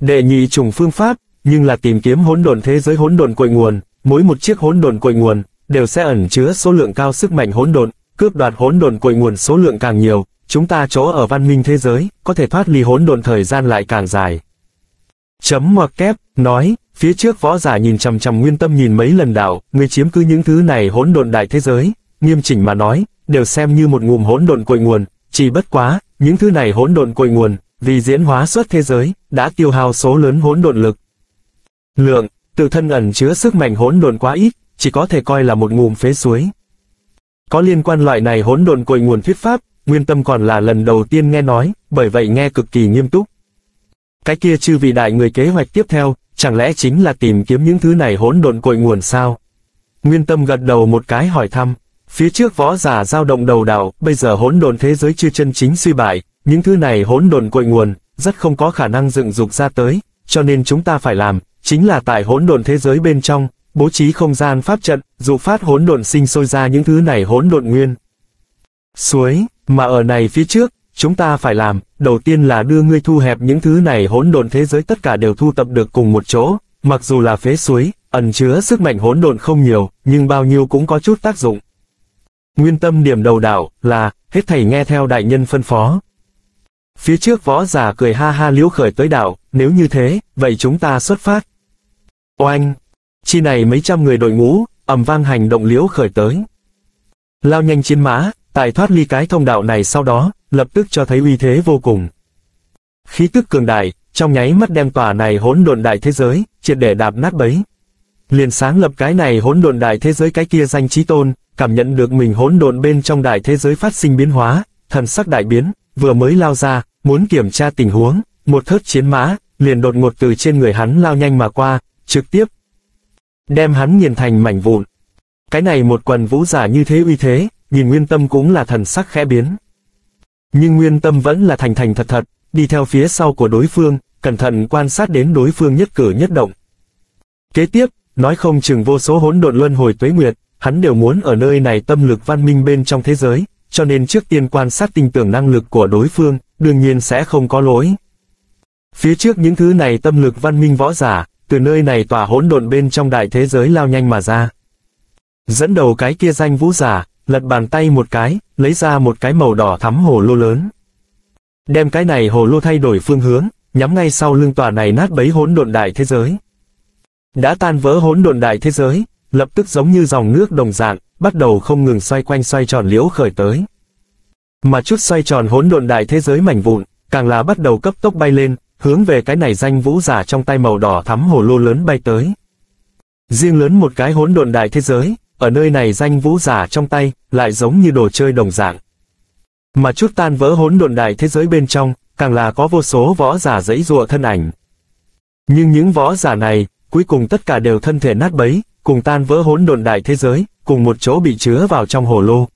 Đệ nhị chủng phương pháp, nhưng là tìm kiếm hỗn độn thế giới hỗn độn cội nguồn, mỗi một chiếc hỗn độn cội nguồn đều sẽ ẩn chứa số lượng cao sức mạnh hỗn độn, cướp đoạt hỗn độn cội nguồn số lượng càng nhiều, chúng ta chỗ ở văn minh thế giới, có thể thoát ly hỗn độn thời gian lại càng dài. Chấm ngoặc kép, nói, phía trước võ giả nhìn chằm chằm nguyên tâm nhìn mấy lần đạo, người chiếm cứ những thứ này hỗn độn đại thế giới, nghiêm chỉnh mà nói, đều xem như một ngụm hỗn độn cội nguồn, chỉ bất quá, những thứ này hỗn độn cội nguồn, vì diễn hóa xuất thế giới, đã tiêu hao số lớn hỗn độn lực. Lượng, tự thân ẩn chứa sức mạnh hỗn độn quá ít, chỉ có thể coi là một ngụm phế suối. Có liên quan loại này hỗn độn cội nguồn thuyết pháp, Nguyên Tâm còn là lần đầu tiên nghe nói, bởi vậy nghe cực kỳ nghiêm túc. Cái kia chư vị đại người kế hoạch tiếp theo, chẳng lẽ chính là tìm kiếm những thứ này hỗn độn cội nguồn sao? Nguyên Tâm gật đầu một cái hỏi thăm, phía trước võ giả dao động đầu đảo, bây giờ hỗn độn thế giới chưa chân chính suy bại, những thứ này hỗn độn cội nguồn, rất không có khả năng dựng dục ra tới, cho nên chúng ta phải làm, chính là tại hỗn độn thế giới bên trong, bố trí không gian pháp trận, dụ phát hỗn độn sinh sôi ra những thứ này hỗn độn nguyên. Suối, mà ở này phía trước, chúng ta phải làm, đầu tiên là đưa ngươi thu hẹp những thứ này hỗn độn thế giới tất cả đều thu tập được cùng một chỗ, mặc dù là phế suối, ẩn chứa sức mạnh hỗn độn không nhiều, nhưng bao nhiêu cũng có chút tác dụng. Nguyên tâm điểm đầu đạo là, hết thầy nghe theo đại nhân phân phó. Phía trước võ giả cười ha ha liễu khởi tới đạo, nếu như thế, vậy chúng ta xuất phát. Oanh! Chi này mấy trăm người đội ngũ, ầm vang hành động liễu khởi tới. Lao nhanh chiến mã, tài thoát ly cái thông đạo này sau đó, lập tức cho thấy uy thế vô cùng. Khí tức cường đại, trong nháy mắt đem tòa này hỗn độn đại thế giới, triệt để đạp nát bấy. Liền sáng lập cái này hỗn độn đại thế giới cái kia danh trí tôn, cảm nhận được mình hỗn độn bên trong đại thế giới phát sinh biến hóa, thần sắc đại biến, vừa mới lao ra, muốn kiểm tra tình huống, một thớt chiến mã, liền đột ngột từ trên người hắn lao nhanh mà qua, trực tiếp đem hắn nghiền thành mảnh vụn. Cái này một quần vũ giả như thế uy thế, nhìn nguyên tâm cũng là thần sắc khẽ biến. Nhưng nguyên tâm vẫn là thành thành thật thật, đi theo phía sau của đối phương, cẩn thận quan sát đến đối phương nhất cử nhất động. Kế tiếp, nói không chừng vô số hỗn độn luân hồi tuế nguyệt, hắn đều muốn ở nơi này tâm lực văn minh bên trong thế giới, cho nên trước tiên quan sát tinh tưởng năng lực của đối phương, đương nhiên sẽ không có lỗi. Phía trước những thứ này tâm lực văn minh võ giả, từ nơi này tỏa hỗn độn bên trong đại thế giới lao nhanh mà ra. Dẫn đầu cái kia danh vũ giả, lật bàn tay một cái, lấy ra một cái màu đỏ thắm hồ lô lớn. Đem cái này hồ lô thay đổi phương hướng, nhắm ngay sau lưng tòa này nát bấy hỗn độn đại thế giới. Đã tan vỡ hỗn độn đại thế giới, lập tức giống như dòng nước đồng dạng, bắt đầu không ngừng xoay quanh xoay tròn liễu khởi tới. Mà chút xoay tròn hỗn độn đại thế giới mảnh vụn, càng là bắt đầu cấp tốc bay lên, hướng về cái này danh vũ giả trong tay màu đỏ thắm hồ lô lớn bay tới. Riêng lớn một cái hỗn độn đại thế giới, ở nơi này danh vũ giả trong tay, lại giống như đồ chơi đồng dạng. Mà chút tan vỡ hỗn độn đại thế giới bên trong, càng là có vô số võ giả dãy dụa thân ảnh. Nhưng những võ giả này, cuối cùng tất cả đều thân thể nát bấy, cùng tan vỡ hỗn độn đại thế giới, cùng một chỗ bị chứa vào trong hồ lô.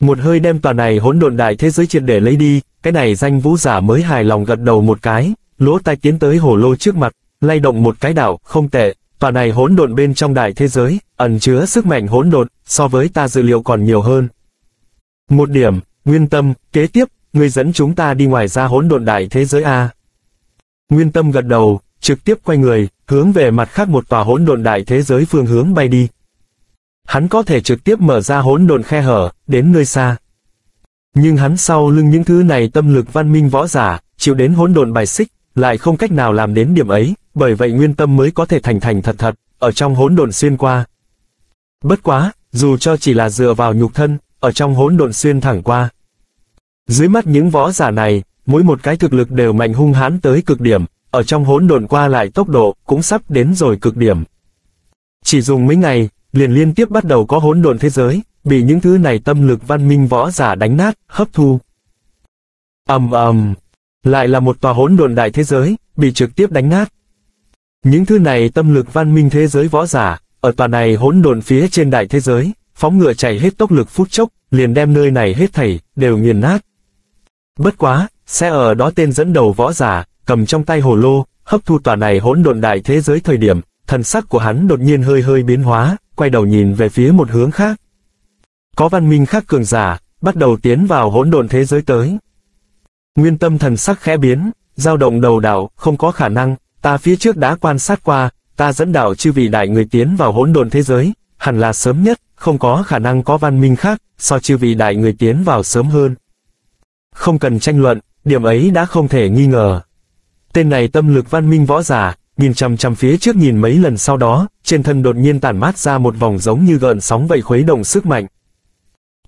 Một hơi đem toàn này hỗn độn đại thế giới triệt để lấy đi, cái này danh vũ giả mới hài lòng gật đầu một cái, lỗ tai tiến tới hồ lô trước mặt, lay động một cái đảo, không tệ, tòa này hỗn độn bên trong đại thế giới, ẩn chứa sức mạnh hỗn độn, so với ta dự liệu còn nhiều hơn. Một điểm, nguyên tâm, kế tiếp, ngươi dẫn chúng ta đi ngoài ra hỗn độn đại thế giới A. Nguyên tâm gật đầu, trực tiếp quay người, hướng về mặt khác một tòa hỗn độn đại thế giới phương hướng bay đi. Hắn có thể trực tiếp mở ra hỗn độn khe hở, đến nơi xa. Nhưng hắn sau lưng những thứ này tâm lực văn minh võ giả, chịu đến hỗn độn bài xích, lại không cách nào làm đến điểm ấy, bởi vậy nguyên tâm mới có thể thành thành thật thật, ở trong hỗn độn xuyên qua. Bất quá, dù cho chỉ là dựa vào nhục thân, ở trong hỗn độn xuyên thẳng qua. Dưới mắt những võ giả này, mỗi một cái thực lực đều mạnh hung hãn tới cực điểm, ở trong hỗn độn qua lại tốc độ cũng sắp đến rồi cực điểm. Chỉ dùng mấy ngày, liền liên tiếp bắt đầu có hỗn độn thế giới, bị những thứ này tâm lực văn minh võ giả đánh nát, hấp thu. ầm ầm, lại là một tòa hỗn độn đại thế giới, bị trực tiếp đánh nát. Những thứ này tâm lực văn minh thế giới võ giả, ở tòa này hỗn độn phía trên đại thế giới, phóng ngựa chạy hết tốc lực phút chốc, liền đem nơi này hết thảy, đều nghiền nát. Bất quá, xe ở đó tên dẫn đầu võ giả, cầm trong tay hồ lô, hấp thu tòa này hỗn độn đại thế giới thời điểm, thần sắc của hắn đột nhiên hơi hơi biến hóa, quay đầu nhìn về phía một hướng khác. Có văn minh khác cường giả, bắt đầu tiến vào hỗn độn thế giới tới. Nguyên tâm thần sắc khẽ biến, dao động đầu đảo, không có khả năng, ta phía trước đã quan sát qua, ta dẫn đảo chư vị đại người tiến vào hỗn độn thế giới, hẳn là sớm nhất, không có khả năng có văn minh khác, so chư vị đại người tiến vào sớm hơn. Không cần tranh luận, điểm ấy đã không thể nghi ngờ. Tên này tâm lực văn minh võ giả, nhìn chằm chằm phía trước nhìn mấy lần sau đó, trên thân đột nhiên tản mát ra một vòng giống như gợn sóng vậy khuấy động sức mạnh.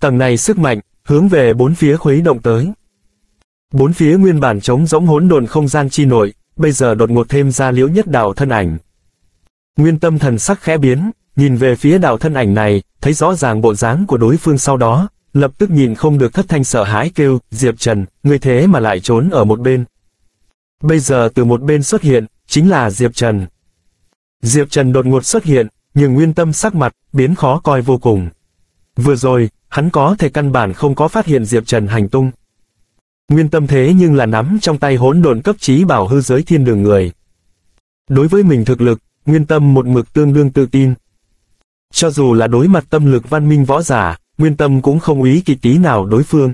Tầng này sức mạnh, hướng về bốn phía khuấy động tới. Bốn phía nguyên bản trống rỗng hỗn độn không gian chi nội, bây giờ đột ngột thêm ra liễu nhất đạo thân ảnh. Nguyên tâm thần sắc khẽ biến, nhìn về phía đạo thân ảnh này, thấy rõ ràng bộ dáng của đối phương sau đó, lập tức nhìn không được thất thanh sợ hãi kêu, Diệp Trần, người thế mà lại trốn ở một bên. Bây giờ từ một bên xuất hiện, chính là Diệp Trần. Diệp Trần đột ngột xuất hiện, nhưng nguyên tâm sắc mặt, biến khó coi vô cùng. Vừa rồi, hắn có thể căn bản không có phát hiện Diệp Trần hành tung. Nguyên tâm thế nhưng là nắm trong tay hỗn độn cấp trí bảo hư giới thiên đường người. Đối với mình thực lực, nguyên tâm một mực tương đương tự tin. Cho dù là đối mặt tâm lực văn minh võ giả, nguyên tâm cũng không ý kỳ tí nào đối phương.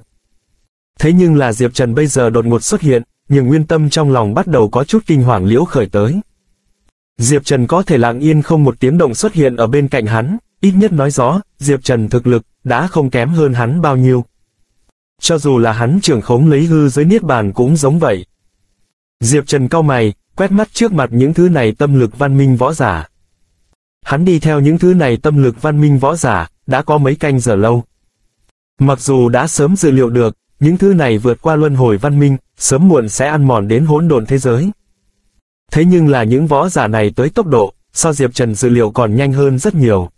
Thế nhưng là Diệp Trần bây giờ đột ngột xuất hiện, nhưng nguyên tâm trong lòng bắt đầu có chút kinh hoàng liễu khởi tới. Diệp Trần có thể lặng yên không một tiếng động xuất hiện ở bên cạnh hắn, ít nhất nói rõ, Diệp Trần thực lực, đã không kém hơn hắn bao nhiêu. Cho dù là hắn trưởng khống lấy hư giới niết bàn cũng giống vậy. Diệp Trần cao mày, quét mắt trước mặt những thứ này tâm lực văn minh võ giả. Hắn đi theo những thứ này tâm lực văn minh võ giả, đã có mấy canh giờ lâu. Mặc dù đã sớm dự liệu được, những thứ này vượt qua luân hồi văn minh, sớm muộn sẽ ăn mòn đến hỗn độn thế giới. Thế nhưng là những võ giả này tới tốc độ, so Diệp Trần dự liệu còn nhanh hơn rất nhiều.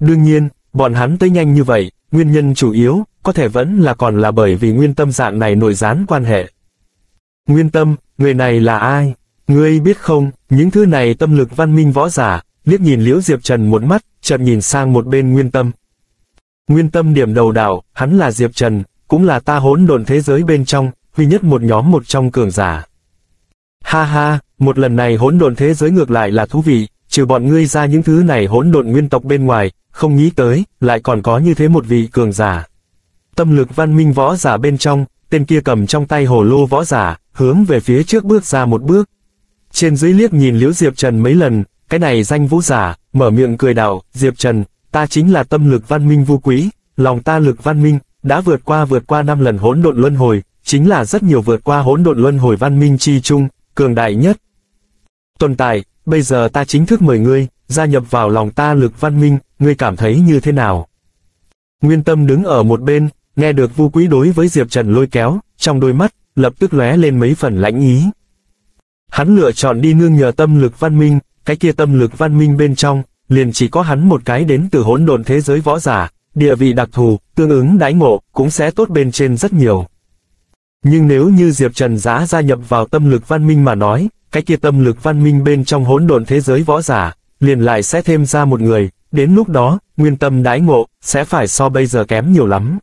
Đương nhiên, bọn hắn tới nhanh như vậy, nguyên nhân chủ yếu, có thể vẫn là còn là bởi vì nguyên tâm dạng này nội gián quan hệ. Nguyên tâm, người này là ai? Ngươi biết không, những thứ này tâm lực văn minh võ giả, liếc nhìn Liễu Diệp Trần một mắt, chợt nhìn sang một bên Nguyên Tâm. Nguyên Tâm điểm đầu đảo, hắn là Diệp Trần, cũng là ta hỗn độn thế giới bên trong, duy nhất một nhóm một trong cường giả. Ha ha, một lần này hỗn độn thế giới ngược lại là thú vị, trừ bọn ngươi ra những thứ này hỗn độn nguyên tộc bên ngoài, không nghĩ tới, lại còn có như thế một vị cường giả. Tâm lực văn minh võ giả bên trong, tên kia cầm trong tay hồ lô võ giả, hướng về phía trước bước ra một bước. Trên dưới liếc nhìn Liễu Diệp Trần mấy lần, cái này danh vũ giả, mở miệng cười đạo, Diệp Trần, ta chính là tâm lực văn minh vu quý, lòng ta lực văn minh, đã vượt qua vượt qua năm lần hỗn độn luân hồi, chính là rất nhiều vượt qua hỗn độn luân hồi văn minh chi chung, cường đại nhất. Tồn tại, bây giờ ta chính thức mời ngươi, gia nhập vào lòng ta lực văn minh, ngươi cảm thấy như thế nào? Nguyên tâm đứng ở một bên, nghe được vu quý đối với Diệp Trần lôi kéo, trong đôi mắt, lập tức lóe lên mấy phần lãnh ý. Hắn lựa chọn đi nương nhờ tâm lực văn minh, cái kia tâm lực văn minh bên trong, liền chỉ có hắn một cái đến từ hỗn độn thế giới võ giả, địa vị đặc thù, tương ứng đãi ngộ, cũng sẽ tốt bên trên rất nhiều. Nhưng nếu như Diệp Trần Giá gia nhập vào tâm lực văn minh mà nói, cái kia tâm lực văn minh bên trong hỗn độn thế giới võ giả, liền lại sẽ thêm ra một người, đến lúc đó, nguyên tâm đãi ngộ, sẽ phải so bây giờ kém nhiều lắm.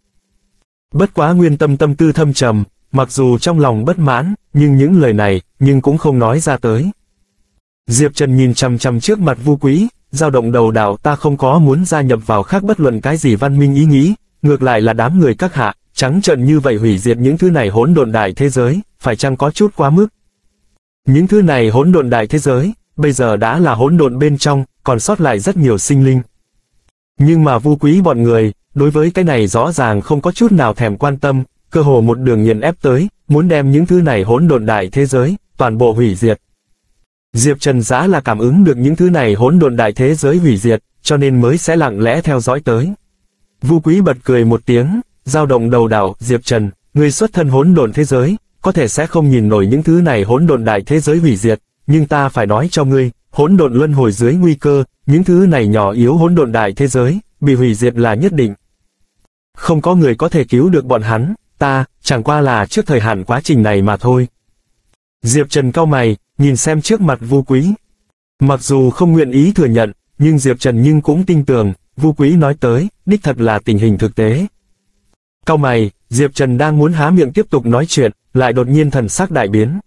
Bất quá nguyên tâm tâm tư thâm trầm, mặc dù trong lòng bất mãn, nhưng những lời này, nhưng cũng không nói ra tới. Diệp Trần nhìn chằm chằm trước mặt Vu Quý, dao động đầu đảo ta không có muốn gia nhập vào khác bất luận cái gì văn minh ý nghĩ, ngược lại là đám người các hạ, trắng trợn như vậy hủy diệt những thứ này hỗn độn đại thế giới, phải chăng có chút quá mức. Những thứ này hỗn độn đại thế giới, bây giờ đã là hỗn độn bên trong, còn sót lại rất nhiều sinh linh. Nhưng mà vu quý bọn người, đối với cái này rõ ràng không có chút nào thèm quan tâm, cơ hồ một đường nghiền ép tới, muốn đem những thứ này hỗn độn đại thế giới, toàn bộ hủy diệt. Diệp Trần Giá là cảm ứng được những thứ này hỗn độn đại thế giới hủy diệt, cho nên mới sẽ lặng lẽ theo dõi tới. Vu Quý bật cười một tiếng, dao động đầu đảo, Diệp Trần, người xuất thân hỗn độn thế giới, có thể sẽ không nhìn nổi những thứ này hỗn độn đại thế giới hủy diệt, nhưng ta phải nói cho ngươi, hỗn độn luân hồi dưới nguy cơ, những thứ này nhỏ yếu hỗn độn đại thế giới, bị hủy diệt là nhất định. Không có người có thể cứu được bọn hắn, ta, chẳng qua là trước thời hạn quá trình này mà thôi. Diệp Trần cao mày, nhìn xem trước mặt Vu Quý. Mặc dù không nguyện ý thừa nhận, nhưng Diệp Trần nhưng cũng tin tưởng, Vu Quý nói tới, đích thật là tình hình thực tế. Cao mày, Diệp Trần đang muốn há miệng tiếp tục nói chuyện, lại đột nhiên thần sắc đại biến.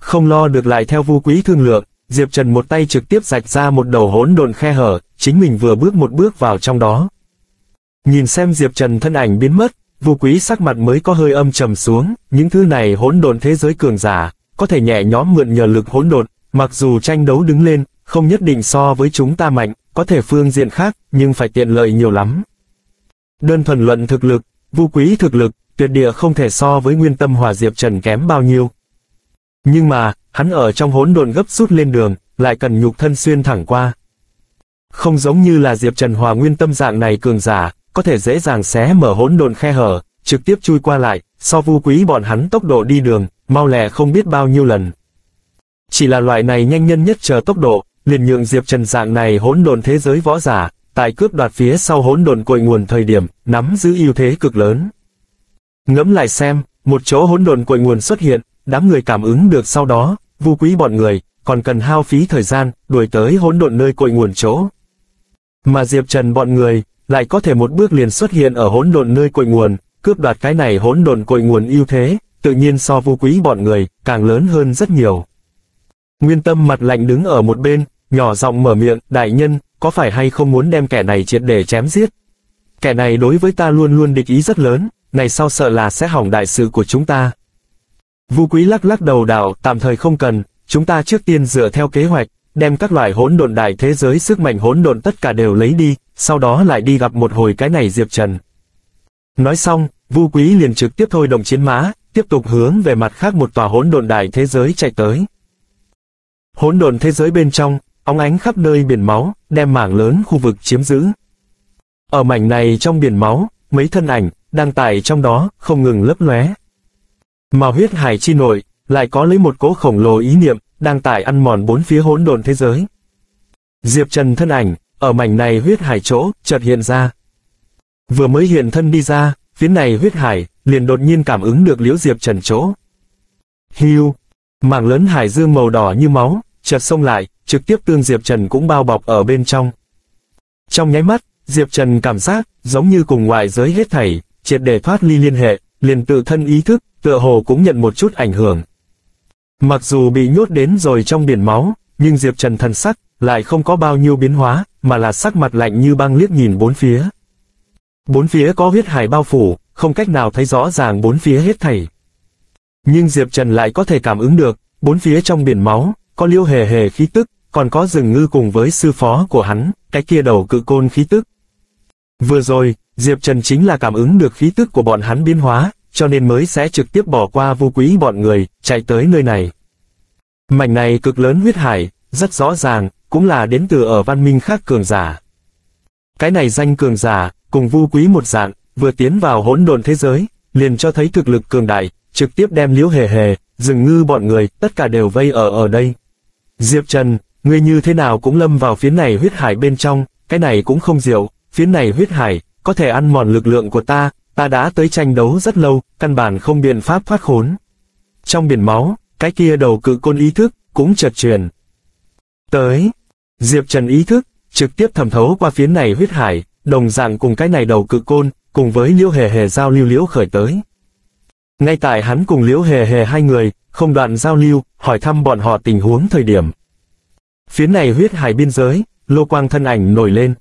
Không lo được lại theo Vu Quý thương lượng, Diệp Trần một tay trực tiếp rạch ra một đầu hỗn độn khe hở, chính mình vừa bước một bước vào trong đó. Nhìn xem Diệp Trần thân ảnh biến mất, Vu Quý sắc mặt mới có hơi âm trầm xuống, những thứ này hỗn độn thế giới cường giả, có thể nhẹ nhõm mượn nhờ lực hỗn độn, mặc dù tranh đấu đứng lên, không nhất định so với chúng ta mạnh, có thể phương diện khác, nhưng phải tiện lợi nhiều lắm. Đơn thuần luận thực lực, Vu Quý thực lực, tuyệt địa không thể so với Nguyên Tâm Hòa Diệp Trần kém bao nhiêu. Nhưng mà, hắn ở trong hỗn độn gấp rút lên đường, lại cần nhục thân xuyên thẳng qua. Không giống như là Diệp Trần Hòa Nguyên Tâm dạng này cường giả, có thể dễ dàng xé mở hỗn độn khe hở, trực tiếp chui qua lại, so vu quý bọn hắn tốc độ đi đường, mau lẹ không biết bao nhiêu lần. Chỉ là loại này nhanh nhân nhất chờ tốc độ, liền nhượng Diệp Trần dạng này hỗn độn thế giới võ giả, tại cướp đoạt phía sau hỗn độn cội nguồn thời điểm, nắm giữ ưu thế cực lớn. Ngẫm lại xem, một chỗ hỗn độn cội nguồn xuất hiện, đám người cảm ứng được sau đó, vu quý bọn người, còn cần hao phí thời gian, đuổi tới hỗn độn nơi cội nguồn chỗ. Mà Diệp Trần bọn người, lại có thể một bước liền xuất hiện ở hỗn độn nơi cội nguồn, cướp đoạt cái này hỗn độn cội nguồn ưu thế, tự nhiên so vu quý bọn người, càng lớn hơn rất nhiều. Nguyên tâm mặt lạnh đứng ở một bên, nhỏ giọng mở miệng, đại nhân, có phải hay không muốn đem kẻ này triệt để chém giết? Kẻ này đối với ta luôn luôn địch ý rất lớn, này sau sợ là sẽ hỏng đại sự của chúng ta. Vu quý lắc lắc đầu đảo, tạm thời không cần, chúng ta trước tiên dựa theo kế hoạch, đem các loại hỗn độn đại thế giới sức mạnh hỗn độn tất cả đều lấy đi, sau đó lại đi gặp một hồi cái này Diệp Trần. Nói xong, Vu Quý liền trực tiếp thôi động chiến mã, tiếp tục hướng về mặt khác một tòa hỗn độn đại thế giới chạy tới. Hỗn độn thế giới bên trong, óng ánh khắp nơi biển máu, đem mảng lớn khu vực chiếm giữ. Ở mảnh này trong biển máu, mấy thân ảnh, đang tải trong đó, không ngừng lấp lóe. Mà huyết hải chi nội, lại có lấy một cỗ khổng lồ ý niệm, đang tải ăn mòn bốn phía hỗn độn thế giới. Diệp Trần thân ảnh, ở mảnh này huyết hải chỗ, chợt hiện ra. Vừa mới hiện thân đi ra, phía này huyết hải, liền đột nhiên cảm ứng được liễu Diệp Trần chỗ. Hiu, mảng lớn hải dương màu đỏ như máu, chợt xông lại, trực tiếp tương Diệp Trần cũng bao bọc ở bên trong. Trong nháy mắt, Diệp Trần cảm giác, giống như cùng ngoại giới hết thảy, triệt để thoát ly liên hệ, liền tự thân ý thức, tựa hồ cũng nhận một chút ảnh hưởng. Mặc dù bị nhốt đến rồi trong biển máu, nhưng Diệp Trần thần sắc, lại không có bao nhiêu biến hóa, mà là sắc mặt lạnh như băng liếc nhìn bốn phía. Bốn phía có huyết hải bao phủ, không cách nào thấy rõ ràng bốn phía hết thảy. Nhưng Diệp Trần lại có thể cảm ứng được, bốn phía trong biển máu, có liêu hề hề khí tức, còn có rừng ngư cùng với sư phó của hắn, cái kia đầu cự côn khí tức. Vừa rồi, Diệp Trần chính là cảm ứng được khí tức của bọn hắn biến hóa, cho nên mới sẽ trực tiếp bỏ qua vô quý bọn người, chạy tới nơi này. Mảnh này cực lớn huyết hải, rất rõ ràng, cũng là đến từ ở văn minh khác cường giả. Cái này danh cường giả, cùng vu quý một dạng, vừa tiến vào hỗn độn thế giới, liền cho thấy thực lực cường đại, trực tiếp đem liễu hề hề, rừng ngư bọn người, tất cả đều vây ở ở đây. Diệp Trần, ngươi như thế nào cũng lâm vào phía này huyết hải bên trong, cái này cũng không diệu, phía này huyết hải, có thể ăn mòn lực lượng của ta, ta đã tới tranh đấu rất lâu, căn bản không biện pháp thoát khốn. Trong biển máu, cái kia đầu cự côn ý thức, cũng chợt truyền. Tới, Diệp Trần ý thức, trực tiếp thẩm thấu qua phía này huyết hải, đồng dạng cùng cái này đầu cự côn, cùng với liễu hề hề giao lưu liễu khởi tới. Ngay tại hắn cùng liễu hề hề hai người, không đoạn giao lưu, hỏi thăm bọn họ tình huống thời điểm. Phía này huyết hải biên giới, lô quang thân ảnh nổi lên.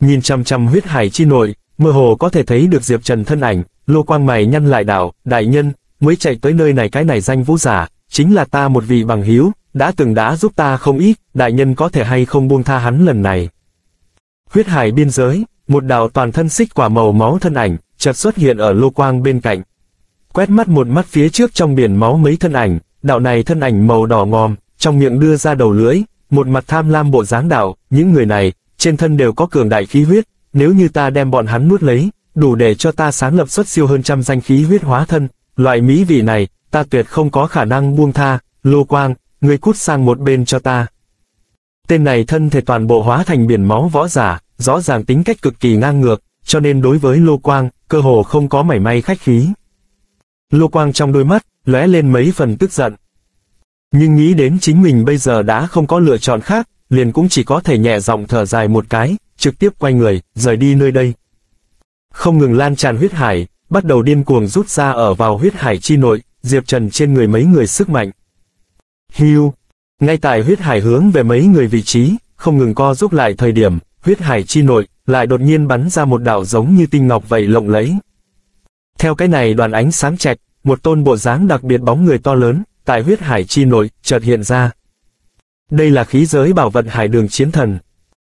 Nhìn chăm chăm huyết hải chi nội, mơ hồ có thể thấy được Diệp Trần thân ảnh, lô quang mày nhăn lại đảo, đại nhân, mới chạy tới nơi này cái này danh vũ giả, chính là ta một vị bằng hiếu, đã từng đã giúp ta không ít, đại nhân có thể hay không buông tha hắn lần này. Huyết hải biên giới, một đạo toàn thân xích quả màu máu thân ảnh, chợt xuất hiện ở lô quang bên cạnh. Quét mắt một mắt phía trước trong biển máu mấy thân ảnh, đạo này thân ảnh màu đỏ ngòm, trong miệng đưa ra đầu lưỡi, một mặt tham lam bộ dáng đạo, những người này, trên thân đều có cường đại khí huyết, nếu như ta đem bọn hắn nuốt lấy, đủ để cho ta sáng lập xuất siêu hơn trăm danh khí huyết hóa thân, loại mỹ vị này, ta tuyệt không có khả năng buông tha, lô quang, người cút sang một bên cho ta. Tên này thân thể toàn bộ hóa thành biển máu võ giả, rõ ràng tính cách cực kỳ ngang ngược, cho nên đối với lô quang, cơ hồ không có mảy may khách khí. Lô quang trong đôi mắt, lóe lên mấy phần tức giận. Nhưng nghĩ đến chính mình bây giờ đã không có lựa chọn khác, liền cũng chỉ có thể nhẹ giọng thở dài một cái, trực tiếp quay người, rời đi nơi đây. Không ngừng lan tràn huyết hải, bắt đầu điên cuồng rút ra ở vào huyết hải chi nội, Diệp Trần trên người mấy người sức mạnh. Hiu! ngay tại huyết hải hướng về mấy người vị trí, không ngừng co giúp lại thời điểm, huyết hải chi nội, lại đột nhiên bắn ra một đạo giống như tinh ngọc vậy lộng lẫy. Theo cái này đoàn ánh sáng chạch, một tôn bộ dáng đặc biệt bóng người to lớn, tại huyết hải chi nội, chợt hiện ra. Đây là khí giới bảo vật hải đường chiến thần.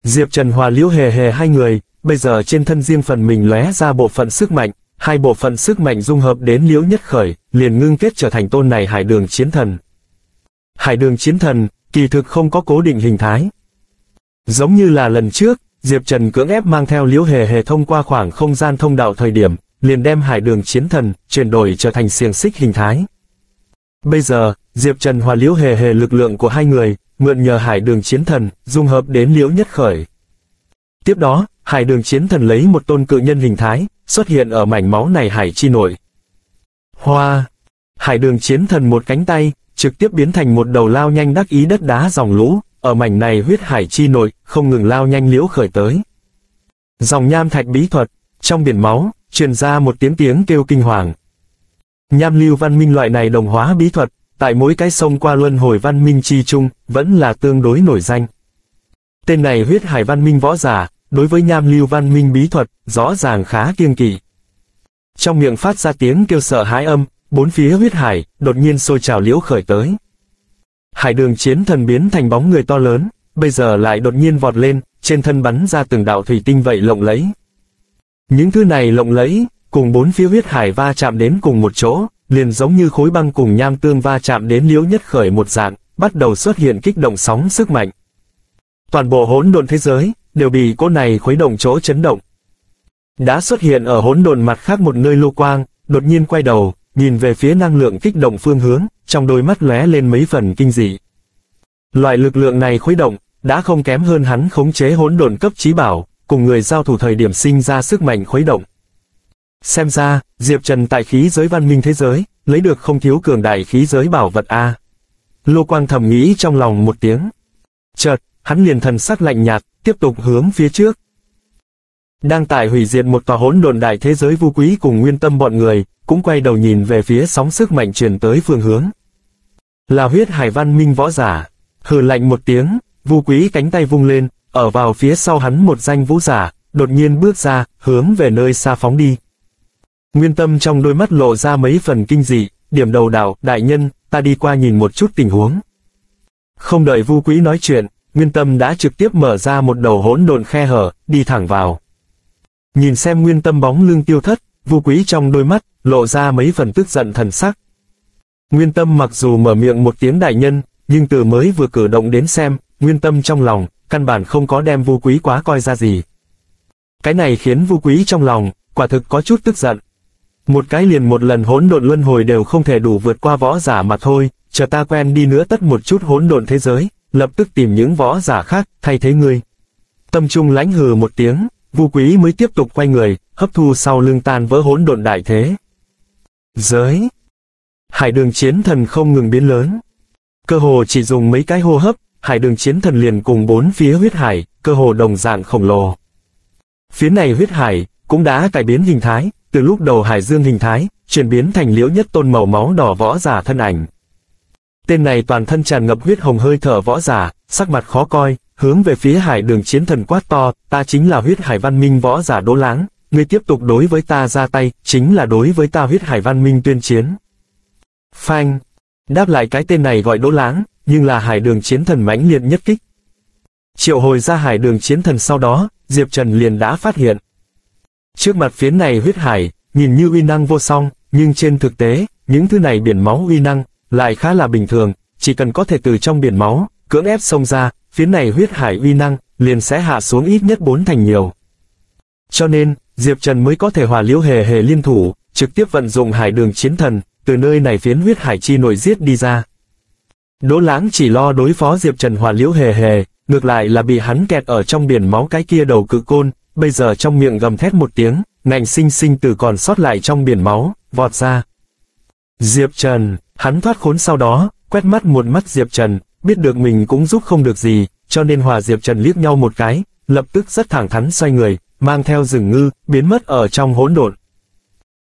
Diệp Trần Hòa Liễu Hề Hề hai người, bây giờ trên thân riêng phần mình lóe ra bộ phận sức mạnh, hai bộ phận sức mạnh dung hợp đến Liễu Nhất Khởi, liền ngưng kết trở thành tôn này hải đường chiến thần. Hải đường chiến thần, kỳ thực không có cố định hình thái. Giống như là lần trước, Diệp Trần cưỡng ép mang theo Liễu Hề Hề thông qua khoảng không gian thông đạo thời điểm, liền đem hải đường chiến thần, chuyển đổi trở thành xiềng xích hình thái. Bây giờ, Diệp Trần hòa Liễu Hề Hề lực lượng của hai người, mượn nhờ hải đường chiến thần, dung hợp đến Liễu Nhất Khởi. Tiếp đó, hải đường chiến thần lấy một tôn cự nhân hình thái, xuất hiện ở mảnh máu này hải chi nội. Hoa! Hải đường chiến thần một cánh tay, trực tiếp biến thành một đầu lao nhanh đắc ý đất đá dòng lũ, ở mảnh này huyết hải chi nội, không ngừng lao nhanh liễu khởi tới. Dòng nham thạch bí thuật, trong biển máu, truyền ra một tiếng tiếng kêu kinh hoàng. Nham lưu văn minh loại này đồng hóa bí thuật, tại mỗi cái sông qua luân hồi văn minh chi chung, vẫn là tương đối nổi danh. Tên này huyết hải văn minh võ giả, đối với nham lưu văn minh bí thuật, rõ ràng khá kiêng kỵ. Trong miệng phát ra tiếng kêu sợ hãi âm, bốn phía huyết hải, đột nhiên sôi trào liễu khởi tới. Hải đường chiến thần biến thành bóng người to lớn, bây giờ lại đột nhiên vọt lên, trên thân bắn ra từng đạo thủy tinh vậy lộng lẫy. Những thứ này lộng lẫy, cùng bốn phía huyết hải va chạm đến cùng một chỗ, liền giống như khối băng cùng nham tương va chạm đến liễu nhất khởi một dạng, bắt đầu xuất hiện kích động sóng sức mạnh. Toàn bộ hỗn độn thế giới, đều bị cỗ này khuấy động chỗ chấn động. Đã xuất hiện ở hỗn độn mặt khác một nơi lô quang, đột nhiên quay đầu, nhìn về phía năng lượng kích động phương hướng, trong đôi mắt lóe lên mấy phần kinh dị. Loại lực lượng này khuấy động, đã không kém hơn hắn khống chế hỗn độn cấp trí bảo, cùng người giao thủ thời điểm sinh ra sức mạnh khuấy động. Xem ra, Diệp Trần tại khí giới văn minh thế giới, lấy được không thiếu cường đại khí giới bảo vật A. Lô Quang thầm nghĩ trong lòng một tiếng. Chợt, hắn liền thần sắc lạnh nhạt, tiếp tục hướng phía trước. Đang tại hủy diệt một tòa hỗn độn đại thế giới vu quý cùng nguyên tâm bọn người, cũng quay đầu nhìn về phía sóng sức mạnh truyền tới phương hướng. Là huyết hải văn minh võ giả, hừ lạnh một tiếng, vu quý cánh tay vung lên, ở vào phía sau hắn một danh vũ giả, đột nhiên bước ra, hướng về nơi xa phóng đi. Nguyên tâm trong đôi mắt lộ ra mấy phần kinh dị, điểm đầu đảo, đại nhân, ta đi qua nhìn một chút tình huống. Không đợi vu quý nói chuyện, Nguyên tâm đã trực tiếp mở ra một đầu hỗn độn khe hở, đi thẳng vào. Nhìn xem nguyên tâm bóng lưng tiêu thất, vu quý trong đôi mắt, lộ ra mấy phần tức giận thần sắc. Nguyên tâm mặc dù mở miệng một tiếng đại nhân, nhưng từ mới vừa cử động đến xem, nguyên tâm trong lòng, căn bản không có đem vu quý quá coi ra gì. Cái này khiến vu quý trong lòng, quả thực có chút tức giận. Một cái liền một lần hỗn độn luân hồi đều không thể đủ vượt qua võ giả mà thôi, chờ ta quen đi nữa tất một chút hỗn độn thế giới, lập tức tìm những võ giả khác, thay thế ngươi. Tâm trung lãnh hừ một tiếng, vu quý mới tiếp tục quay người, hấp thu sau lưng tan vỡ hỗn độn đại thế. Giới Hải đường chiến thần không ngừng biến lớn. Cơ hồ chỉ dùng mấy cái hô hấp, hải đường chiến thần liền cùng bốn phía huyết hải, cơ hồ đồng dạng khổng lồ. Phía này huyết hải, cũng đã cải biến hình thái, từ lúc đầu hải dương hình thái, chuyển biến thành liễu nhất tôn màu máu đỏ võ giả thân ảnh. tên này toàn thân tràn ngập huyết hồng hơi thở võ giả, sắc mặt khó coi, hướng về phía hải đường chiến thần quát to, ta chính là huyết hải văn minh võ giả đỗ láng, ngươi tiếp tục đối với ta ra tay, chính là đối với ta huyết hải văn minh tuyên chiến. Phanh, đáp lại cái tên này gọi đỗ láng, nhưng là hải đường chiến thần mãnh liệt nhất kích. Triệu hồi ra hải đường chiến thần sau đó, Diệp Trần liền đã phát hiện. Trước mặt phiến này huyết hải, nhìn như uy năng vô song, nhưng trên thực tế, những thứ này biển máu uy năng, lại khá là bình thường, chỉ cần có thể từ trong biển máu, cưỡng ép xông ra, phiến này huyết hải uy năng, liền sẽ hạ xuống ít nhất bốn thành nhiều. Cho nên, Diệp Trần mới có thể hòa liễu hề hề liên thủ, trực tiếp vận dụng hải đường chiến thần, từ nơi này phiến huyết hải chi nổi giết đi ra. Đỗ Lãng chỉ lo đối phó Diệp Trần hòa liễu hề hề, ngược lại là bị hắn kẹt ở trong biển máu cái kia đầu cự côn, bây giờ trong miệng gầm thét một tiếng, ngạnh sinh sinh từ còn sót lại trong biển máu, vọt ra. Diệp Trần, hắn thoát khốn sau đó, quét mắt một mắt Diệp Trần, biết được mình cũng giúp không được gì, cho nên hòa Diệp Trần liếc nhau một cái, lập tức rất thẳng thắn xoay người, mang theo rừng ngư, biến mất ở trong hỗn độn.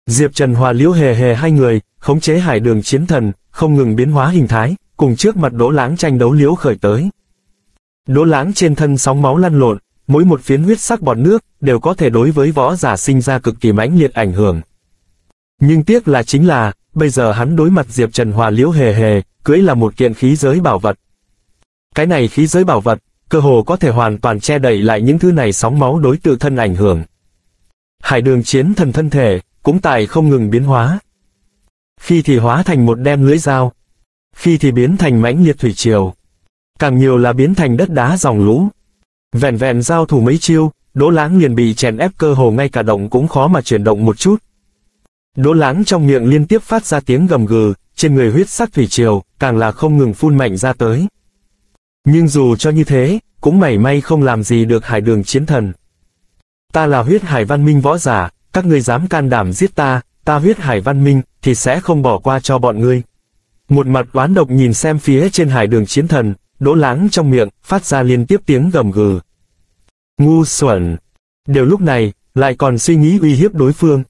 Diệp Trần hòa liễu hề hề hai người, khống chế hải đường chiến thần, không ngừng biến hóa hình thái, cùng trước mặt đỗ láng tranh đấu liễu khởi tới. Đỗ láng trên thân sóng máu lăn lộn, mỗi một phiến huyết sắc bọt nước, đều có thể đối với võ giả sinh ra cực kỳ mãnh liệt ảnh hưởng. Nhưng tiếc là chính là, bây giờ hắn đối mặt Diệp Trần Hòa liễu hề hề, cưỡi là một kiện khí giới bảo vật. Cái này khí giới bảo vật, cơ hồ có thể hoàn toàn che đậy lại những thứ này sóng máu đối tự thân ảnh hưởng. Hải đường chiến thần thân thể, cũng tài không ngừng biến hóa. Khi thì hóa thành một đem lưỡi dao, khi thì biến thành mãnh liệt thủy triều, càng nhiều là biến thành đất đá dòng lũ. Vẹn vẹn giao thủ mấy chiêu, Đỗ Lãng liền bị chèn ép cơ hồ ngay cả động cũng khó mà chuyển động một chút. Đỗ Lãng trong miệng liên tiếp phát ra tiếng gầm gừ, trên người huyết sắc thủy triều, càng là không ngừng phun mạnh ra tới. Nhưng dù cho như thế, cũng mảy may không làm gì được hải đường chiến thần. Ta là huyết hải văn minh võ giả, các ngươi dám can đảm giết ta, ta huyết hải văn minh, thì sẽ không bỏ qua cho bọn ngươi. Một mặt oán độc nhìn xem phía trên hải đường chiến thần, đỗ láng trong miệng, phát ra liên tiếp tiếng gầm gừ. Ngu xuẩn. Đều lúc này, lại còn suy nghĩ uy hiếp đối phương.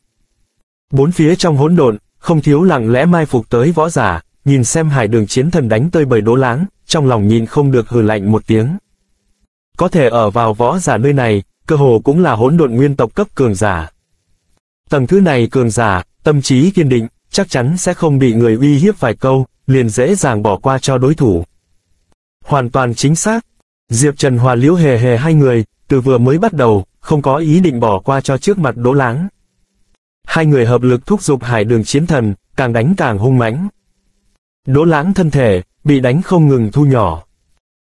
Bốn phía trong hỗn độn, không thiếu lặng lẽ mai phục tới võ giả, nhìn xem hải đường chiến thần đánh tơi bời đỗ láng, trong lòng nhìn không được hừ lạnh một tiếng. Có thể ở vào võ giả nơi này, cơ hồ cũng là hỗn độn nguyên tộc cấp cường giả. Tầng thứ này cường giả, tâm trí kiên định, chắc chắn sẽ không bị người uy hiếp vài câu, liền dễ dàng bỏ qua cho đối thủ. Hoàn toàn chính xác. Diệp Trần Hòa Liễu Hề Hề hai người, từ vừa mới bắt đầu, không có ý định bỏ qua cho trước mặt Đỗ Láng. Hai người hợp lực thúc giục hải đường chiến thần, càng đánh càng hung mãnh. Đỗ Láng thân thể, bị đánh không ngừng thu nhỏ.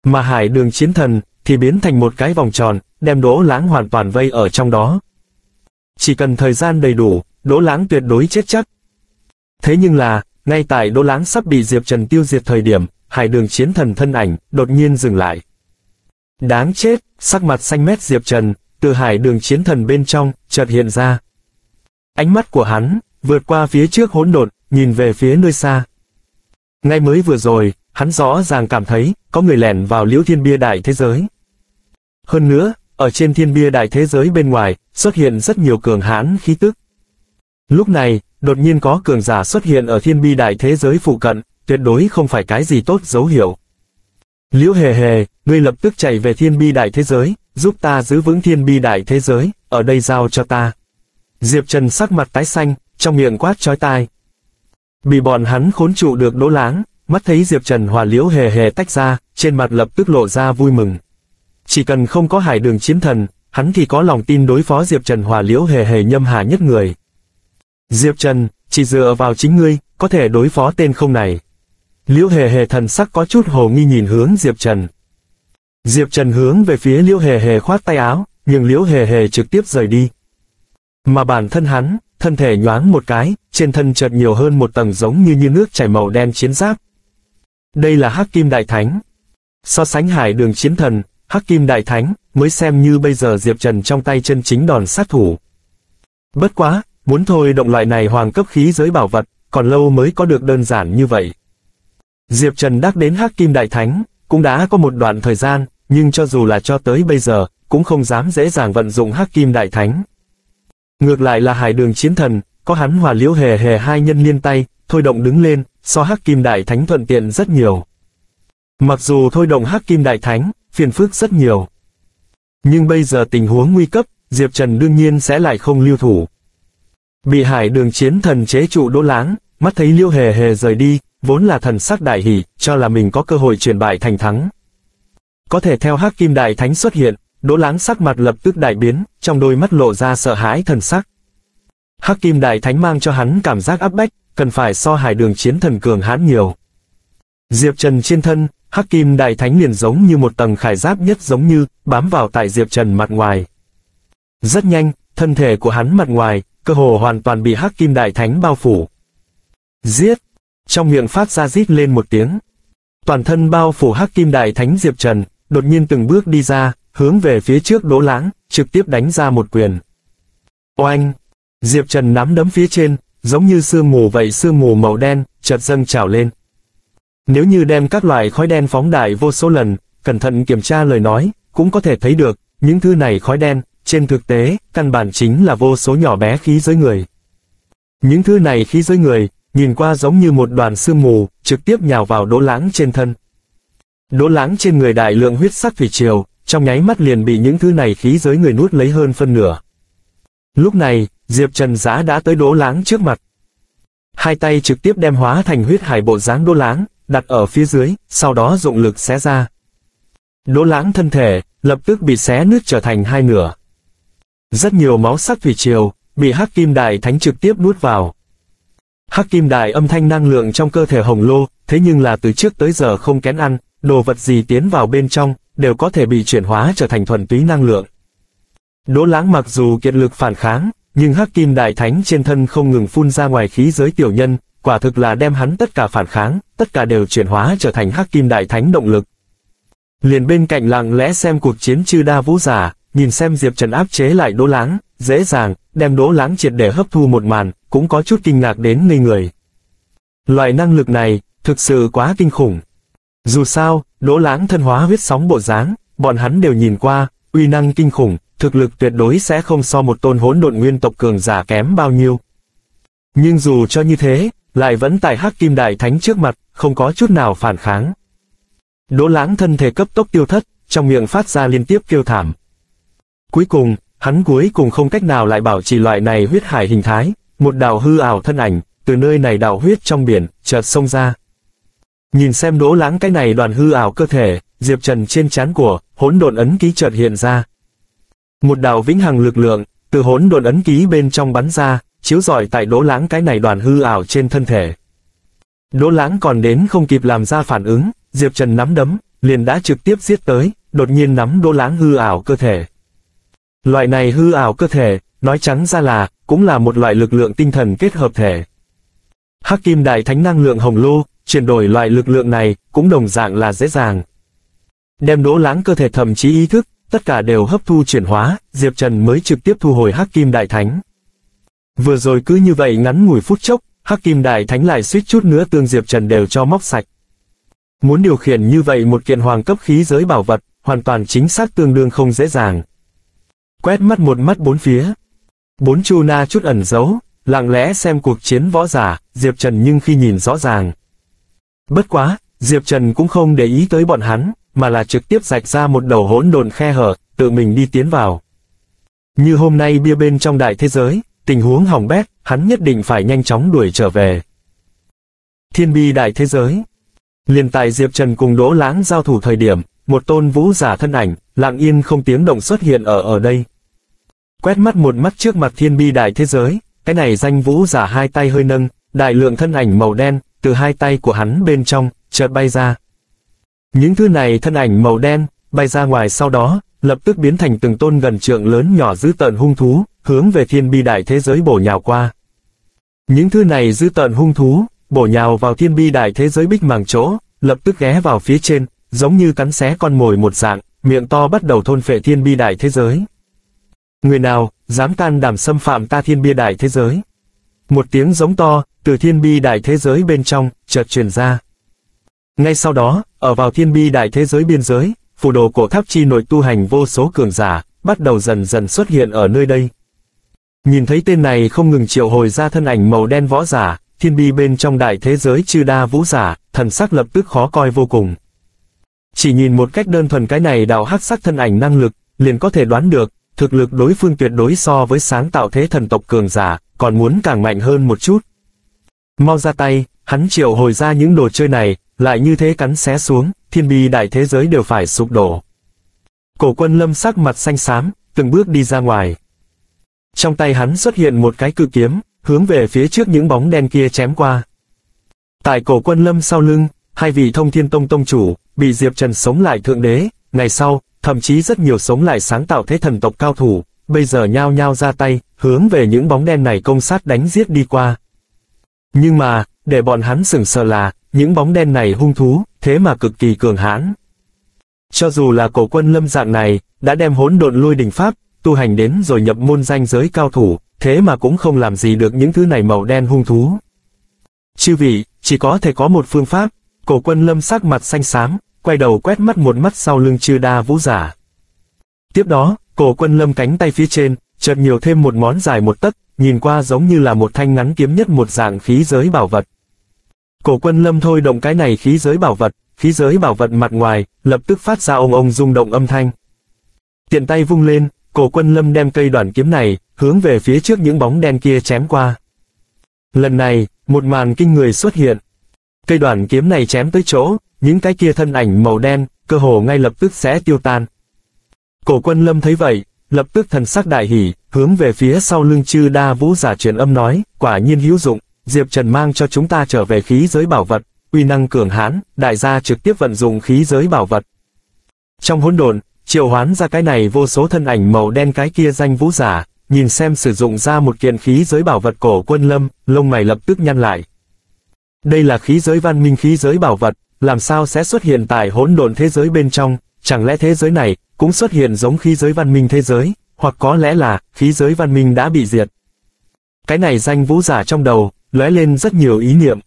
Mà hải đường chiến thần, thì biến thành một cái vòng tròn, đem Đỗ Láng hoàn toàn vây ở trong đó. Chỉ cần thời gian đầy đủ, Đỗ Láng tuyệt đối chết chắc. Thế nhưng là, ngay tại Đỗ Láng sắp bị Diệp Trần tiêu diệt thời điểm, hải đường chiến thần thân ảnh, đột nhiên dừng lại. Đáng chết, sắc mặt xanh mét Diệp Trần, từ hải đường chiến thần bên trong, chợt hiện ra. Ánh mắt của hắn, vượt qua phía trước hỗn độn, nhìn về phía nơi xa. Ngay mới vừa rồi, hắn rõ ràng cảm thấy, có người lẻn vào liễu thiên bia đại thế giới. Hơn nữa, ở trên thiên bia đại thế giới bên ngoài, xuất hiện rất nhiều cường hãn khí tức. Lúc này, đột nhiên có cường giả xuất hiện ở thiên bi đại thế giới phụ cận, tuyệt đối không phải cái gì tốt dấu hiệu. Liễu hề hề, ngươi lập tức chạy về thiên bi đại thế giới, giúp ta giữ vững thiên bi đại thế giới, ở đây giao cho ta. Diệp Trần sắc mặt tái xanh, trong miệng quát chói tai. Bị bọn hắn khốn trụ được đỗ láng, mắt thấy Diệp Trần hòa liễu hề hề tách ra, trên mặt lập tức lộ ra vui mừng. Chỉ cần không có hải đường chiến thần, hắn thì có lòng tin đối phó Diệp Trần hòa liễu hề hề nhâm hà nhất người. Diệp Trần, chỉ dựa vào chính ngươi, có thể đối phó tên không này. Liễu hề hề thần sắc có chút hồ nghi nhìn hướng Diệp Trần. Diệp Trần hướng về phía Liễu hề hề khoát tay áo, nhưng Liễu hề hề trực tiếp rời đi. Mà bản thân hắn, thân thể nhoáng một cái, trên thân chợt nhiều hơn một tầng giống như như nước chảy màu đen chiến giáp. Đây là Hắc Kim Đại Thánh. So sánh hải đường chiến thần, Hắc Kim Đại Thánh, mới xem như bây giờ Diệp Trần trong tay chân chính đòn sát thủ. Bất quá, muốn thôi động loại này hoàng cấp khí giới bảo vật, còn lâu mới có được đơn giản như vậy. Diệp Trần đắc đến Hắc Kim Đại Thánh, cũng đã có một đoạn thời gian, nhưng cho dù là cho tới bây giờ, cũng không dám dễ dàng vận dụng Hắc Kim Đại Thánh. Ngược lại là hải đường chiến thần, có hắn hòa liễu hề hề hai nhân liên tay, thôi động đứng lên, so hắc kim đại thánh thuận tiện rất nhiều. Mặc dù thôi động hắc kim đại thánh, phiền phức rất nhiều. Nhưng bây giờ tình huống nguy cấp, Diệp Trần đương nhiên sẽ lại không lưu thủ. Bị hải đường chiến thần chế trụ đỗ láng, mắt thấy liễu hề hề rời đi, vốn là thần sắc đại hỷ, cho là mình có cơ hội chuyển bại thành thắng. Có thể theo hắc kim đại thánh xuất hiện, đỗ láng sắc mặt lập tức đại biến, trong đôi mắt lộ ra sợ hãi thần sắc. Hắc kim đại thánh mang cho hắn cảm giác áp bách, cần phải so hải đường chiến thần cường hãn nhiều. Diệp Trần trên thân, Hắc Kim Đại Thánh liền giống như một tầng khải giáp nhất giống như, bám vào tại Diệp Trần mặt ngoài. Rất nhanh, thân thể của hắn mặt ngoài, cơ hồ hoàn toàn bị Hắc Kim Đại Thánh bao phủ. Giết! Trong miệng phát ra rít lên một tiếng. Toàn thân bao phủ Hắc Kim Đại Thánh Diệp Trần, đột nhiên từng bước đi ra, hướng về phía trước đỗ lãng, trực tiếp đánh ra một quyền. Oanh! Diệp Trần nắm đấm phía trên, giống như sương mù vậy sương mù màu đen, chợt dâng trào lên. Nếu như đem các loại khói đen phóng đại vô số lần, cẩn thận kiểm tra lời nói, cũng có thể thấy được, những thứ này khói đen, trên thực tế, căn bản chính là vô số nhỏ bé khí giới người. Những thứ này khí giới người, nhìn qua giống như một đoàn sương mù, trực tiếp nhào vào đỗ lãng trên thân. Đỗ lãng trên người đại lượng huyết sắc thủy triều, trong nháy mắt liền bị những thứ này khí giới người nuốt lấy hơn phân nửa. Lúc này, Diệp Trần Giá đã tới đỗ láng trước mặt. Hai tay trực tiếp đem hóa thành huyết hải bộ dáng đỗ láng, đặt ở phía dưới, sau đó dụng lực xé ra. Đỗ láng thân thể, lập tức bị xé nứt trở thành hai nửa. Rất nhiều máu sắc thủy triều, bị hắc kim đại thánh trực tiếp nuốt vào. Hắc kim đại âm thanh năng lượng trong cơ thể hồng lô, thế nhưng là từ trước tới giờ không kén ăn, đồ vật gì tiến vào bên trong, đều có thể bị chuyển hóa trở thành thuần túy năng lượng. Đỗ lãng mặc dù kiệt lực phản kháng, nhưng hắc kim đại thánh trên thân không ngừng phun ra ngoài khí giới tiểu nhân, quả thực là đem hắn tất cả phản kháng, tất cả đều chuyển hóa trở thành hắc kim đại thánh động lực. Liền bên cạnh lặng lẽ xem cuộc chiến chư đa vũ giả, nhìn xem Diệp Trần áp chế lại đỗ láng, dễ dàng, đem đỗ láng triệt để hấp thu một màn, cũng có chút kinh ngạc đến ngây người. Loại năng lực này, thực sự quá kinh khủng. Dù sao, đỗ láng thân hóa huyết sóng bộ dáng, bọn hắn đều nhìn qua, uy năng kinh khủng, thực lực tuyệt đối sẽ không so một tôn hỗn độn nguyên tộc cường giả kém bao nhiêu. Nhưng dù cho như thế, lại vẫn tại hắc kim đại thánh trước mặt, không có chút nào phản kháng. Đỗ lãng thân thể cấp tốc tiêu thất, trong miệng phát ra liên tiếp kêu thảm. Cuối cùng, hắn cuối cùng không cách nào lại bảo trì loại này huyết hải hình thái, một đảo hư ảo thân ảnh, từ nơi này đảo huyết trong biển, chợt xông ra. Nhìn xem đỗ lãng cái này đoàn hư ảo cơ thể, Diệp Trần trên chán của, hỗn độn ấn ký chợt hiện ra. Một đảo vĩnh hằng lực lượng, từ hỗn độn ấn ký bên trong bắn ra, chiếu rọi tại đỗ lãng cái này đoàn hư ảo trên thân thể. Đỗ lãng còn đến không kịp làm ra phản ứng, Diệp Trần nắm đấm, liền đã trực tiếp giết tới, đột nhiên nắm đỗ lãng hư ảo cơ thể. Loại này hư ảo cơ thể, nói trắng ra là, cũng là một loại lực lượng tinh thần kết hợp thể. Hắc kim đại thánh năng lượng hồng lô, chuyển đổi loại lực lượng này, cũng đồng dạng là dễ dàng. Đem đỗ lãng cơ thể thậm chí ý thức, tất cả đều hấp thu chuyển hóa, Diệp Trần mới trực tiếp thu hồi Hắc Kim Đại Thánh. Vừa rồi cứ như vậy ngắn ngủi phút chốc, Hắc Kim Đại Thánh lại suýt chút nữa tương Diệp Trần đều cho móc sạch. Muốn điều khiển như vậy một kiện hoàng cấp khí giới bảo vật, hoàn toàn chính xác tương đương không dễ dàng. Quét mắt một mắt bốn phía. Bốn chu na chút ẩn giấu, lặng lẽ xem cuộc chiến võ giả, Diệp Trần nhưng khi nhìn rõ ràng. Bất quá, Diệp Trần cũng không để ý tới bọn hắn, mà là trực tiếp rạch ra một đầu hỗn độn khe hở, tự mình đi tiến vào. Như hôm nay bia bên trong đại thế giới, tình huống hỏng bét, hắn nhất định phải nhanh chóng đuổi trở về. Thiên bi đại thế giới liền tại Diệp Trần cùng Đỗ Lãng giao thủ thời điểm, một tôn vũ giả thân ảnh, lặng yên không tiếng động xuất hiện ở ở đây. Quét mắt một mắt trước mặt thiên bi đại thế giới, cái này danh vũ giả hai tay hơi nâng, đại lượng thân ảnh màu đen, từ hai tay của hắn bên trong, chợt bay ra. Những thứ này thân ảnh màu đen, bay ra ngoài sau đó, lập tức biến thành từng tôn gần trượng lớn nhỏ dữ tợn hung thú, hướng về thiên bi đại thế giới bổ nhào qua. Những thứ này dữ tợn hung thú, bổ nhào vào thiên bi đại thế giới bích màng chỗ, lập tức ghé vào phía trên, giống như cắn xé con mồi một dạng, miệng to bắt đầu thôn phệ thiên bi đại thế giới. Người nào, dám can đảm xâm phạm ta thiên bi đại thế giới? Một tiếng giống to, từ thiên bi đại thế giới bên trong, chợt truyền ra. Ngay sau đó, ở vào thiên bi đại thế giới biên giới, phù đồ cổ tháp chi nội tu hành vô số cường giả, bắt đầu dần dần xuất hiện ở nơi đây. Nhìn thấy tên này không ngừng triệu hồi ra thân ảnh màu đen võ giả, thiên bi bên trong đại thế giới chư đa vũ giả, thần sắc lập tức khó coi vô cùng. Chỉ nhìn một cách đơn thuần cái này đạo hắc sắc thân ảnh năng lực, liền có thể đoán được, thực lực đối phương tuyệt đối so với sáng tạo thế thần tộc cường giả, còn muốn càng mạnh hơn một chút. Mau ra tay, hắn triệu hồi ra những đồ chơi này, lại như thế cắn xé xuống, thiên bi đại thế giới đều phải sụp đổ. Cổ quân lâm sắc mặt xanh xám, từng bước đi ra ngoài. Trong tay hắn xuất hiện một cái cự kiếm, hướng về phía trước những bóng đen kia chém qua. Tại cổ quân lâm sau lưng, hai vị thông thiên tông tông chủ, bị Diệp Trần sống lại thượng đế, ngày sau, thậm chí rất nhiều sống lại sáng tạo thế thần tộc cao thủ, bây giờ nhao nhao ra tay, hướng về những bóng đen này công sát đánh giết đi qua. Nhưng mà, để bọn hắn sửng sờ là, những bóng đen này hung thú, thế mà cực kỳ cường hãn. Cho dù là cổ quân lâm dạng này, đã đem hỗn độn lôi đỉnh pháp, tu hành đến rồi nhập môn danh giới cao thủ, thế mà cũng không làm gì được những thứ này màu đen hung thú. Chư vị, chỉ có thể có một phương pháp, cổ quân lâm sắc mặt xanh xám, quay đầu quét mắt một mắt sau lưng chư đa vũ giả. Tiếp đó, cổ quân lâm cánh tay phía trên, chợt nhiều thêm một món dài một tấc, nhìn qua giống như là một thanh ngắn kiếm nhất một dạng khí giới bảo vật. Cổ quân lâm thôi động cái này khí giới bảo vật, khí giới bảo vật mặt ngoài, lập tức phát ra ông ông rung động âm thanh. Tiện tay vung lên, cổ quân lâm đem cây đoạn kiếm này, hướng về phía trước những bóng đen kia chém qua. Lần này, một màn kinh người xuất hiện. Cây đoàn kiếm này chém tới chỗ, những cái kia thân ảnh màu đen, cơ hồ ngay lập tức sẽ tiêu tan. Cổ quân lâm thấy vậy, lập tức thần sắc đại hỉ, hướng về phía sau lưng chư đa vũ giả truyền âm nói, quả nhiên hữu dụng, Diệp Trần mang cho chúng ta trở về khí giới bảo vật, uy năng cường hãn, đại gia trực tiếp vận dụng khí giới bảo vật. Trong hỗn độn, triệu hoán ra cái này vô số thân ảnh màu đen cái kia danh vũ giả, nhìn xem sử dụng ra một kiện khí giới bảo vật cổ quân lâm, lông mày lập tức nhăn lại. Đây là khí giới văn minh khí giới bảo vật, làm sao sẽ xuất hiện tại hỗn độn thế giới bên trong, chẳng lẽ thế giới này cũng xuất hiện giống khí giới văn minh thế giới, hoặc có lẽ là khí giới văn minh đã bị diệt. Cái này danh vũ giả trong đầu, lóe lên rất nhiều ý niệm.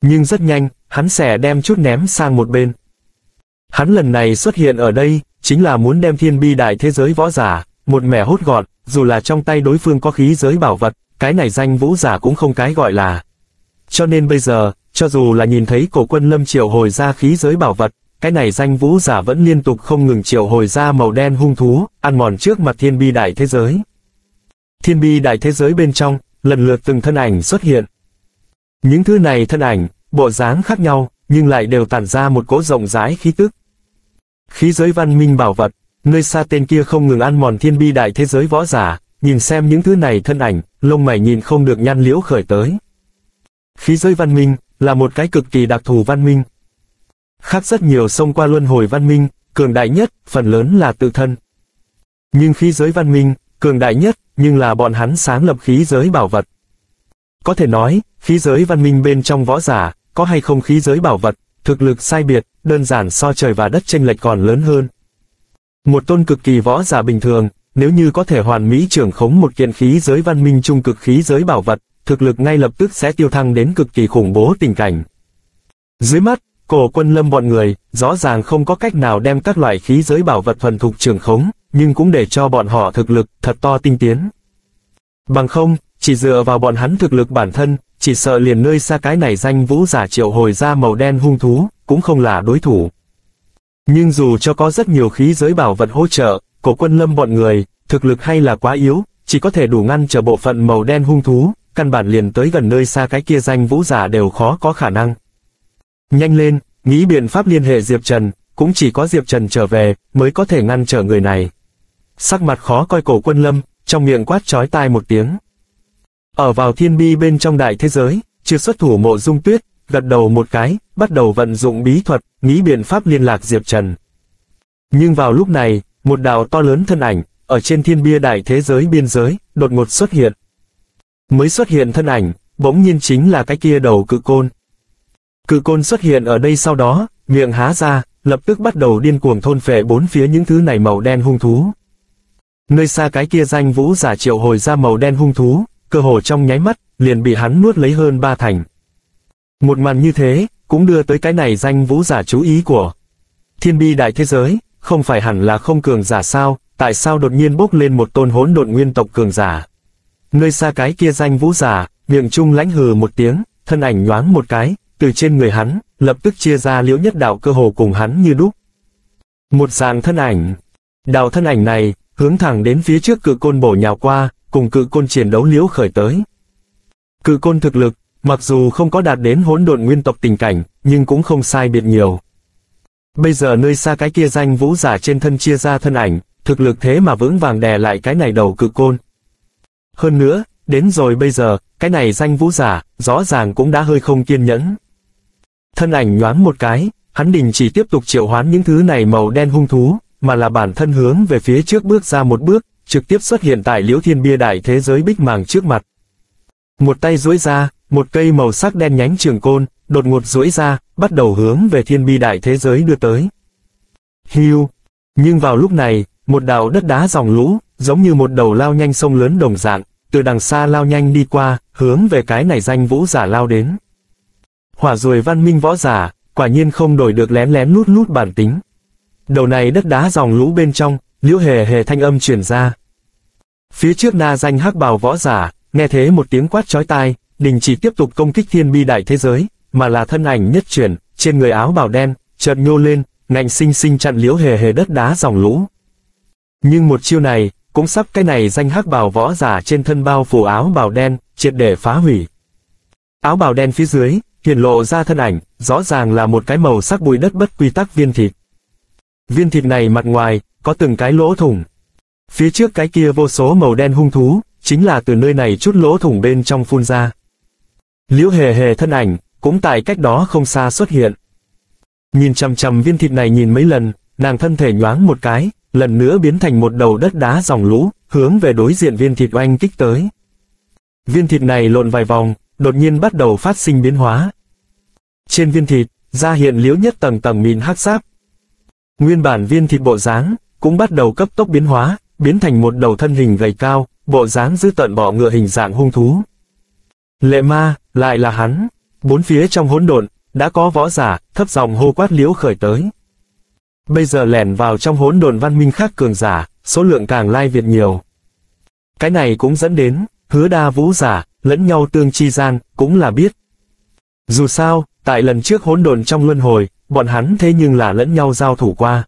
Nhưng rất nhanh, hắn sẽ đem chút ném sang một bên. Hắn lần này xuất hiện ở đây, chính là muốn đem thiên bi đại thế giới võ giả, một mẻ hốt gọn, dù là trong tay đối phương có khí giới bảo vật, cái này danh vũ giả cũng không cái gọi là. Cho nên bây giờ, cho dù là nhìn thấy cổ quân lâm triệu hồi ra khí giới bảo vật, cái này danh vũ giả vẫn liên tục không ngừng triệu hồi ra màu đen hung thú, ăn mòn trước mặt thiên bi đại thế giới. Thiên bi đại thế giới bên trong, lần lượt từng thân ảnh xuất hiện. Những thứ này thân ảnh, bộ dáng khác nhau, nhưng lại đều tản ra một cỗ rộng rãi khí tức. Khí giới văn minh bảo vật, nơi xa tên kia không ngừng ăn mòn thiên bi đại thế giới võ giả, nhìn xem những thứ này thân ảnh, lông mày nhìn không được nhăn liễu khởi tới. Khí giới văn minh, là một cái cực kỳ đặc thù văn minh. Khác rất nhiều sông qua luân hồi văn minh, cường đại nhất, phần lớn là tự thân. Nhưng khí giới văn minh, cường đại nhất, nhưng là bọn hắn sáng lập khí giới bảo vật. Có thể nói, khí giới văn minh bên trong võ giả, có hay không khí giới bảo vật, thực lực sai biệt, đơn giản so trời và đất chênh lệch còn lớn hơn. Một tôn cực kỳ võ giả bình thường, nếu như có thể hoàn mỹ trưởng khống một kiện khí giới văn minh trung cực khí giới bảo vật, thực lực ngay lập tức sẽ tiêu thăng đến cực kỳ khủng bố tình cảnh. Dưới mắt, cổ quân lâm bọn người, rõ ràng không có cách nào đem các loại khí giới bảo vật thuần thục trường khống, nhưng cũng để cho bọn họ thực lực thật to tinh tiến. Bằng không, chỉ dựa vào bọn hắn thực lực bản thân, chỉ sợ liền nơi xa cái này danh vũ giả triệu hồi ra màu đen hung thú, cũng không là đối thủ. Nhưng dù cho có rất nhiều khí giới bảo vật hỗ trợ, cổ quân lâm bọn người, thực lực hay là quá yếu, chỉ có thể đủ ngăn trở bộ phận màu đen hung thú, căn bản liền tới gần nơi xa cái kia danh vũ giả đều khó có khả năng. Nhanh lên, nghĩ biện pháp liên hệ Diệp Trần, cũng chỉ có Diệp Trần trở về, mới có thể ngăn trở người này. Sắc mặt khó coi cổ quân lâm, trong miệng quát chói tai một tiếng. Ở vào thiên bi bên trong đại thế giới, chưa xuất thủ mộ dung tuyết, gật đầu một cái, bắt đầu vận dụng bí thuật, nghĩ biện pháp liên lạc Diệp Trần. Nhưng vào lúc này, một đạo to lớn thân ảnh, ở trên thiên bia đại thế giới biên giới, đột ngột xuất hiện. Mới xuất hiện thân ảnh, bỗng nhiên chính là cái kia đầu cự côn. Cự côn xuất hiện ở đây sau đó, miệng há ra, lập tức bắt đầu điên cuồng thôn phệ bốn phía những thứ này màu đen hung thú. Nơi xa cái kia danh vũ giả triệu hồi ra màu đen hung thú, cơ hồ trong nháy mắt, liền bị hắn nuốt lấy hơn ba thành. Một màn như thế, cũng đưa tới cái này danh vũ giả chú ý của thiên bi đại thế giới, không phải hẳn là không cường giả sao, tại sao đột nhiên bốc lên một tôn hỗn độn nguyên tộc cường giả. Nơi xa cái kia danh vũ giả, miệng trung lãnh hừ một tiếng, thân ảnh nhoáng một cái, từ trên người hắn, lập tức chia ra liễu nhất đạo cơ hồ cùng hắn như đúc. Một dạng thân ảnh. Đạo thân ảnh này, hướng thẳng đến phía trước cự côn bổ nhào qua, cùng cự côn chiến đấu liễu khởi tới. Cự côn thực lực, mặc dù không có đạt đến hỗn độn nguyên tộc tình cảnh, nhưng cũng không sai biệt nhiều. Bây giờ nơi xa cái kia danh vũ giả trên thân chia ra thân ảnh, thực lực thế mà vững vàng đè lại cái này đầu cự côn. Hơn nữa, đến rồi bây giờ, cái này danh vũ giả, rõ ràng cũng đã hơi không kiên nhẫn. Thân ảnh nhoáng một cái, hắn đình chỉ tiếp tục triệu hoán những thứ này màu đen hung thú, mà là bản thân hướng về phía trước bước ra một bước, trực tiếp xuất hiện tại liễu thiên bia đại thế giới bích màng trước mặt. Một tay duỗi ra, một cây màu sắc đen nhánh trường côn, đột ngột duỗi ra, bắt đầu hướng về thiên bi đại thế giới đưa tới. Hiu! Nhưng vào lúc này, một đạo đất đá dòng lũ, giống như một đầu lao nhanh sông lớn đồng dạng, từ đằng xa lao nhanh đi qua, hướng về cái này danh vũ giả lao đến. Hỏa rồi văn minh võ giả, quả nhiên không đổi được lén lén lút lút bản tính. Đầu này đất đá dòng lũ bên trong, liễu hề hề thanh âm truyền ra. Phía trước na danh hắc bào võ giả, nghe thế một tiếng quát chói tai, đình chỉ tiếp tục công kích thiên bi đại thế giới, mà là thân ảnh nhất chuyển, trên người áo bào đen, chợt nhô lên, ngạnh sinh sinh chặn liễu hề hề đất đá dòng lũ. Nhưng một chiêu này, cũng sắp cái này danh hắc bào võ giả trên thân bao phủ áo bào đen, triệt để phá hủy. Áo bào đen phía dưới, hiển lộ ra thân ảnh, rõ ràng là một cái màu sắc bụi đất bất quy tắc viên thịt. Viên thịt này mặt ngoài, có từng cái lỗ thủng. Phía trước cái kia vô số màu đen hung thú, chính là từ nơi này chút lỗ thủng bên trong phun ra. Liễu hề hề thân ảnh, cũng tại cách đó không xa xuất hiện. Nhìn chằm chằm viên thịt này nhìn mấy lần, nàng thân thể nhoáng một cái, lần nữa biến thành một đầu đất đá dòng lũ, hướng về đối diện viên thịt oanh kích tới. Viên thịt này lộn vài vòng, đột nhiên bắt đầu phát sinh biến hóa. Trên viên thịt, ra hiện liễu nhất tầng tầng mìn hắc sáp. Nguyên bản viên thịt bộ dáng cũng bắt đầu cấp tốc biến hóa, biến thành một đầu thân hình gầy cao, bộ dáng dư tận bỏ ngựa hình dạng hung thú. Lệ ma, lại là hắn. Bốn phía trong hỗn độn, đã có võ giả, thấp dòng hô quát liễu khởi tới. Bây giờ lẻn vào trong hỗn độn văn minh khác cường giả, số lượng càng lai việt nhiều. Cái này cũng dẫn đến, hứa đa vũ giả, lẫn nhau tương chi gian, cũng là biết. Dù sao, tại lần trước hỗn độn trong luân hồi, bọn hắn thế nhưng là lẫn nhau giao thủ qua.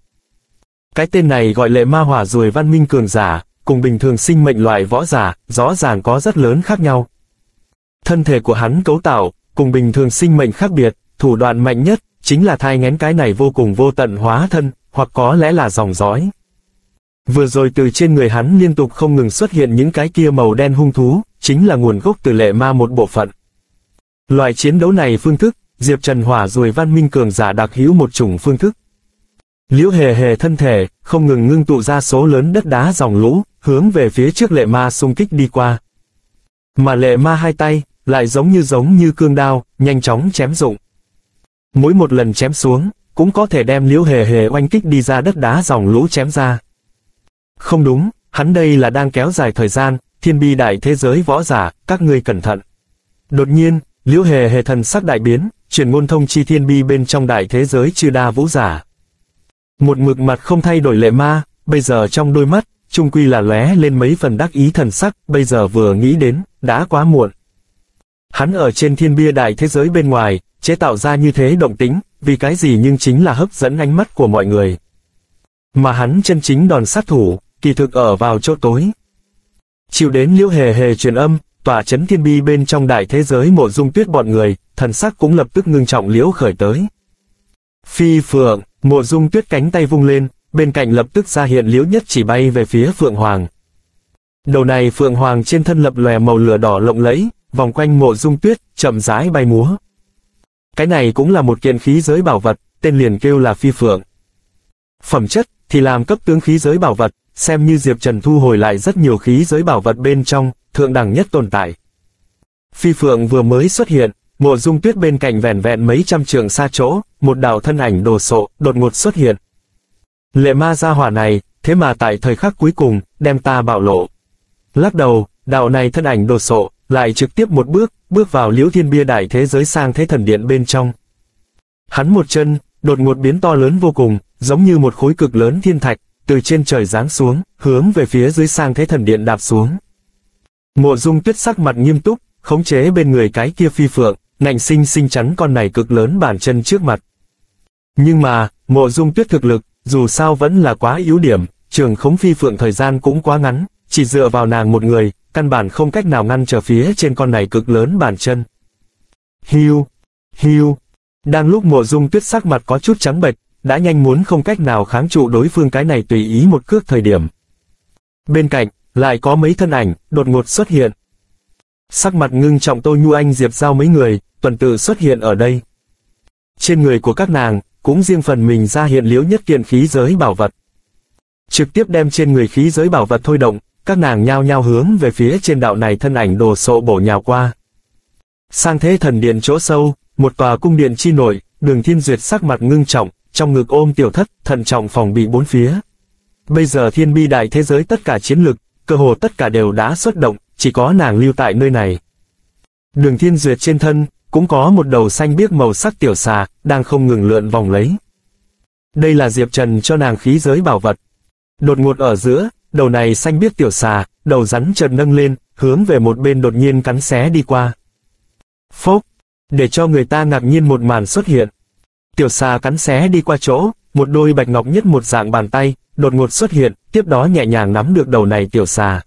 Cái tên này gọi lệ ma hỏa rồi văn minh cường giả, cùng bình thường sinh mệnh loại võ giả, rõ ràng có rất lớn khác nhau. Thân thể của hắn cấu tạo, cùng bình thường sinh mệnh khác biệt, thủ đoạn mạnh nhất, chính là thai ngén cái này vô cùng vô tận hóa thân, hoặc có lẽ là dòng dõi. Vừa rồi từ trên người hắn liên tục không ngừng xuất hiện những cái kia màu đen hung thú, chính là nguồn gốc từ lệ ma một bộ phận. Loại chiến đấu này phương thức, Diệp Trần Hỏa rồi văn minh cường giả đặc hữu một chủng phương thức. Liễu hề hề thân thể, không ngừng ngưng tụ ra số lớn đất đá dòng lũ, hướng về phía trước lệ ma xung kích đi qua. Mà lệ ma hai tay, lại giống như giống như cương đao, nhanh chóng chém dụng. Mỗi một lần chém xuống, cũng có thể đem liễu hề hề oanh kích đi ra đất đá dòng lũ chém ra. Không đúng, hắn đây là đang kéo dài thời gian, thiên bi đại thế giới võ giả, các ngươi cẩn thận. Đột nhiên, liễu hề hề thần sắc đại biến, chuyển ngôn thông chi thiên bi bên trong đại thế giới chư đa vũ giả. Một mực mặt không thay đổi lệ ma, bây giờ trong đôi mắt, trung quy là lóe lên mấy phần đắc ý thần sắc, bây giờ vừa nghĩ đến, đã quá muộn. Hắn ở trên thiên bia đại thế giới bên ngoài, chế tạo ra như thế động tính, vì cái gì nhưng chính là hấp dẫn ánh mắt của mọi người. Mà hắn chân chính đòn sát thủ, kỳ thực ở vào chỗ tối. Chịu đến liễu hề hề truyền âm, tỏa chấn thiên bi bên trong đại thế giới mộ dung tuyết bọn người, thần sắc cũng lập tức ngưng trọng liễu khởi tới. Phi phượng, mộ dung tuyết cánh tay vung lên, bên cạnh lập tức ra hiện liễu nhất chỉ bay về phía phượng hoàng. Đầu này phượng hoàng trên thân lập lòe màu lửa đỏ lộng lẫy, vòng quanh mộ dung tuyết, chậm rãi bay múa. Cái này cũng là một kiện khí giới bảo vật, tên liền kêu là phi phượng. Phẩm chất, thì làm cấp tướng khí giới bảo vật, xem như Diệp Trần thu hồi lại rất nhiều khí giới bảo vật bên trong, thượng đẳng nhất tồn tại. Phi phượng vừa mới xuất hiện, mộ dung tuyết bên cạnh vẻn vẹn mấy trăm trường xa chỗ, một đạo thân ảnh đồ sộ, đột ngột xuất hiện. Lệ ma gia hỏa này, thế mà tại thời khắc cuối cùng, đem ta bạo lộ. Lắc đầu, đạo này thân ảnh đồ sộ, lại trực tiếp một bước, bước vào liễu thiên bia đại thế giới sang thế thần điện bên trong. Hắn một chân, đột ngột biến to lớn vô cùng, giống như một khối cực lớn thiên thạch, từ trên trời giáng xuống, hướng về phía dưới sang thế thần điện đạp xuống. Mộ dung tuyết sắc mặt nghiêm túc, khống chế bên người cái kia phi phượng, ngạnh sinh sinh chắn con này cực lớn bàn chân trước mặt. Nhưng mà, mộ dung tuyết thực lực, dù sao vẫn là quá yếu điểm, trường khống phi phượng thời gian cũng quá ngắn, chỉ dựa vào nàng một người, căn bản không cách nào ngăn trở phía trên con này cực lớn bàn chân. Hiu, hiu, đang lúc mộ dung tuyết sắc mặt có chút trắng bệch, đã nhanh muốn không cách nào kháng trụ đối phương cái này tùy ý một cước thời điểm. Bên cạnh, lại có mấy thân ảnh, đột ngột xuất hiện. Sắc mặt ngưng trọng Tô Nhu Anh Diệp Giao mấy người, tuần tự xuất hiện ở đây. Trên người của các nàng, cũng riêng phần mình ra hiện liếu nhất kiện khí giới bảo vật. Trực tiếp đem trên người khí giới bảo vật thôi động, các nàng nhao nhao hướng về phía trên đạo này thân ảnh đồ sộ bổ nhào qua. Sang thế thần điện chỗ sâu, một tòa cung điện chi nổi, đường thiên duyệt sắc mặt ngưng trọng, trong ngực ôm tiểu thất, thận trọng phòng bị bốn phía. Bây giờ thiên bi đại thế giới tất cả chiến lực, cơ hồ tất cả đều đã xuất động, chỉ có nàng lưu tại nơi này. Đường thiên duyệt trên thân, cũng có một đầu xanh biếc màu sắc tiểu xà, đang không ngừng lượn vòng lấy. Đây là Diệp Trần cho nàng khí giới bảo vật. Đột ngột ở giữa, đầu này xanh biếc tiểu xà, đầu rắn chợt nâng lên, hướng về một bên đột nhiên cắn xé đi qua. Phốc, để cho người ta ngạc nhiên một màn xuất hiện. Tiểu xà cắn xé đi qua chỗ, một đôi bạch ngọc nhất một dạng bàn tay, đột ngột xuất hiện, tiếp đó nhẹ nhàng nắm được đầu này tiểu xà.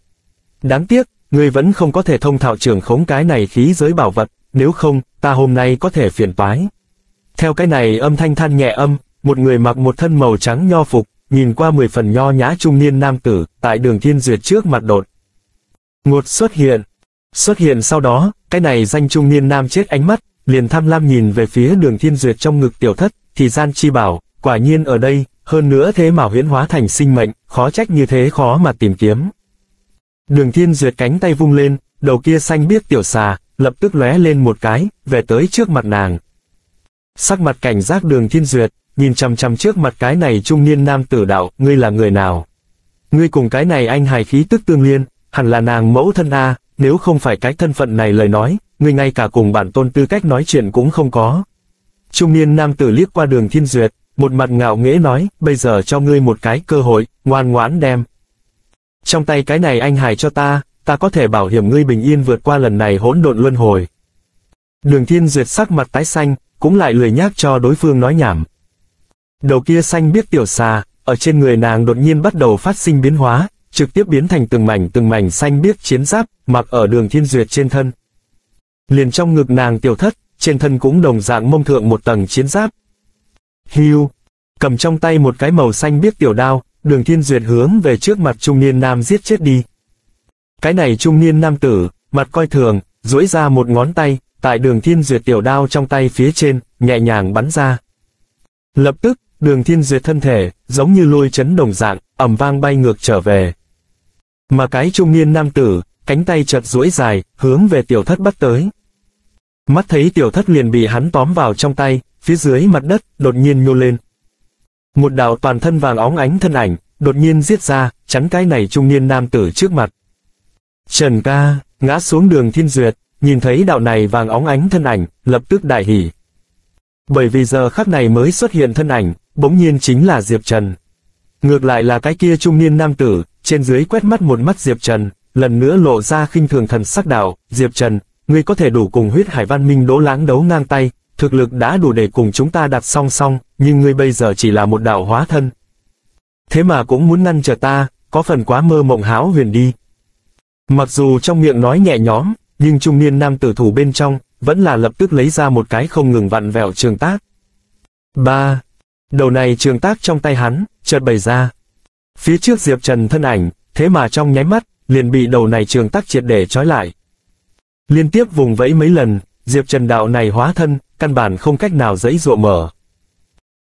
Đáng tiếc, người vẫn không có thể thông thạo trưởng khống cái này khí giới bảo vật, nếu không, ta hôm nay có thể phiền toái. Theo cái này âm thanh than nhẹ âm, một người mặc một thân màu trắng nho phục, nhìn qua mười phần nho nhã trung niên nam tử, tại đường thiên duyệt trước mặt đột. Ngột xuất hiện. Xuất hiện sau đó, cái này danh trung niên nam chết ánh mắt, liền tham lam nhìn về phía đường thiên duyệt trong ngực tiểu thất, thì gian chi bảo, quả nhiên ở đây, hơn nữa thế mà huyễn hóa thành sinh mệnh, khó trách như thế khó mà tìm kiếm. Đường thiên duyệt cánh tay vung lên, đầu kia xanh biếc tiểu xà, lập tức lóe lên một cái, về tới trước mặt nàng. Sắc mặt cảnh giác đường thiên duyệt, nhìn chằm chằm trước mặt cái này trung niên nam tử đạo, ngươi là người nào? Ngươi cùng cái này anh hài khí tức tương liên, hẳn là nàng mẫu thân A, nếu không phải cái thân phận này lời nói, ngươi ngay cả cùng bản tôn tư cách nói chuyện cũng không có. Trung niên nam tử liếc qua đường thiên duyệt, một mặt ngạo nghễ nói, bây giờ cho ngươi một cái cơ hội, ngoan ngoãn đem. Trong tay cái này anh hài cho ta, ta có thể bảo hiểm ngươi bình yên vượt qua lần này hỗn độn luân hồi. Đường thiên duyệt sắc mặt tái xanh, cũng lại lười nhác cho đối phương nói nhảm. Đầu kia xanh biết tiểu xà, ở trên người nàng đột nhiên bắt đầu phát sinh biến hóa, trực tiếp biến thành từng mảnh từng mảnh xanh biếc chiến giáp, mặc ở đường thiên duyệt trên thân. Liền trong ngực nàng tiểu thất, trên thân cũng đồng dạng mông thượng một tầng chiến giáp. Hiu, cầm trong tay một cái màu xanh biếc tiểu đao, đường thiên duyệt hướng về trước mặt trung niên nam giết chết đi. Cái này trung niên nam tử, mặt coi thường, duỗi ra một ngón tay, tại đường thiên duyệt tiểu đao trong tay phía trên, nhẹ nhàng bắn ra. Lập tức, đường thiên duyệt thân thể, giống như lôi chấn đồng dạng, ầm vang bay ngược trở về. Mà cái trung niên nam tử, cánh tay chợt duỗi dài, hướng về tiểu thất bắt tới. Mắt thấy tiểu thất liền bị hắn tóm vào trong tay, phía dưới mặt đất, đột nhiên nhô lên. Một đạo toàn thân vàng óng ánh thân ảnh, đột nhiên giết ra, chắn cái này trung niên nam tử trước mặt. Trần ca, ngã xuống đường thiên duyệt, nhìn thấy đạo này vàng óng ánh thân ảnh, lập tức đại hỉ. Bởi vì giờ khắc này mới xuất hiện thân ảnh, bỗng nhiên chính là Diệp Trần. Ngược lại là cái kia trung niên nam tử, trên dưới quét mắt một mắt Diệp Trần, lần nữa lộ ra khinh thường thần sắc đạo, Diệp Trần, ngươi có thể đủ cùng huyết hải văn minh đỗ láng đấu ngang tay, thực lực đã đủ để cùng chúng ta đặt song song, nhưng ngươi bây giờ chỉ là một đạo hóa thân. Thế mà cũng muốn ngăn trở ta, có phần quá mơ mộng háo huyền đi. Mặc dù trong miệng nói nhẹ nhõm, nhưng trung niên nam tử thủ bên trong, vẫn là lập tức lấy ra một cái không ngừng vặn vẹo trường tác. 3. Đầu này trường tác trong tay hắn, chợt bày ra. Phía trước Diệp Trần thân ảnh, thế mà trong nháy mắt, liền bị đầu này trường tác triệt để trói lại. Liên tiếp vùng vẫy mấy lần, Diệp Trần đạo này hóa thân, căn bản không cách nào dẫy dụa mở.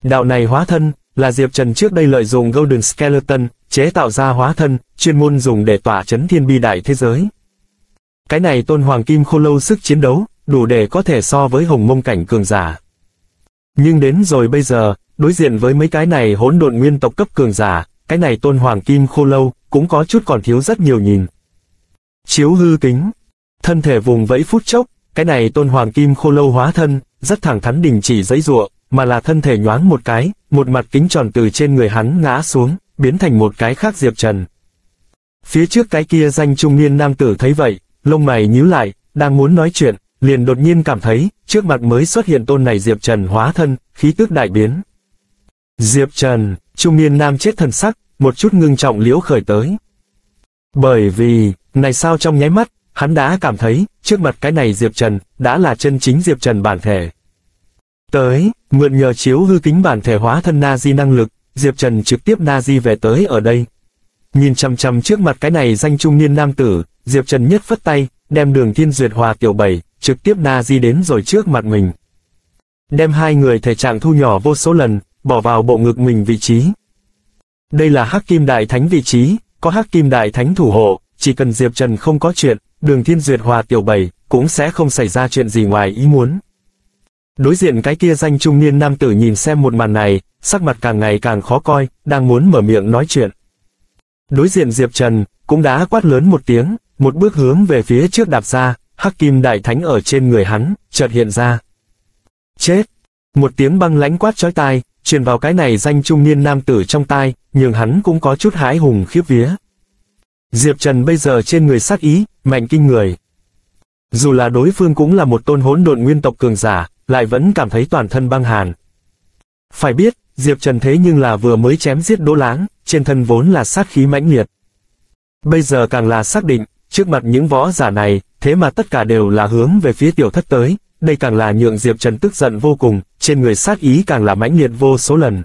Đạo này hóa thân, là Diệp Trần trước đây lợi dụng Golden Skeleton, chế tạo ra hóa thân, chuyên môn dùng để tỏa chấn thiên bi đại thế giới. Cái này tôn hoàng kim khô lâu sức chiến đấu, đủ để có thể so với hồng mông cảnh cường giả. Nhưng đến rồi bây giờ, đối diện với mấy cái này hỗn độn nguyên tộc cấp cường giả, cái này tôn hoàng kim khô lâu, cũng có chút còn thiếu rất nhiều nhìn. Chiếu hư kính, thân thể vùng vẫy phút chốc, cái này tôn hoàng kim khô lâu hóa thân, rất thẳng thắn đình chỉ giấy ruộng, mà là thân thể nhoáng một cái, một mặt kính tròn từ trên người hắn ngã xuống, biến thành một cái khác Diệp Trần. Phía trước cái kia danh trung niên nam tử thấy vậy, lông mày nhíu lại, đang muốn nói chuyện, liền đột nhiên cảm thấy, trước mặt mới xuất hiện tôn này Diệp Trần hóa thân, khí tức đại biến. Diệp Trần, trung niên nam chết thần sắc, một chút ngưng trọng liễu khởi tới. Bởi vì, này sao trong nháy mắt, hắn đã cảm thấy, trước mặt cái này Diệp Trần, đã là chân chính Diệp Trần bản thể. Tới, mượn nhờ chiếu hư kính bản thể hóa thân Nazi năng lực, Diệp Trần trực tiếp Nazi về tới ở đây. Nhìn chằm chằm trước mặt cái này danh trung niên nam tử, Diệp Trần nhất phất tay, đem đường thiên duyệt hòa tiểu bảy, trực tiếp Nazi đến rồi trước mặt mình. Đem hai người thể trạng thu nhỏ vô số lần, bỏ vào bộ ngực mình vị trí. Đây là Hắc Kim Đại Thánh vị trí, có Hắc Kim Đại Thánh thủ hộ, chỉ cần Diệp Trần không có chuyện, đường thiên duyệt hòa tiểu bảy, cũng sẽ không xảy ra chuyện gì ngoài ý muốn. Đối diện cái kia danh trung niên nam tử nhìn xem một màn này, sắc mặt càng ngày càng khó coi, đang muốn mở miệng nói chuyện. Đối diện Diệp Trần, cũng đã quát lớn một tiếng, một bước hướng về phía trước đạp ra, hắc kim đại thánh ở trên người hắn, chợt hiện ra. Chết! Một tiếng băng lãnh quát chói tai, truyền vào cái này danh trung niên nam tử trong tai, nhưng hắn cũng có chút hái hùng khiếp vía. Diệp Trần bây giờ trên người sát ý, mạnh kinh người. Dù là đối phương cũng là một tôn hỗn độn nguyên tộc cường giả, lại vẫn cảm thấy toàn thân băng hàn. Phải biết, Diệp Trần thế nhưng là vừa mới chém giết Đỗ Láng, trên thân vốn là sát khí mãnh liệt. Bây giờ càng là xác định, trước mặt những võ giả này, thế mà tất cả đều là hướng về phía tiểu thất tới, đây càng là nhượng Diệp Trần tức giận vô cùng, trên người sát ý càng là mãnh liệt vô số lần.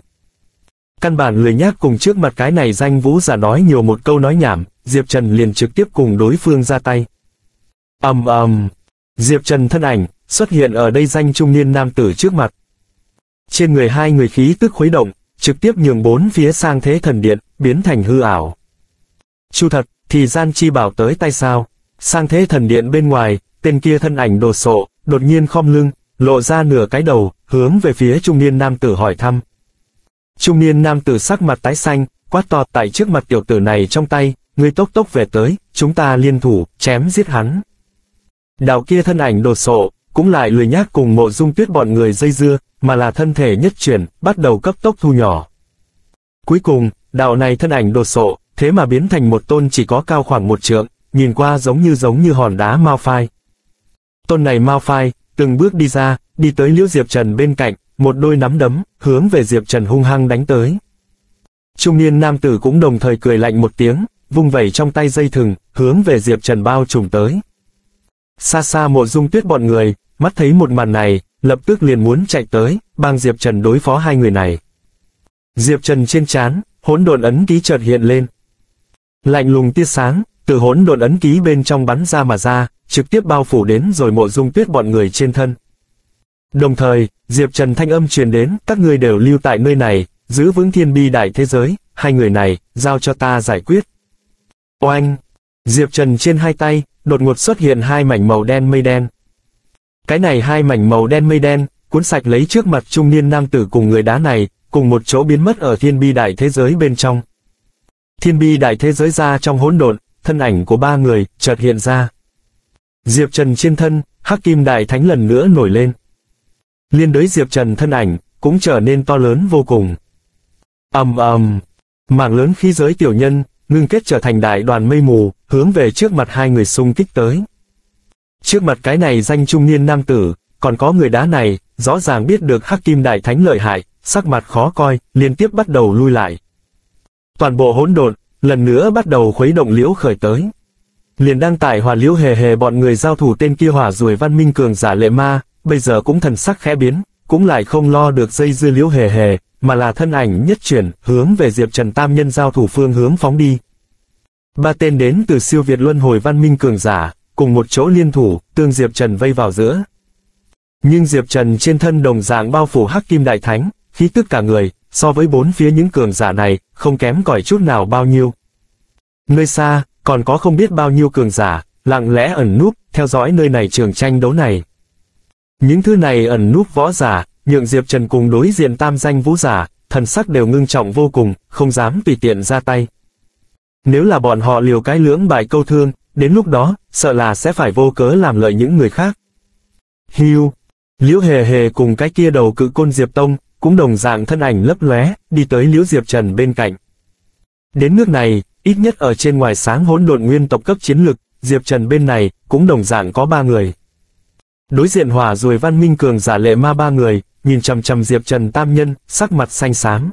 Căn bản lười nhác cùng trước mặt cái này danh vũ giả nói nhiều một câu nói nhảm, Diệp Trần liền trực tiếp cùng đối phương ra tay. ầm ầm, Diệp Trần thân ảnh, xuất hiện ở đây danh trung niên nam tử trước mặt. Trên người hai người khí tức khuấy động, trực tiếp nhường bốn phía sang thế thần điện, biến thành hư ảo. Chu thật, thì gian chi bảo tới tay sao? Sang thế thần điện bên ngoài, tên kia thân ảnh đồ sộ, đột nhiên khom lưng, lộ ra nửa cái đầu, hướng về phía trung niên nam tử hỏi thăm. Trung niên nam tử sắc mặt tái xanh, quát to tại trước mặt tiểu tử này trong tay, ngươi tốc tốc về tới, chúng ta liên thủ, chém giết hắn. Đạo kia thân ảnh đồ sộ, cũng lại lười nhác cùng mộ dung tuyết bọn người dây dưa, mà là thân thể nhất chuyển, bắt đầu cấp tốc thu nhỏ. Cuối cùng, đạo này thân ảnh đột sộ, thế mà biến thành một tôn chỉ có cao khoảng một trượng, nhìn qua giống như giống như hòn đá mau Phai. Tôn này mau Phai, từng bước đi ra, đi tới Liễu Diệp Trần bên cạnh, một đôi nắm đấm, hướng về Diệp Trần hung hăng đánh tới. Trung niên nam tử cũng đồng thời cười lạnh một tiếng, vung vẩy trong tay dây thừng, hướng về Diệp Trần bao trùm tới. Xa xa mộ dung tuyết bọn người, mắt thấy một màn này, lập tức liền muốn chạy tới, bang Diệp Trần đối phó hai người này. Diệp Trần trên chán, hỗn độn ấn ký chợt hiện lên. Lạnh lùng tia sáng, từ hỗn độn ấn ký bên trong bắn ra mà ra, trực tiếp bao phủ đến rồi mộ dung tuyết bọn người trên thân. Đồng thời, Diệp Trần thanh âm truyền đến, các người đều lưu tại nơi này, giữ vững thiên bi đại thế giới, hai người này, giao cho ta giải quyết. Oanh! Diệp Trần trên hai tay, đột ngột xuất hiện hai mảnh màu đen mây đen. Cái này hai mảnh màu đen mây đen, cuốn sạch lấy trước mặt trung niên nam tử cùng người đá này, cùng một chỗ biến mất ở thiên bi đại thế giới bên trong. Thiên bi đại thế giới ra trong hỗn độn, thân ảnh của ba người, chợt hiện ra. Diệp Trần trên thân, hắc kim đại thánh lần nữa nổi lên. Liên đối Diệp Trần thân ảnh, cũng trở nên to lớn vô cùng. ầm ầm, mảng lớn khí giới tiểu nhân, ngưng kết trở thành đại đoàn mây mù, hướng về trước mặt hai người xung kích tới. Trước mặt cái này danh trung niên nam tử, còn có người đá này, rõ ràng biết được hắc kim đại thánh lợi hại, sắc mặt khó coi, liên tiếp bắt đầu lui lại. Toàn bộ hỗn độn, lần nữa bắt đầu khuấy động liễu khởi tới. Liền đăng tải hòa liễu hề hề bọn người giao thủ tên kia hỏa rùi văn minh cường giả lệ ma, bây giờ cũng thần sắc khẽ biến, cũng lại không lo được dây dưa liễu hề hề, mà là thân ảnh nhất chuyển, hướng về Diệp Trần Tam Nhân giao thủ phương hướng phóng đi. Ba tên đến từ siêu Việt luân hồi văn minh cường giả, cùng một chỗ liên thủ, tương Diệp Trần vây vào giữa. Nhưng Diệp Trần trên thân đồng dạng bao phủ hắc kim đại thánh, khí tức cả người, so với bốn phía những cường giả này, không kém cỏi chút nào bao nhiêu. Nơi xa, còn có không biết bao nhiêu cường giả, lặng lẽ ẩn núp, theo dõi nơi này trường tranh đấu này. Những thứ này ẩn núp võ giả, nhượng Diệp Trần cùng đối diện tam danh vũ giả, thần sắc đều ngưng trọng vô cùng, không dám tùy tiện ra tay. Nếu là bọn họ liều cái lưỡng bài câu thương, đến lúc đó, sợ là sẽ phải vô cớ làm lợi những người khác. Hiu, Liễu Hề Hề cùng cái kia đầu cự côn Diệp Tông, cũng đồng dạng thân ảnh lấp lóe, đi tới Liễu Diệp Trần bên cạnh. Đến nước này, ít nhất ở trên ngoài sáng hỗn độn nguyên tộc cấp chiến lực, Diệp Trần bên này, cũng đồng dạng có ba người. Đối diện hỏa rồi văn minh cường giả lệ ma ba người, nhìn chầm chầm Diệp Trần tam nhân, sắc mặt xanh xám.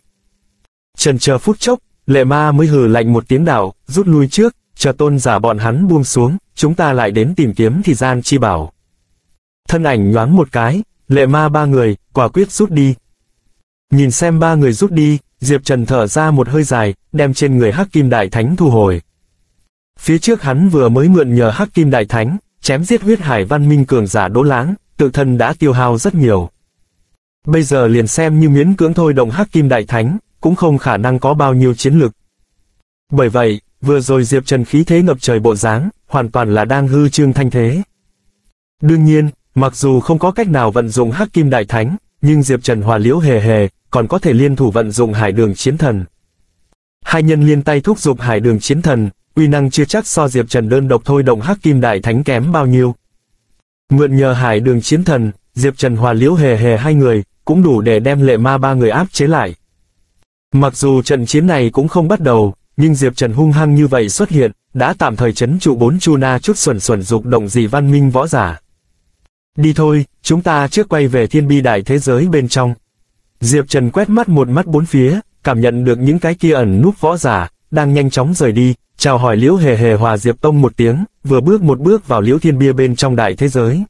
Trần chờ phút chốc, lệ ma mới hừ lạnh một tiếng đảo rút lui trước, chờ tôn giả bọn hắn buông xuống, chúng ta lại đến tìm kiếm thì gian chi bảo. Thân ảnh nhoáng một cái, lệ ma ba người, quả quyết rút đi. Nhìn xem ba người rút đi, Diệp Trần thở ra một hơi dài, đem trên người Hắc Kim Đại Thánh thu hồi. Phía trước hắn vừa mới mượn nhờ Hắc Kim Đại Thánh, chém giết huyết hải văn minh cường giả đỗ láng, tự thân đã tiêu hao rất nhiều. Bây giờ liền xem như miễn cưỡng thôi động Hắc Kim Đại Thánh, cũng không khả năng có bao nhiêu chiến lực. Bởi vậy, vừa rồi Diệp Trần khí thế ngập trời bộ dáng, hoàn toàn là đang hư trương thanh thế. Đương nhiên, mặc dù không có cách nào vận dụng Hắc Kim Đại Thánh, nhưng Diệp Trần hòa liễu hề hề, còn có thể liên thủ vận dụng hải đường chiến thần. Hai nhân liên tay thúc giục hải đường chiến thần, uy năng chưa chắc so Diệp Trần đơn độc thôi động hắc kim đại thánh kém bao nhiêu. Mượn nhờ hải đường chiến thần, Diệp Trần hòa liễu hề hề hai người, cũng đủ để đem lệ ma ba người áp chế lại. Mặc dù trận chiến này cũng không bắt đầu, nhưng Diệp Trần hung hăng như vậy xuất hiện, đã tạm thời chấn trụ bốn chu na chút xuẩn xuẩn dục động gì văn minh võ giả. Đi thôi, chúng ta trước quay về thiên bi đại thế giới bên trong. Diệp Trần quét mắt một mắt bốn phía, cảm nhận được những cái kia ẩn núp võ giả, đang nhanh chóng rời đi, chào hỏi Liễu Hề Hề hòa Diệp Tông một tiếng, vừa bước một bước vào Liễu Thiên Bia bên trong đại thế giới.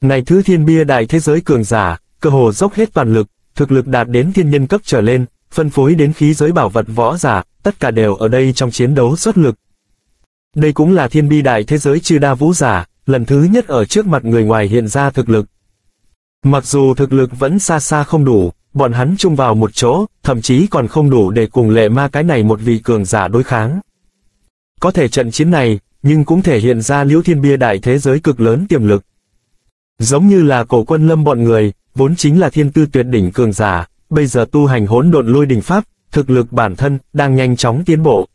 Này thứ Thiên Bia đại thế giới cường giả, cơ hồ dốc hết toàn lực, thực lực đạt đến thiên nhân cấp trở lên, phân phối đến khí giới bảo vật võ giả, tất cả đều ở đây trong chiến đấu xuất lực. Đây cũng là thiên bi đại thế giới chư đa vũ giả, lần thứ nhất ở trước mặt người ngoài hiện ra thực lực. Mặc dù thực lực vẫn xa xa không đủ, bọn hắn chung vào một chỗ, thậm chí còn không đủ để cùng lệ ma cái này một vị cường giả đối kháng. Có thể trận chiến này, nhưng cũng thể hiện ra liễu thiên bia đại thế giới cực lớn tiềm lực. Giống như là cổ quân lâm bọn người, vốn chính là thiên tư tuyệt đỉnh cường giả, bây giờ tu hành hỗn độn lôi đỉnh pháp, thực lực bản thân, đang nhanh chóng tiến bộ.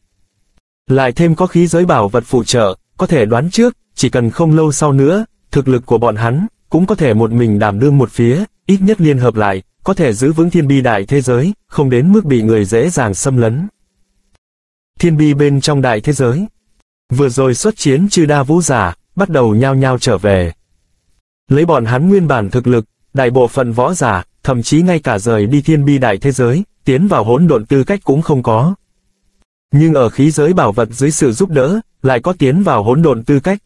Lại thêm có khí giới bảo vật phụ trợ, có thể đoán trước, chỉ cần không lâu sau nữa, thực lực của bọn hắn, cũng có thể một mình đảm đương một phía, ít nhất liên hợp lại, có thể giữ vững thiên bi đại thế giới, không đến mức bị người dễ dàng xâm lấn. Thiên bi bên trong đại thế giới. Vừa rồi xuất chiến chư đa vũ giả, bắt đầu nhao nhao trở về. Lấy bọn hắn nguyên bản thực lực, đại bộ phận võ giả, thậm chí ngay cả rời đi thiên bi đại thế giới, tiến vào hỗn độn tư cách cũng không có. Nhưng ở khí giới bảo vật dưới sự giúp đỡ, lại có tiến vào hỗn độn tư cách.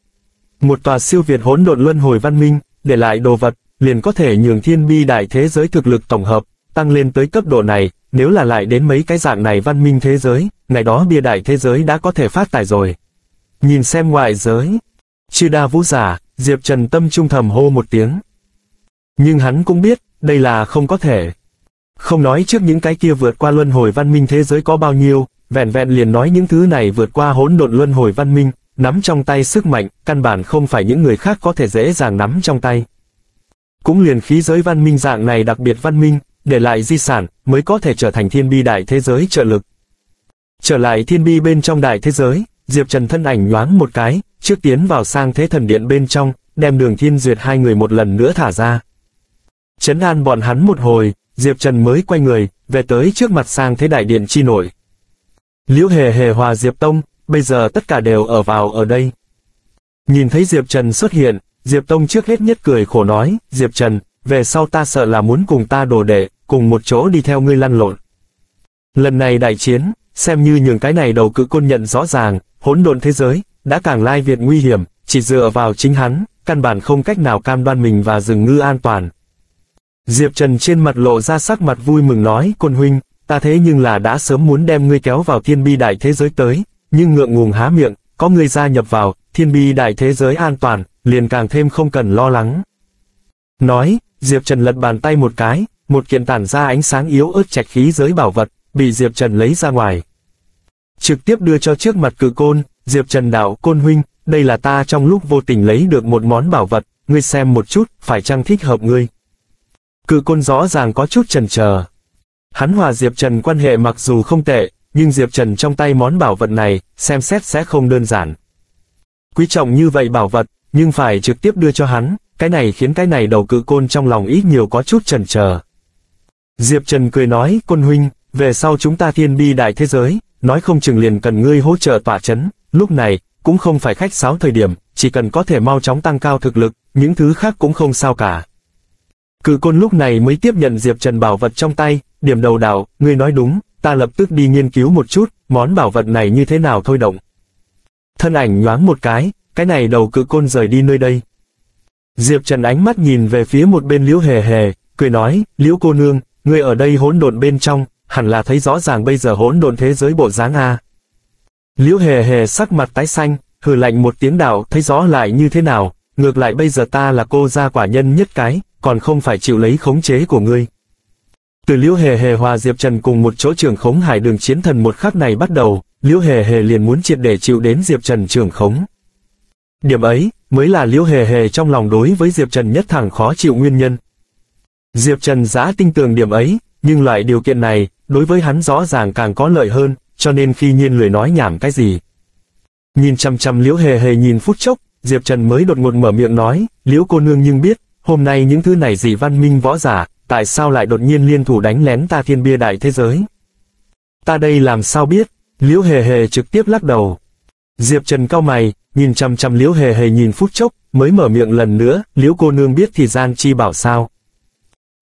Một tòa siêu việt hỗn độn luân hồi văn minh, để lại đồ vật, liền có thể nhường thiên bi đại thế giới thực lực tổng hợp, tăng lên tới cấp độ này, nếu là lại đến mấy cái dạng này văn minh thế giới, ngày đó bia đại thế giới đã có thể phát tài rồi. Nhìn xem ngoại giới, chư đa vũ giả, Diệp Trần tâm trung thầm hô một tiếng. Nhưng hắn cũng biết, đây là không có thể. Không nói trước những cái kia vượt qua luân hồi văn minh thế giới có bao nhiêu, vẹn vẹn liền nói những thứ này vượt qua hỗn độn luân hồi văn minh, nắm trong tay sức mạnh, căn bản không phải những người khác có thể dễ dàng nắm trong tay. Cũng liền khí giới văn minh dạng này đặc biệt văn minh, để lại di sản, mới có thể trở thành thiên bi đại thế giới trợ lực. Trở lại thiên bi bên trong đại thế giới, Diệp Trần thân ảnh nhoáng một cái, trước tiến vào sang thế thần điện bên trong, đem đường thiên duyệt hai người một lần nữa thả ra. Chấn an bọn hắn một hồi, Diệp Trần mới quay người, về tới trước mặt sang thế đại điện chi nổi. Liễu hề hề hòa Diệp Tông, bây giờ tất cả đều ở vào ở đây. Nhìn thấy Diệp Trần xuất hiện, Diệp Tông trước hết nhất cười khổ nói, Diệp Trần, về sau ta sợ là muốn cùng ta đồ đệ, cùng một chỗ đi theo ngươi lăn lộn. Lần này đại chiến, xem như nhường cái này đầu cự côn nhận rõ ràng, hỗn độn thế giới, đã càng lai việt nguy hiểm, chỉ dựa vào chính hắn, căn bản không cách nào cam đoan mình và rừng ngư an toàn. Diệp Trần trên mặt lộ ra sắc mặt vui mừng nói, côn huynh, ta thế nhưng là đã sớm muốn đem ngươi kéo vào thiên bi đại thế giới tới, nhưng ngượng ngùng há miệng, có người gia nhập vào, thiên bi đại thế giới an toàn, liền càng thêm không cần lo lắng. Nói, Diệp Trần lật bàn tay một cái, một kiện tản ra ánh sáng yếu ớt trạch khí giới bảo vật, bị Diệp Trần lấy ra ngoài. Trực tiếp đưa cho trước mặt cự côn, Diệp Trần đạo côn huynh, đây là ta trong lúc vô tình lấy được một món bảo vật, ngươi xem một chút, phải chăng thích hợp ngươi. Cự côn rõ ràng có chút chần chờ. Hắn hòa Diệp Trần quan hệ mặc dù không tệ, nhưng Diệp Trần trong tay món bảo vật này, xem xét sẽ không đơn giản. Quý trọng như vậy bảo vật, nhưng phải trực tiếp đưa cho hắn, cái này khiến cái này đầu cự côn trong lòng ít nhiều có chút chần chờ. Diệp Trần cười nói, côn huynh, về sau chúng ta thiên bi đại thế giới, nói không chừng liền cần ngươi hỗ trợ tỏa chấn, lúc này, cũng không phải khách sáo thời điểm, chỉ cần có thể mau chóng tăng cao thực lực, những thứ khác cũng không sao cả. Cự côn lúc này mới tiếp nhận Diệp Trần bảo vật trong tay, điểm đầu đảo ngươi nói đúng, ta lập tức đi nghiên cứu một chút, món bảo vật này như thế nào thôi động. Thân ảnh nhoáng một cái, cái này đầu cự côn rời đi nơi đây. Diệp Trần ánh mắt nhìn về phía một bên liễu hề hề, cười nói, liễu cô nương, ngươi ở đây hỗn độn bên trong, hẳn là thấy rõ ràng bây giờ hỗn độn thế giới bộ dáng a. Liễu hề hề sắc mặt tái xanh, hừ lạnh một tiếng đạo, thấy rõ lại như thế nào, ngược lại bây giờ ta là cô gia quả nhân nhất cái, còn không phải chịu lấy khống chế của ngươi. Từ Liễu Hề Hề hòa Diệp Trần cùng một chỗ trưởng khống hải đường chiến thần một khắc này bắt đầu, Liễu Hề Hề liền muốn triệt để chịu đến Diệp Trần trưởng khống. Điểm ấy, mới là Liễu Hề Hề trong lòng đối với Diệp Trần nhất thẳng khó chịu nguyên nhân. Diệp Trần giã tinh tường điểm ấy, nhưng loại điều kiện này, đối với hắn rõ ràng càng có lợi hơn, cho nên khi nhiên lười nói nhảm cái gì. Nhìn chăm chăm Liễu Hề Hề nhìn phút chốc, Diệp Trần mới đột ngột mở miệng nói, Liễu cô nương nhưng biết, hôm nay những thứ này gì văn minh võ giả, tại sao lại đột nhiên liên thủ đánh lén ta thiên bia đại thế giới? Ta đây làm sao biết? Liễu hề hề trực tiếp lắc đầu. Diệp Trần cao mày, nhìn chăm chăm liễu hề hề nhìn phút chốc, mới mở miệng lần nữa, liễu cô nương biết thì gian chi bảo sao?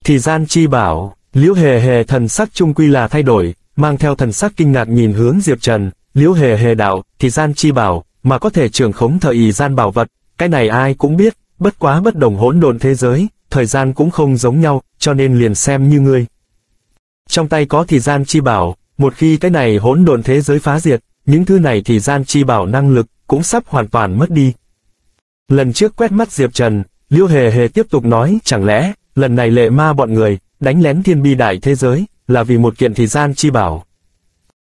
Thì gian chi bảo, liễu hề hề thần sắc trung quy là thay đổi, mang theo thần sắc kinh ngạc nhìn hướng Diệp Trần, liễu hề hề đạo, thì gian chi bảo, mà có thể trưởng khống thời ý gian bảo vật, cái này ai cũng biết, bất quá bất đồng hỗn độn thế giới, thời gian cũng không giống nhau, cho nên liền xem như ngươi. Trong tay có thì gian chi bảo, một khi cái này hỗn độn thế giới phá diệt, những thứ này thì gian chi bảo năng lực, cũng sắp hoàn toàn mất đi. Lần trước quét mắt Diệp Trần, Liêu Hề Hề tiếp tục nói, chẳng lẽ, lần này lệ ma bọn người, đánh lén thiên bi đại thế giới, là vì một kiện thì gian chi bảo.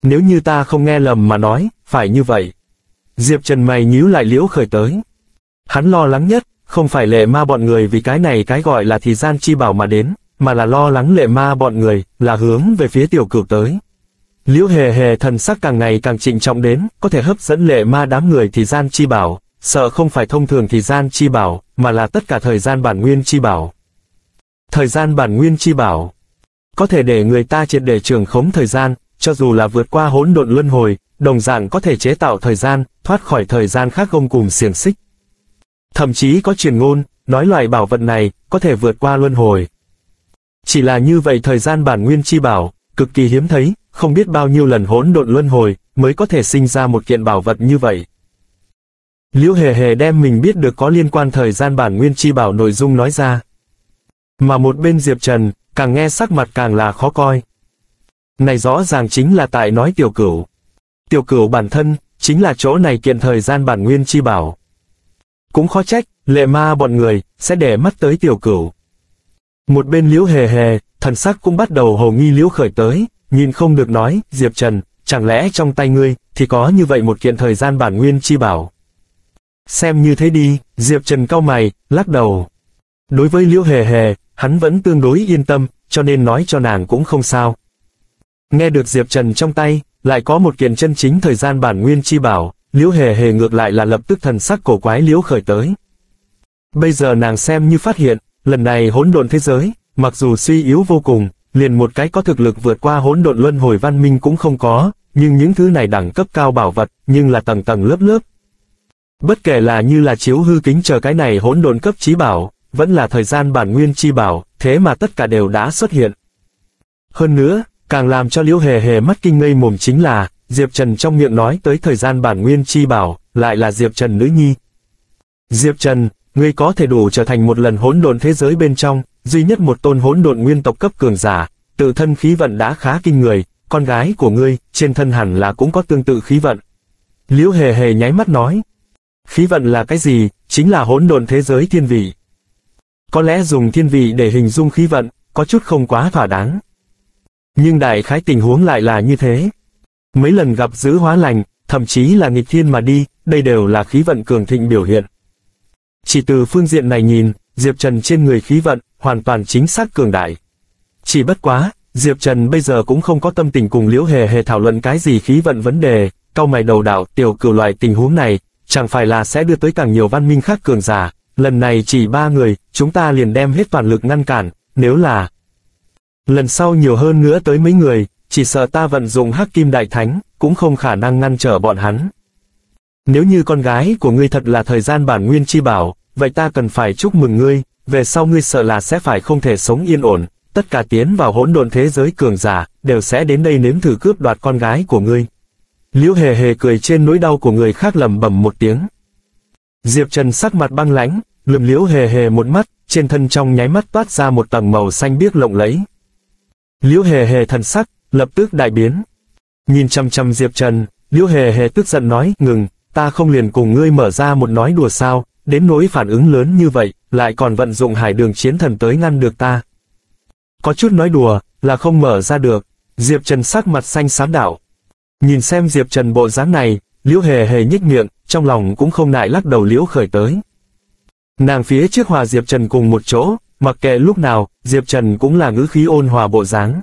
Nếu như ta không nghe lầm mà nói, phải như vậy. Diệp Trần mày nhíu lại liễu khởi tới. Hắn lo lắng nhất, không phải lệ ma bọn người vì cái này cái gọi là thì gian chi bảo mà đến, mà là lo lắng lệ ma bọn người, là hướng về phía tiểu cửu tới. Liễu hề hề thần sắc càng ngày càng trịnh trọng đến, có thể hấp dẫn lệ ma đám người thì gian chi bảo, sợ không phải thông thường thì gian chi bảo, mà là tất cả thời gian bản nguyên chi bảo. Thời gian bản nguyên chi bảo, có thể để người ta triệt để trường khống thời gian, cho dù là vượt qua hỗn độn luân hồi, đồng dạng có thể chế tạo thời gian, thoát khỏi thời gian khác gông cùng xiềng xích. Thậm chí có truyền ngôn, nói loại bảo vật này, có thể vượt qua luân hồi. Chỉ là như vậy thời gian bản nguyên chi bảo, cực kỳ hiếm thấy, không biết bao nhiêu lần hỗn độn luân hồi, mới có thể sinh ra một kiện bảo vật như vậy. Liễu hề hề đem mình biết được có liên quan thời gian bản nguyên chi bảo nội dung nói ra. Mà một bên Diệp Trần, càng nghe sắc mặt càng là khó coi. Này rõ ràng chính là tại nói tiểu cửu. Tiểu cửu bản thân, chính là chỗ này kiện thời gian bản nguyên chi bảo. Cũng khó trách, lệ ma bọn người, sẽ để mắt tới tiểu cửu. Một bên liễu hề hề, thần sắc cũng bắt đầu hồ nghi liễu khởi tới, nhìn không được nói, Diệp Trần, chẳng lẽ trong tay ngươi, thì có như vậy một kiện thời gian bản nguyên chi bảo. Xem như thế đi, Diệp Trần cau mày, lắc đầu. Đối với liễu hề hề, hắn vẫn tương đối yên tâm, cho nên nói cho nàng cũng không sao. Nghe được Diệp Trần trong tay, lại có một kiện chân chính thời gian bản nguyên chi bảo, liễu hề hề ngược lại là lập tức thần sắc cổ quái liễu khởi tới. Bây giờ nàng xem như phát hiện, lần này hỗn độn thế giới, mặc dù suy yếu vô cùng, liền một cái có thực lực vượt qua hỗn độn luân hồi văn minh cũng không có, nhưng những thứ này đẳng cấp cao bảo vật, nhưng là tầng tầng lớp lớp. Bất kể là như là chiếu hư kính chờ cái này hỗn độn cấp trí bảo, vẫn là thời gian bản nguyên chi bảo, thế mà tất cả đều đã xuất hiện. Hơn nữa, càng làm cho liễu hề hề mắt kinh ngây mồm chính là, Diệp Trần trong miệng nói tới thời gian bản nguyên chi bảo, lại là Diệp Trần nữ nhi. Diệp Trần, ngươi có thể đủ trở thành một lần hỗn độn thế giới bên trong, duy nhất một tôn hỗn độn nguyên tộc cấp cường giả, tự thân khí vận đã khá kinh người, con gái của ngươi, trên thân hẳn là cũng có tương tự khí vận. Liễu hề hề nháy mắt nói, khí vận là cái gì, chính là hỗn độn thế giới thiên vị. Có lẽ dùng thiên vị để hình dung khí vận, có chút không quá thỏa đáng. Nhưng đại khái tình huống lại là như thế. Mấy lần gặp giữ hóa lành, thậm chí là nghịch thiên mà đi, đây đều là khí vận cường thịnh biểu hiện. Chỉ từ phương diện này nhìn, Diệp Trần trên người khí vận, hoàn toàn chính xác cường đại. Chỉ bất quá, Diệp Trần bây giờ cũng không có tâm tình cùng Liễu Hề Hề thảo luận cái gì khí vận vấn đề, cao mày đầu đảo tiểu cửu loại tình huống này, chẳng phải là sẽ đưa tới càng nhiều văn minh khác cường giả, lần này chỉ ba người, chúng ta liền đem hết toàn lực ngăn cản, nếu là lần sau nhiều hơn nữa tới mấy người, chỉ sợ ta vận dụng hắc kim đại thánh, cũng không khả năng ngăn trở bọn hắn. Nếu như con gái của ngươi thật là thời gian bản nguyên chi bảo, vậy ta cần phải chúc mừng ngươi, về sau ngươi sợ là sẽ phải không thể sống yên ổn, tất cả tiến vào hỗn độn thế giới cường giả, đều sẽ đến đây nếm thử cướp đoạt con gái của ngươi. Liễu hề hề cười trên nỗi đau của người khác lầm bầm một tiếng. Diệp Trần sắc mặt băng lãnh, lườm liễu hề hề một mắt, trên thân trong nháy mắt toát ra một tầng màu xanh biếc lộng lẫy. Liễu hề hề thần sắc, lập tức đại biến. Nhìn chăm chăm Diệp Trần, Liễu hề hề tức giận nói, ngừng, ta không liền cùng ngươi mở ra một nói đùa sao, đến nỗi phản ứng lớn như vậy, lại còn vận dụng hải đường chiến thần tới ngăn được ta. Có chút nói đùa, là không mở ra được, Diệp Trần sắc mặt xanh xám đảo. Nhìn xem Diệp Trần bộ dáng này, Liễu hề hề nhích miệng, trong lòng cũng không nại lắc đầu Liễu khởi tới. Nàng phía trước hòa Diệp Trần cùng một chỗ, mặc kệ lúc nào, Diệp Trần cũng là ngữ khí ôn hòa bộ dáng.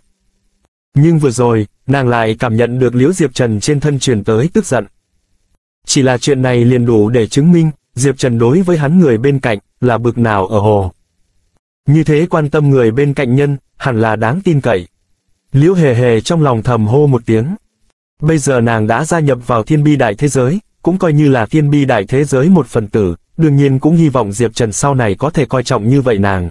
Nhưng vừa rồi, nàng lại cảm nhận được Liễu Diệp Trần trên thân truyền tới tức giận. Chỉ là chuyện này liền đủ để chứng minh, Diệp Trần đối với hắn người bên cạnh, là bực nào ở hồ. Như thế quan tâm người bên cạnh nhân, hẳn là đáng tin cậy. Liễu hề hề trong lòng thầm hô một tiếng. Bây giờ nàng đã gia nhập vào thiên bi đại thế giới, cũng coi như là thiên bi đại thế giới một phần tử, đương nhiên cũng hy vọng Diệp Trần sau này có thể coi trọng như vậy nàng.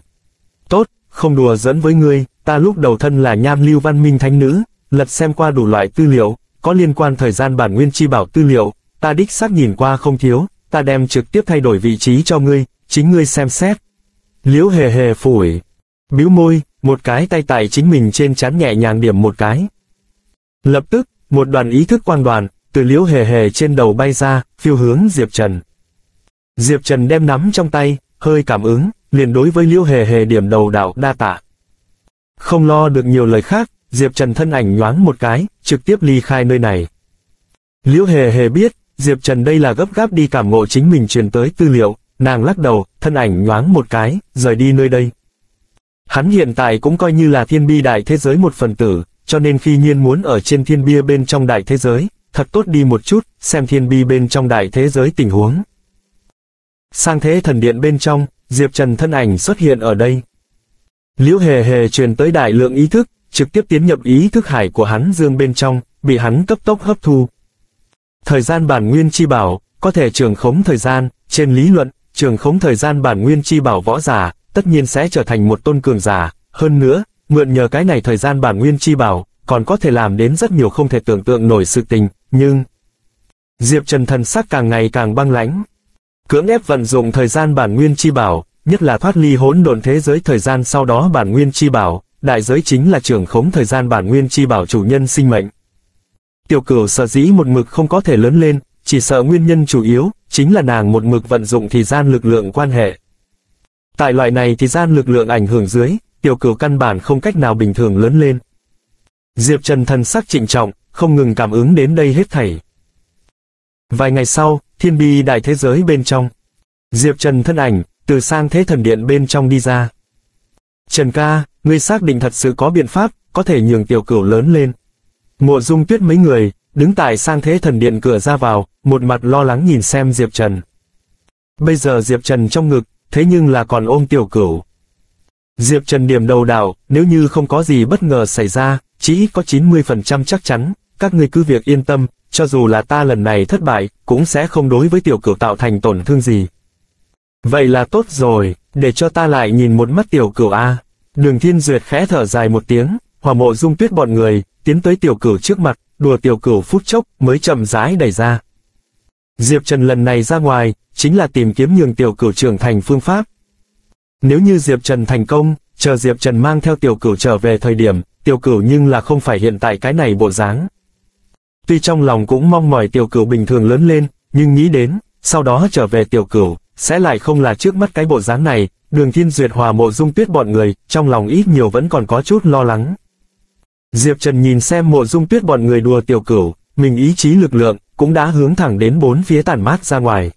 Tốt, không đùa dẫn với ngươi, ta lúc đầu thân là nham lưu văn minh thánh nữ, lật xem qua đủ loại tư liệu, có liên quan thời gian bản nguyên chi bảo tư liệu, ta đích xác nhìn qua không thiếu, ta đem trực tiếp thay đổi vị trí cho ngươi, chính ngươi xem xét. Liễu hề hề phủi, bĩu môi, một cái tay tại chính mình trên chán nhẹ nhàng điểm một cái. Lập tức, một đoàn ý thức quan đoàn, từ liễu hề hề trên đầu bay ra, phiêu hướng Diệp Trần. Diệp Trần đem nắm trong tay, hơi cảm ứng, liền đối với liễu hề hề điểm đầu đạo đa tạ. Không lo được nhiều lời khác, Diệp Trần thân ảnh nhoáng một cái, trực tiếp ly khai nơi này. Liễu hề hề biết, Diệp Trần đây là gấp gáp đi cảm ngộ chính mình truyền tới tư liệu, nàng lắc đầu, thân ảnh nhoáng một cái, rời đi nơi đây. Hắn hiện tại cũng coi như là thiên bi đại thế giới một phần tử, cho nên khi nhiên muốn ở trên thiên bia bên trong đại thế giới, thật tốt đi một chút, xem thiên bi bên trong đại thế giới tình huống. Sang thế thần điện bên trong, Diệp Trần thân ảnh xuất hiện ở đây. Liễu hề hề truyền tới đại lượng ý thức, trực tiếp tiến nhập ý thức hải của hắn dương bên trong, bị hắn cấp tốc hấp thu. Thời gian bản nguyên chi bảo, có thể trường khống thời gian, trên lý luận, trường khống thời gian bản nguyên chi bảo võ giả, tất nhiên sẽ trở thành một tôn cường giả, hơn nữa, mượn nhờ cái này thời gian bản nguyên chi bảo, còn có thể làm đến rất nhiều không thể tưởng tượng nổi sự tình, nhưng... Diệp Trần thần sắc càng ngày càng băng lãnh. Cưỡng ép vận dụng thời gian bản nguyên chi bảo, nhất là thoát ly hỗn độn thế giới thời gian sau đó bản nguyên chi bảo, đại giới chính là trưởng khống thời gian bản nguyên chi bảo chủ nhân sinh mệnh. Tiểu cửu sợ dĩ một mực không có thể lớn lên, chỉ sợ nguyên nhân chủ yếu, chính là nàng một mực vận dụng thời gian lực lượng quan hệ. Tại loại này thì gian lực lượng ảnh hưởng dưới, tiểu cửu căn bản không cách nào bình thường lớn lên. Diệp Trần thần sắc trịnh trọng, không ngừng cảm ứng đến đây hết thảy. Vài ngày sau, thiên bi đại thế giới bên trong. Diệp Trần thân ảnh, từ sang thế thần điện bên trong đi ra. Trần ca, ngươi xác định thật sự có biện pháp, có thể nhường tiểu cửu lớn lên. Mộ dung tuyết mấy người, đứng tại sang thế thần điện cửa ra vào, một mặt lo lắng nhìn xem Diệp Trần. Bây giờ Diệp Trần trong ngực, thế nhưng là còn ôm tiểu cửu. Diệp Trần điểm đầu đảo, nếu như không có gì bất ngờ xảy ra, chỉ có 90% chắc chắn, các ngươi cứ việc yên tâm, cho dù là ta lần này thất bại, cũng sẽ không đối với tiểu cửu tạo thành tổn thương gì. Vậy là tốt rồi, để cho ta lại nhìn một mắt tiểu cửu A. Đường Thiên Duyệt khẽ thở dài một tiếng, hòa mộ dung tuyết bọn người, tiến tới tiểu cửu trước mặt, đùa tiểu cửu phút chốc, mới chậm rãi đẩy ra. Diệp Trần lần này ra ngoài, chính là tìm kiếm nhường tiểu cửu trưởng thành phương pháp. Nếu như Diệp Trần thành công, chờ Diệp Trần mang theo tiểu cửu trở về thời điểm, tiểu cửu nhưng là không phải hiện tại cái này bộ dáng. Tuy trong lòng cũng mong mỏi tiểu cửu bình thường lớn lên, nhưng nghĩ đến, sau đó trở về tiểu cửu, sẽ lại không là trước mắt cái bộ dáng này, đường thiên duyệt hòa mộ dung tuyết bọn người, trong lòng ít nhiều vẫn còn có chút lo lắng. Diệp Trần nhìn xem mộ dung tuyết bọn người đùa tiểu cửu, mình ý chí lực lượng, cũng đã hướng thẳng đến bốn phía tản mát ra ngoài.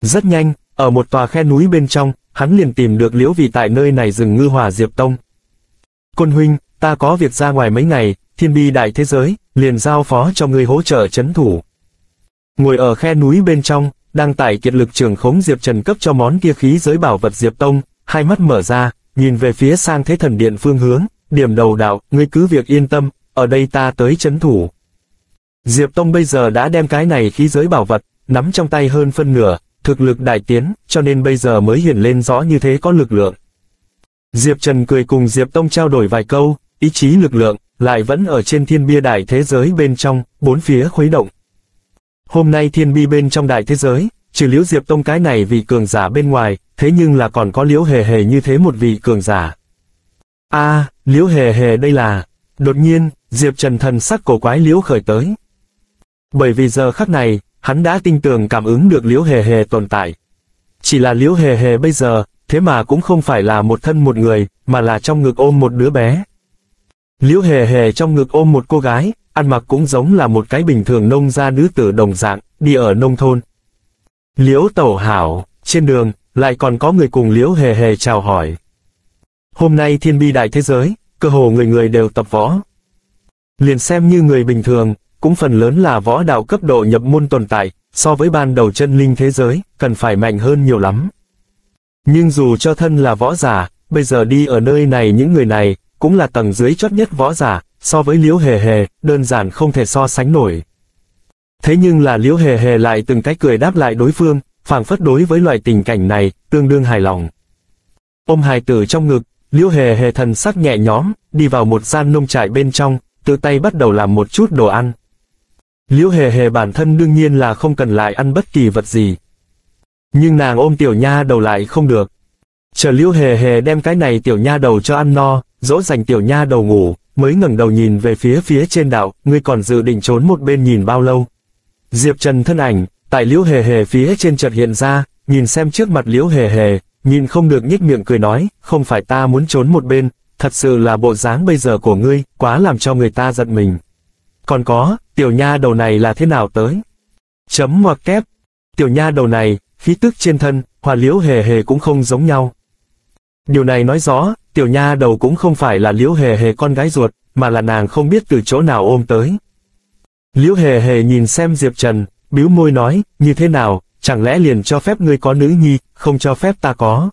Rất nhanh, ở một tòa khe núi bên trong, hắn liền tìm được liễu vị tại nơi này dừng ngư hòa Diệp Tông. Côn huynh, ta có việc ra ngoài mấy ngày, thiên bi đại thế giới, liền giao phó cho ngươi hỗ trợ chấn thủ. Ngồi ở khe núi bên trong, đang tải kiệt lực trường khống Diệp Trần cấp cho món kia khí giới bảo vật Diệp Tông, hai mắt mở ra, nhìn về phía sang thế thần điện phương hướng, điểm đầu đạo, ngươi cứ việc yên tâm, ở đây ta tới chấn thủ. Diệp Tông bây giờ đã đem cái này khí giới bảo vật, nắm trong tay hơn phân nửa, thực lực đại tiến, cho nên bây giờ mới hiển lên rõ như thế có lực lượng. Diệp Trần cười cùng Diệp Tông trao đổi vài câu, ý chí lực lượng, lại vẫn ở trên thiên bia đại thế giới bên trong, bốn phía khuấy động. Hôm nay thiên bi bên trong đại thế giới, trừ liễu Diệp Tông cái này vì cường giả bên ngoài, thế nhưng là còn có liễu hề hề như thế một vị cường giả. a liễu hề hề đây là... Đột nhiên, Diệp Trần thần sắc cổ quái liễu khởi tới. Bởi vì giờ khắc này, hắn đã tinh tường cảm ứng được liễu hề hề tồn tại. Chỉ là liễu hề hề bây giờ, thế mà cũng không phải là một thân một người, mà là trong ngực ôm một đứa bé. Liễu hề hề trong ngực ôm một cô gái, ăn mặc cũng giống là một cái bình thường nông gia nữ tử đồng dạng, đi ở nông thôn. Liễu tẩu hảo, trên đường, lại còn có người cùng liễu hề hề chào hỏi. Hôm nay thiên bi đại thế giới, cơ hồ người người đều tập võ. Liền xem như người bình thường, cũng phần lớn là võ đạo cấp độ nhập môn tồn tại, so với ban đầu chân linh thế giới, cần phải mạnh hơn nhiều lắm. Nhưng dù cho thân là võ giả, bây giờ đi ở nơi này những người này, cũng là tầng dưới chót nhất võ giả, so với liễu hề hề, đơn giản không thể so sánh nổi. Thế nhưng là liễu hề hề lại từng cái cười đáp lại đối phương, phảng phất đối với loại tình cảnh này, tương đương hài lòng. Ôm hài tử trong ngực, liễu hề hề thần sắc nhẹ nhõm, đi vào một gian nông trại bên trong, tự tay bắt đầu làm một chút đồ ăn. Liễu hề hề bản thân đương nhiên là không cần lại ăn bất kỳ vật gì. Nhưng nàng ôm tiểu nha đầu lại không được. Chờ liễu hề hề đem cái này tiểu nha đầu cho ăn no, dỗ dành tiểu nha đầu ngủ, mới ngẩng đầu nhìn về phía phía trên đảo, ngươi còn dự định trốn một bên nhìn bao lâu. Diệp Trần thân ảnh, tại liễu hề hề phía trên chợt hiện ra, nhìn xem trước mặt liễu hề hề, nhìn không được nhích miệng cười nói, không phải ta muốn trốn một bên, thật sự là bộ dáng bây giờ của ngươi, quá làm cho người ta giận mình. Còn có, tiểu nha đầu này là thế nào tới? Chấm ngoặc kép. Tiểu nha đầu này, khí tức trên thân, hòa liễu hề hề cũng không giống nhau. Điều này nói rõ, tiểu nha đầu cũng không phải là liễu hề hề con gái ruột, mà là nàng không biết từ chỗ nào ôm tới. Liễu hề hề nhìn xem Diệp Trần, biếu môi nói, như thế nào, chẳng lẽ liền cho phép ngươi có nữ nhi, không cho phép ta có.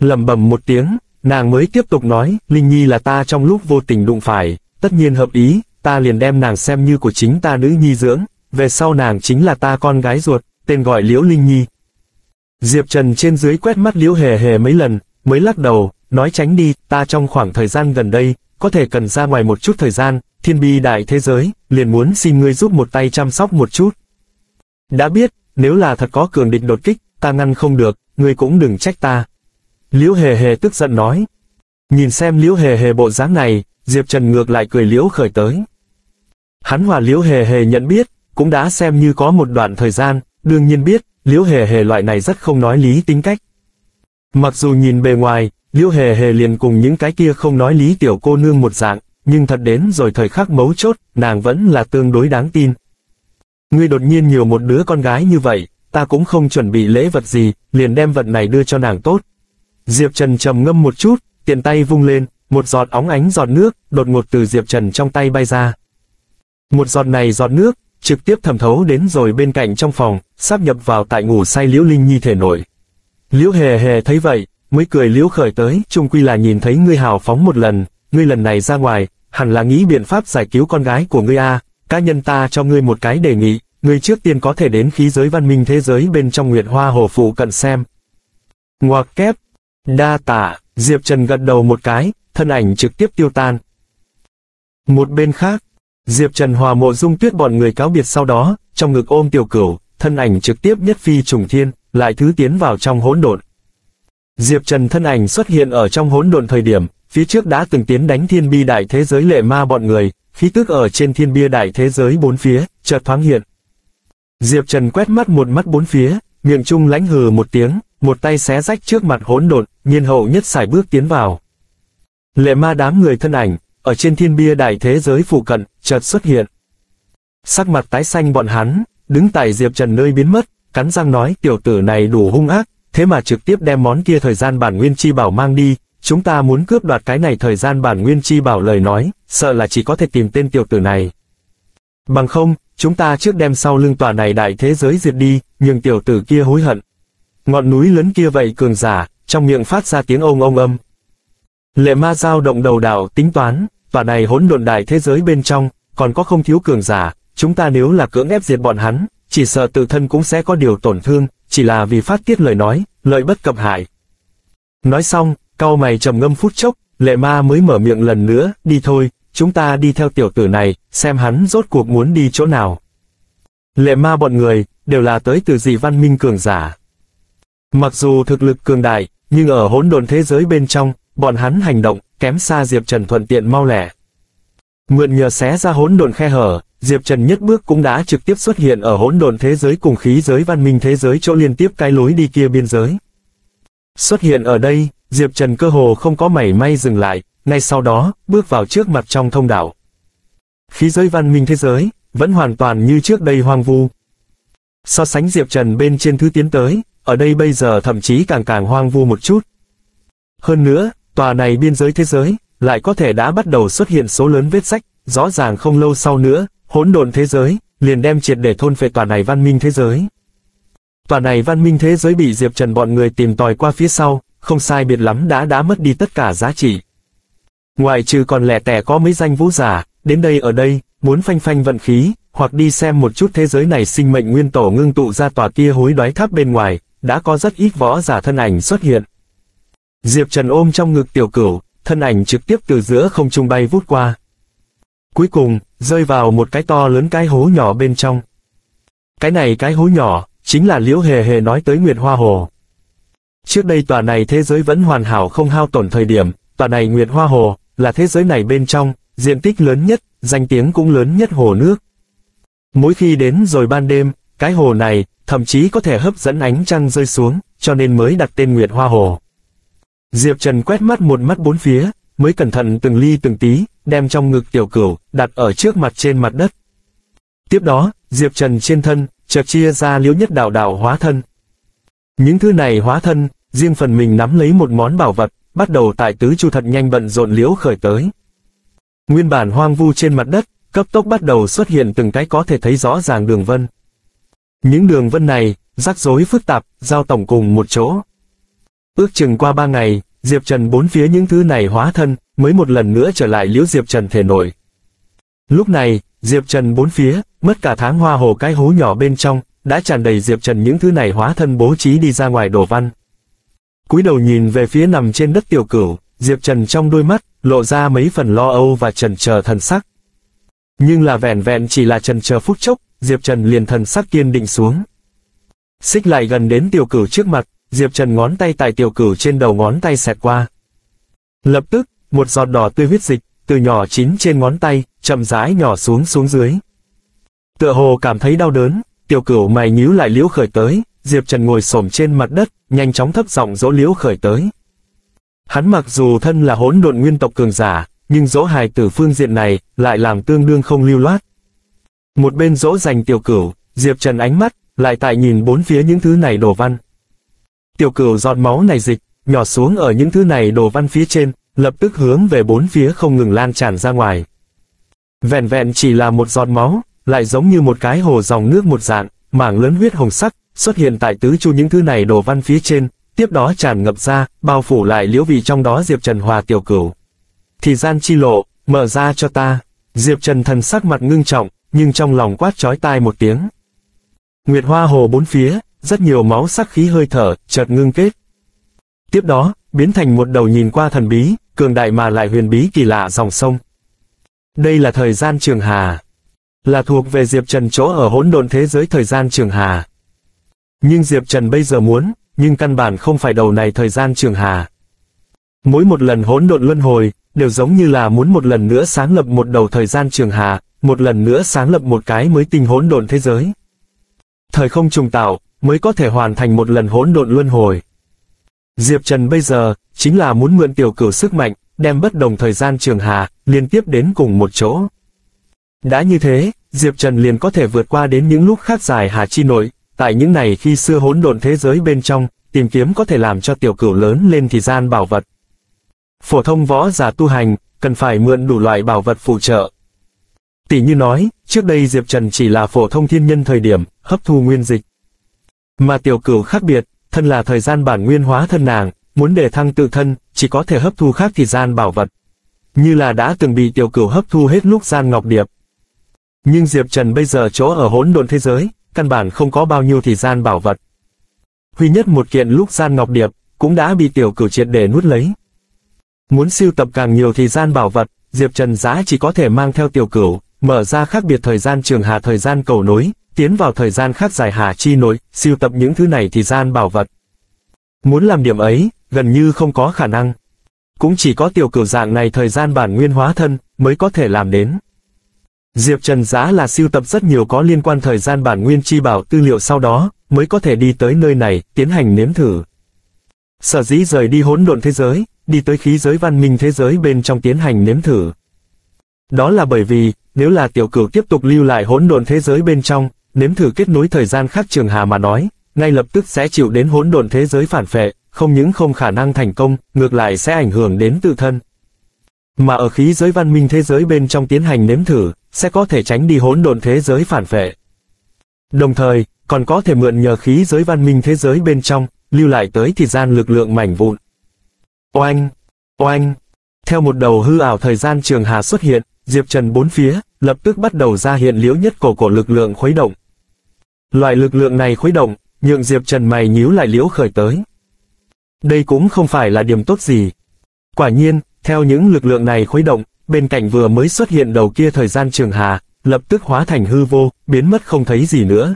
lẩm bẩm một tiếng, nàng mới tiếp tục nói, Linh Nhi là ta trong lúc vô tình đụng phải, tất nhiên hợp ý, ta liền đem nàng xem như của chính ta nữ nhi dưỡng, về sau nàng chính là ta con gái ruột, tên gọi Liễu Linh Nhi. Diệp Trần trên dưới quét mắt Liễu Hề Hề mấy lần, mới lắc đầu, nói tránh đi, ta trong khoảng thời gian gần đây, có thể cần ra ngoài một chút thời gian, thiên bi đại thế giới, liền muốn xin ngươi giúp một tay chăm sóc một chút. Đã biết, nếu là thật có cường địch đột kích, ta ngăn không được, ngươi cũng đừng trách ta. Liễu hề hề tức giận nói. Nhìn xem liễu hề hề bộ dáng này, Diệp Trần ngược lại cười liễu khởi tới. Hắn hòa liễu hề hề nhận biết, cũng đã xem như có một đoạn thời gian, đương nhiên biết, liễu hề hề loại này rất không nói lý tính cách. Mặc dù nhìn bề ngoài, liễu hề hề liền cùng những cái kia không nói lý tiểu cô nương một dạng, nhưng thật đến rồi thời khắc mấu chốt, nàng vẫn là tương đối đáng tin. Ngươi đột nhiên nhiều một đứa con gái như vậy, ta cũng không chuẩn bị lễ vật gì, liền đem vật này đưa cho nàng tốt. Diệp Trần trầm ngâm một chút, tiện tay vung lên, một giọt óng ánh giọt nước, đột ngột từ Diệp Trần trong tay bay ra. Một giọt này giọt nước, trực tiếp thẩm thấu đến rồi bên cạnh trong phòng, sắp nhập vào tại ngủ say Liễu Linh Nhi thể nổi. Liễu hề hề thấy vậy, mới cười Liễu khởi tới, chung quy là nhìn thấy ngươi hào phóng một lần, ngươi lần này ra ngoài, hẳn là nghĩ biện pháp giải cứu con gái của ngươi a. cá nhân ta cho ngươi một cái đề nghị, ngươi trước tiên có thể đến khí giới văn minh thế giới bên trong Nguyệt Hoa Hồ Phụ cận xem. Ngoặc kép, đa Tả, Diệp Trần gật đầu một cái, thân ảnh trực tiếp tiêu tan. Một bên khác, Diệp Trần hòa mộ dung tuyết bọn người cáo biệt sau đó, trong ngực ôm tiểu cửu, thân ảnh trực tiếp nhất phi trùng thiên, lại thứ tiến vào trong hỗn độn. Diệp Trần thân ảnh xuất hiện ở trong hỗn độn thời điểm, phía trước đã từng tiến đánh thiên bi đại thế giới lệ ma bọn người, khí tức ở trên thiên bia đại thế giới bốn phía, chợt thoáng hiện. Diệp Trần quét mắt một mắt bốn phía, miệng trung lãnh hừ một tiếng, một tay xé rách trước mặt hỗn độn, nhiên hậu nhất xài bước tiến vào. Lệ ma đám người thân ảnh, ở trên thiên bia đại thế giới phụ cận, chợt xuất hiện. Sắc mặt tái xanh bọn hắn, đứng tại Diệp Trần nơi biến mất, cắn răng nói tiểu tử này đủ hung ác, thế mà trực tiếp đem món kia thời gian bản nguyên chi bảo mang đi, chúng ta muốn cướp đoạt cái này thời gian bản nguyên chi bảo lời nói, sợ là chỉ có thể tìm tên tiểu tử này. Bằng không, chúng ta trước đem sau lưng tòa này đại thế giới diệt đi, nhưng tiểu tử kia hối hận. Ngọn núi lớn kia vậy cường giả, trong miệng phát ra tiếng ông ông âm. Lệ ma giao động đầu đảo tính toán, tòa này hỗn độn đại thế giới bên trong, còn có không thiếu cường giả, chúng ta nếu là cưỡng ép diệt bọn hắn, chỉ sợ tự thân cũng sẽ có điều tổn thương, chỉ là vì phát tiết lời nói, lợi bất cập hại. Nói xong, cau mày trầm ngâm phút chốc, lệ ma mới mở miệng lần nữa, đi thôi, chúng ta đi theo tiểu tử này, xem hắn rốt cuộc muốn đi chỗ nào. Lệ ma bọn người, đều là tới từ dị văn minh cường giả. Mặc dù thực lực cường đại, nhưng ở hỗn độn thế giới bên trong, bọn hắn hành động, kém xa Diệp Trần thuận tiện mau lẻ. Mượn nhờ xé ra hỗn độn khe hở, Diệp Trần nhất bước cũng đã trực tiếp xuất hiện ở hỗn độn thế giới cùng khí giới văn minh thế giới chỗ liên tiếp cái lối đi kia biên giới. Xuất hiện ở đây, Diệp Trần cơ hồ không có mảy may dừng lại, ngay sau đó, bước vào trước mặt trong thông đạo. Khí giới văn minh thế giới, vẫn hoàn toàn như trước đây hoang vu. So sánh Diệp Trần bên trên thứ tiến tới, ở đây bây giờ thậm chí càng càng hoang vu một chút. Hơn nữa, tòa này biên giới thế giới, lại có thể đã bắt đầu xuất hiện số lớn vết sách, rõ ràng không lâu sau nữa, hỗn độn thế giới, liền đem triệt để thôn phệ tòa này văn minh thế giới. Tòa này văn minh thế giới bị Diệp Trần bọn người tìm tòi qua phía sau, không sai biệt lắm đã đã mất đi tất cả giá trị. Ngoại trừ còn lẻ tẻ có mấy danh vũ giả, đến đây ở đây, muốn phanh phanh vận khí, hoặc đi xem một chút thế giới này sinh mệnh nguyên tổ ngưng tụ ra tòa kia hối đoái tháp bên ngoài, đã có rất ít võ giả thân ảnh xuất hiện. Diệp Trần ôm trong ngực tiểu cửu, thân ảnh trực tiếp từ giữa không trung bay vút qua. Cuối cùng, rơi vào một cái to lớn cái hố nhỏ bên trong. Cái này cái hố nhỏ, chính là liễu hề hề nói tới Nguyệt Hoa Hồ. Trước đây tòa này thế giới vẫn hoàn hảo không hao tổn thời điểm, tòa này Nguyệt Hoa Hồ, là thế giới này bên trong, diện tích lớn nhất, danh tiếng cũng lớn nhất hồ nước. Mỗi khi đến rồi ban đêm, cái hồ này, thậm chí có thể hấp dẫn ánh trăng rơi xuống, cho nên mới đặt tên Nguyệt Hoa Hồ. Diệp Trần quét mắt một mắt bốn phía, mới cẩn thận từng ly từng tí, đem trong ngực tiểu cửu, đặt ở trước mặt trên mặt đất. Tiếp đó, Diệp Trần trên thân, chợt chia ra liễu nhất đạo đạo hóa thân. Những thứ này hóa thân, riêng phần mình nắm lấy một món bảo vật, bắt đầu tại tứ chu thật nhanh bận rộn liễu khởi tới. Nguyên bản hoang vu trên mặt đất, cấp tốc bắt đầu xuất hiện từng cái có thể thấy rõ ràng đường vân. Những đường vân này, rắc rối phức tạp, giao tổng cùng một chỗ. Ước chừng qua ba ngày, Diệp Trần bốn phía những thứ này hóa thân, mới một lần nữa trở lại liễu Diệp Trần thể nổi. Lúc này, Diệp Trần bốn phía, mất cả tháng hoa hồ cái hố nhỏ bên trong, đã tràn đầy Diệp Trần những thứ này hóa thân bố trí đi ra ngoài đổ văn. cúi đầu nhìn về phía nằm trên đất tiểu cửu, Diệp Trần trong đôi mắt, lộ ra mấy phần lo âu và trần chờ thần sắc. Nhưng là vẻn vẹn chỉ là trần chờ phút chốc, Diệp Trần liền thần sắc kiên định xuống. Xích lại gần đến tiểu cửu trước mặt, Diệp Trần ngón tay tại tiểu cửu trên đầu ngón tay xẹt qua. Lập tức, một giọt đỏ tươi huyết dịch, từ nhỏ chín trên ngón tay, chậm rãi nhỏ xuống xuống dưới. Tựa hồ cảm thấy đau đớn, tiểu cửu mày nhíu lại liễu khởi tới, Diệp Trần ngồi xổm trên mặt đất, nhanh chóng thấp giọng dỗ liễu khởi tới. Hắn mặc dù thân là hỗn độn nguyên tộc cường giả, nhưng dỗ hài tử phương diện này, lại làm tương đương không lưu loát. Một bên dỗ dành tiểu cửu, Diệp Trần ánh mắt, lại tại nhìn bốn phía những thứ này đổ văn. Tiểu cửu giọt máu này dịch, nhỏ xuống ở những thứ này đồ văn phía trên, lập tức hướng về bốn phía không ngừng lan tràn ra ngoài. Vẹn vẹn chỉ là một giọt máu, lại giống như một cái hồ dòng nước một dạng, mảng lớn huyết hồng sắc, xuất hiện tại tứ chu những thứ này đồ văn phía trên, tiếp đó tràn ngập ra, bao phủ lại liễu vị trong đó Diệp Trần Hòa tiểu cửu. Thì gian chi lộ, mở ra cho ta. Diệp Trần thần sắc mặt ngưng trọng, nhưng trong lòng quát chói tai một tiếng. Nguyệt hoa hồ bốn phía, rất nhiều máu sắc khí hơi thở, chợt ngưng kết. Tiếp đó, biến thành một đầu nhìn qua thần bí, cường đại mà lại huyền bí kỳ lạ dòng sông. Đây là thời gian trường hà. Là thuộc về Diệp Trần chỗ ở hỗn độn thế giới thời gian trường hà. Nhưng Diệp Trần bây giờ muốn, nhưng căn bản không phải đầu này thời gian trường hà. Mỗi một lần hỗn độn luân hồi, đều giống như là muốn một lần nữa sáng lập một đầu thời gian trường hà, một lần nữa sáng lập một cái mới tinh hỗn độn thế giới. Thời không trùng tạo, mới có thể hoàn thành một lần hỗn độn luân hồi. Diệp Trần bây giờ, chính là muốn mượn tiểu cửu sức mạnh, đem bất đồng thời gian trường hà, liên tiếp đến cùng một chỗ. Đã như thế, Diệp Trần liền có thể vượt qua đến những lúc khác dài hà chi nội, tại những này khi xưa hỗn độn thế giới bên trong, tìm kiếm có thể làm cho tiểu cửu lớn lên thì gian bảo vật. Phổ thông võ giả tu hành, cần phải mượn đủ loại bảo vật phụ trợ. Tỷ như nói, trước đây Diệp Trần chỉ là phổ thông thiên nhân thời điểm, hấp thu nguyên dịch. Mà tiểu cửu khác biệt, thân là thời gian bản nguyên hóa thân nàng, muốn để thăng tự thân, chỉ có thể hấp thu khác thì gian bảo vật. Như là đã từng bị tiểu cửu hấp thu hết lúc gian ngọc điệp. Nhưng Diệp Trần bây giờ chỗ ở hỗn độn thế giới, căn bản không có bao nhiêu thì gian bảo vật. Huy nhất một kiện lúc gian ngọc điệp, cũng đã bị tiểu cửu triệt để nuốt lấy. Muốn siêu tập càng nhiều thì gian bảo vật, Diệp Trần Giá chỉ có thể mang theo tiểu cửu, mở ra khác biệt thời gian trường hà thời gian cầu nối, tiến vào thời gian khác dài hà chi nối, siêu tập những thứ này thì gian bảo vật. Muốn làm điểm ấy, gần như không có khả năng. Cũng chỉ có tiểu cửu dạng này thời gian bản nguyên hóa thân, mới có thể làm đến. Diệp Trần Giá là siêu tập rất nhiều có liên quan thời gian bản nguyên chi bảo tư liệu sau đó, mới có thể đi tới nơi này, tiến hành nếm thử. Sở dĩ rời đi hỗn độn thế giới, đi tới khí giới văn minh thế giới bên trong tiến hành nếm thử. Đó là bởi vì, nếu là tiểu cửu tiếp tục lưu lại hỗn độn thế giới bên trong, nếm thử kết nối thời gian khác trường hà mà nói, ngay lập tức sẽ chịu đến hỗn độn thế giới phản phệ, không những không khả năng thành công, ngược lại sẽ ảnh hưởng đến tự thân. Mà ở khí giới văn minh thế giới bên trong tiến hành nếm thử, sẽ có thể tránh đi hỗn độn thế giới phản phệ. Đồng thời, còn có thể mượn nhờ khí giới văn minh thế giới bên trong, lưu lại tới thời gian lực lượng mảnh vụn. Oanh! Oanh! Theo một đầu hư ảo thời gian trường hà xuất hiện, Diệp Trần bốn phía, lập tức bắt đầu ra hiện liễu nhất cổ cổ lực lượng khuấy động. Loại lực lượng này khuấy động, nhượng Diệp Trần mày nhíu lại liễu khởi tới. Đây cũng không phải là điểm tốt gì. Quả nhiên, theo những lực lượng này khuấy động, bên cạnh vừa mới xuất hiện đầu kia thời gian trường hà, lập tức hóa thành hư vô, biến mất không thấy gì nữa.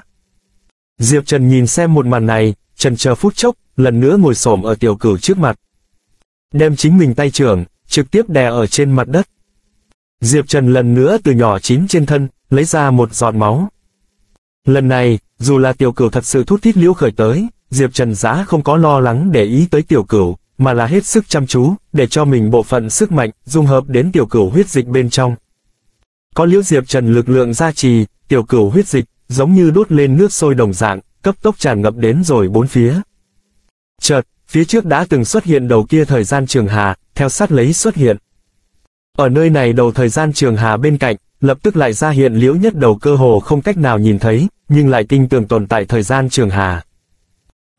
Diệp Trần nhìn xem một màn này, trần chờ phút chốc, lần nữa ngồi xổm ở tiểu cửu trước mặt. Đem chính mình tay trưởng, trực tiếp đè ở trên mặt đất. Diệp Trần lần nữa từ nhỏ chín trên thân, lấy ra một giọt máu. Lần này, dù là tiểu cửu thật sự thút thít liễu khởi tới, Diệp Trần giã không có lo lắng để ý tới tiểu cửu, mà là hết sức chăm chú, để cho mình bộ phận sức mạnh, dung hợp đến tiểu cửu huyết dịch bên trong. Có liễu Diệp Trần lực lượng gia trì, tiểu cửu huyết dịch, giống như đốt lên nước sôi đồng dạng, cấp tốc tràn ngập đến rồi bốn phía. Chợt, phía trước đã từng xuất hiện đầu kia thời gian trường hà, theo sát lấy xuất hiện. Ở nơi này đầu thời gian trường hà bên cạnh, lập tức lại ra hiện liễu nhất đầu cơ hồ không cách nào nhìn thấy, nhưng lại tin tưởng tồn tại thời gian trường hà.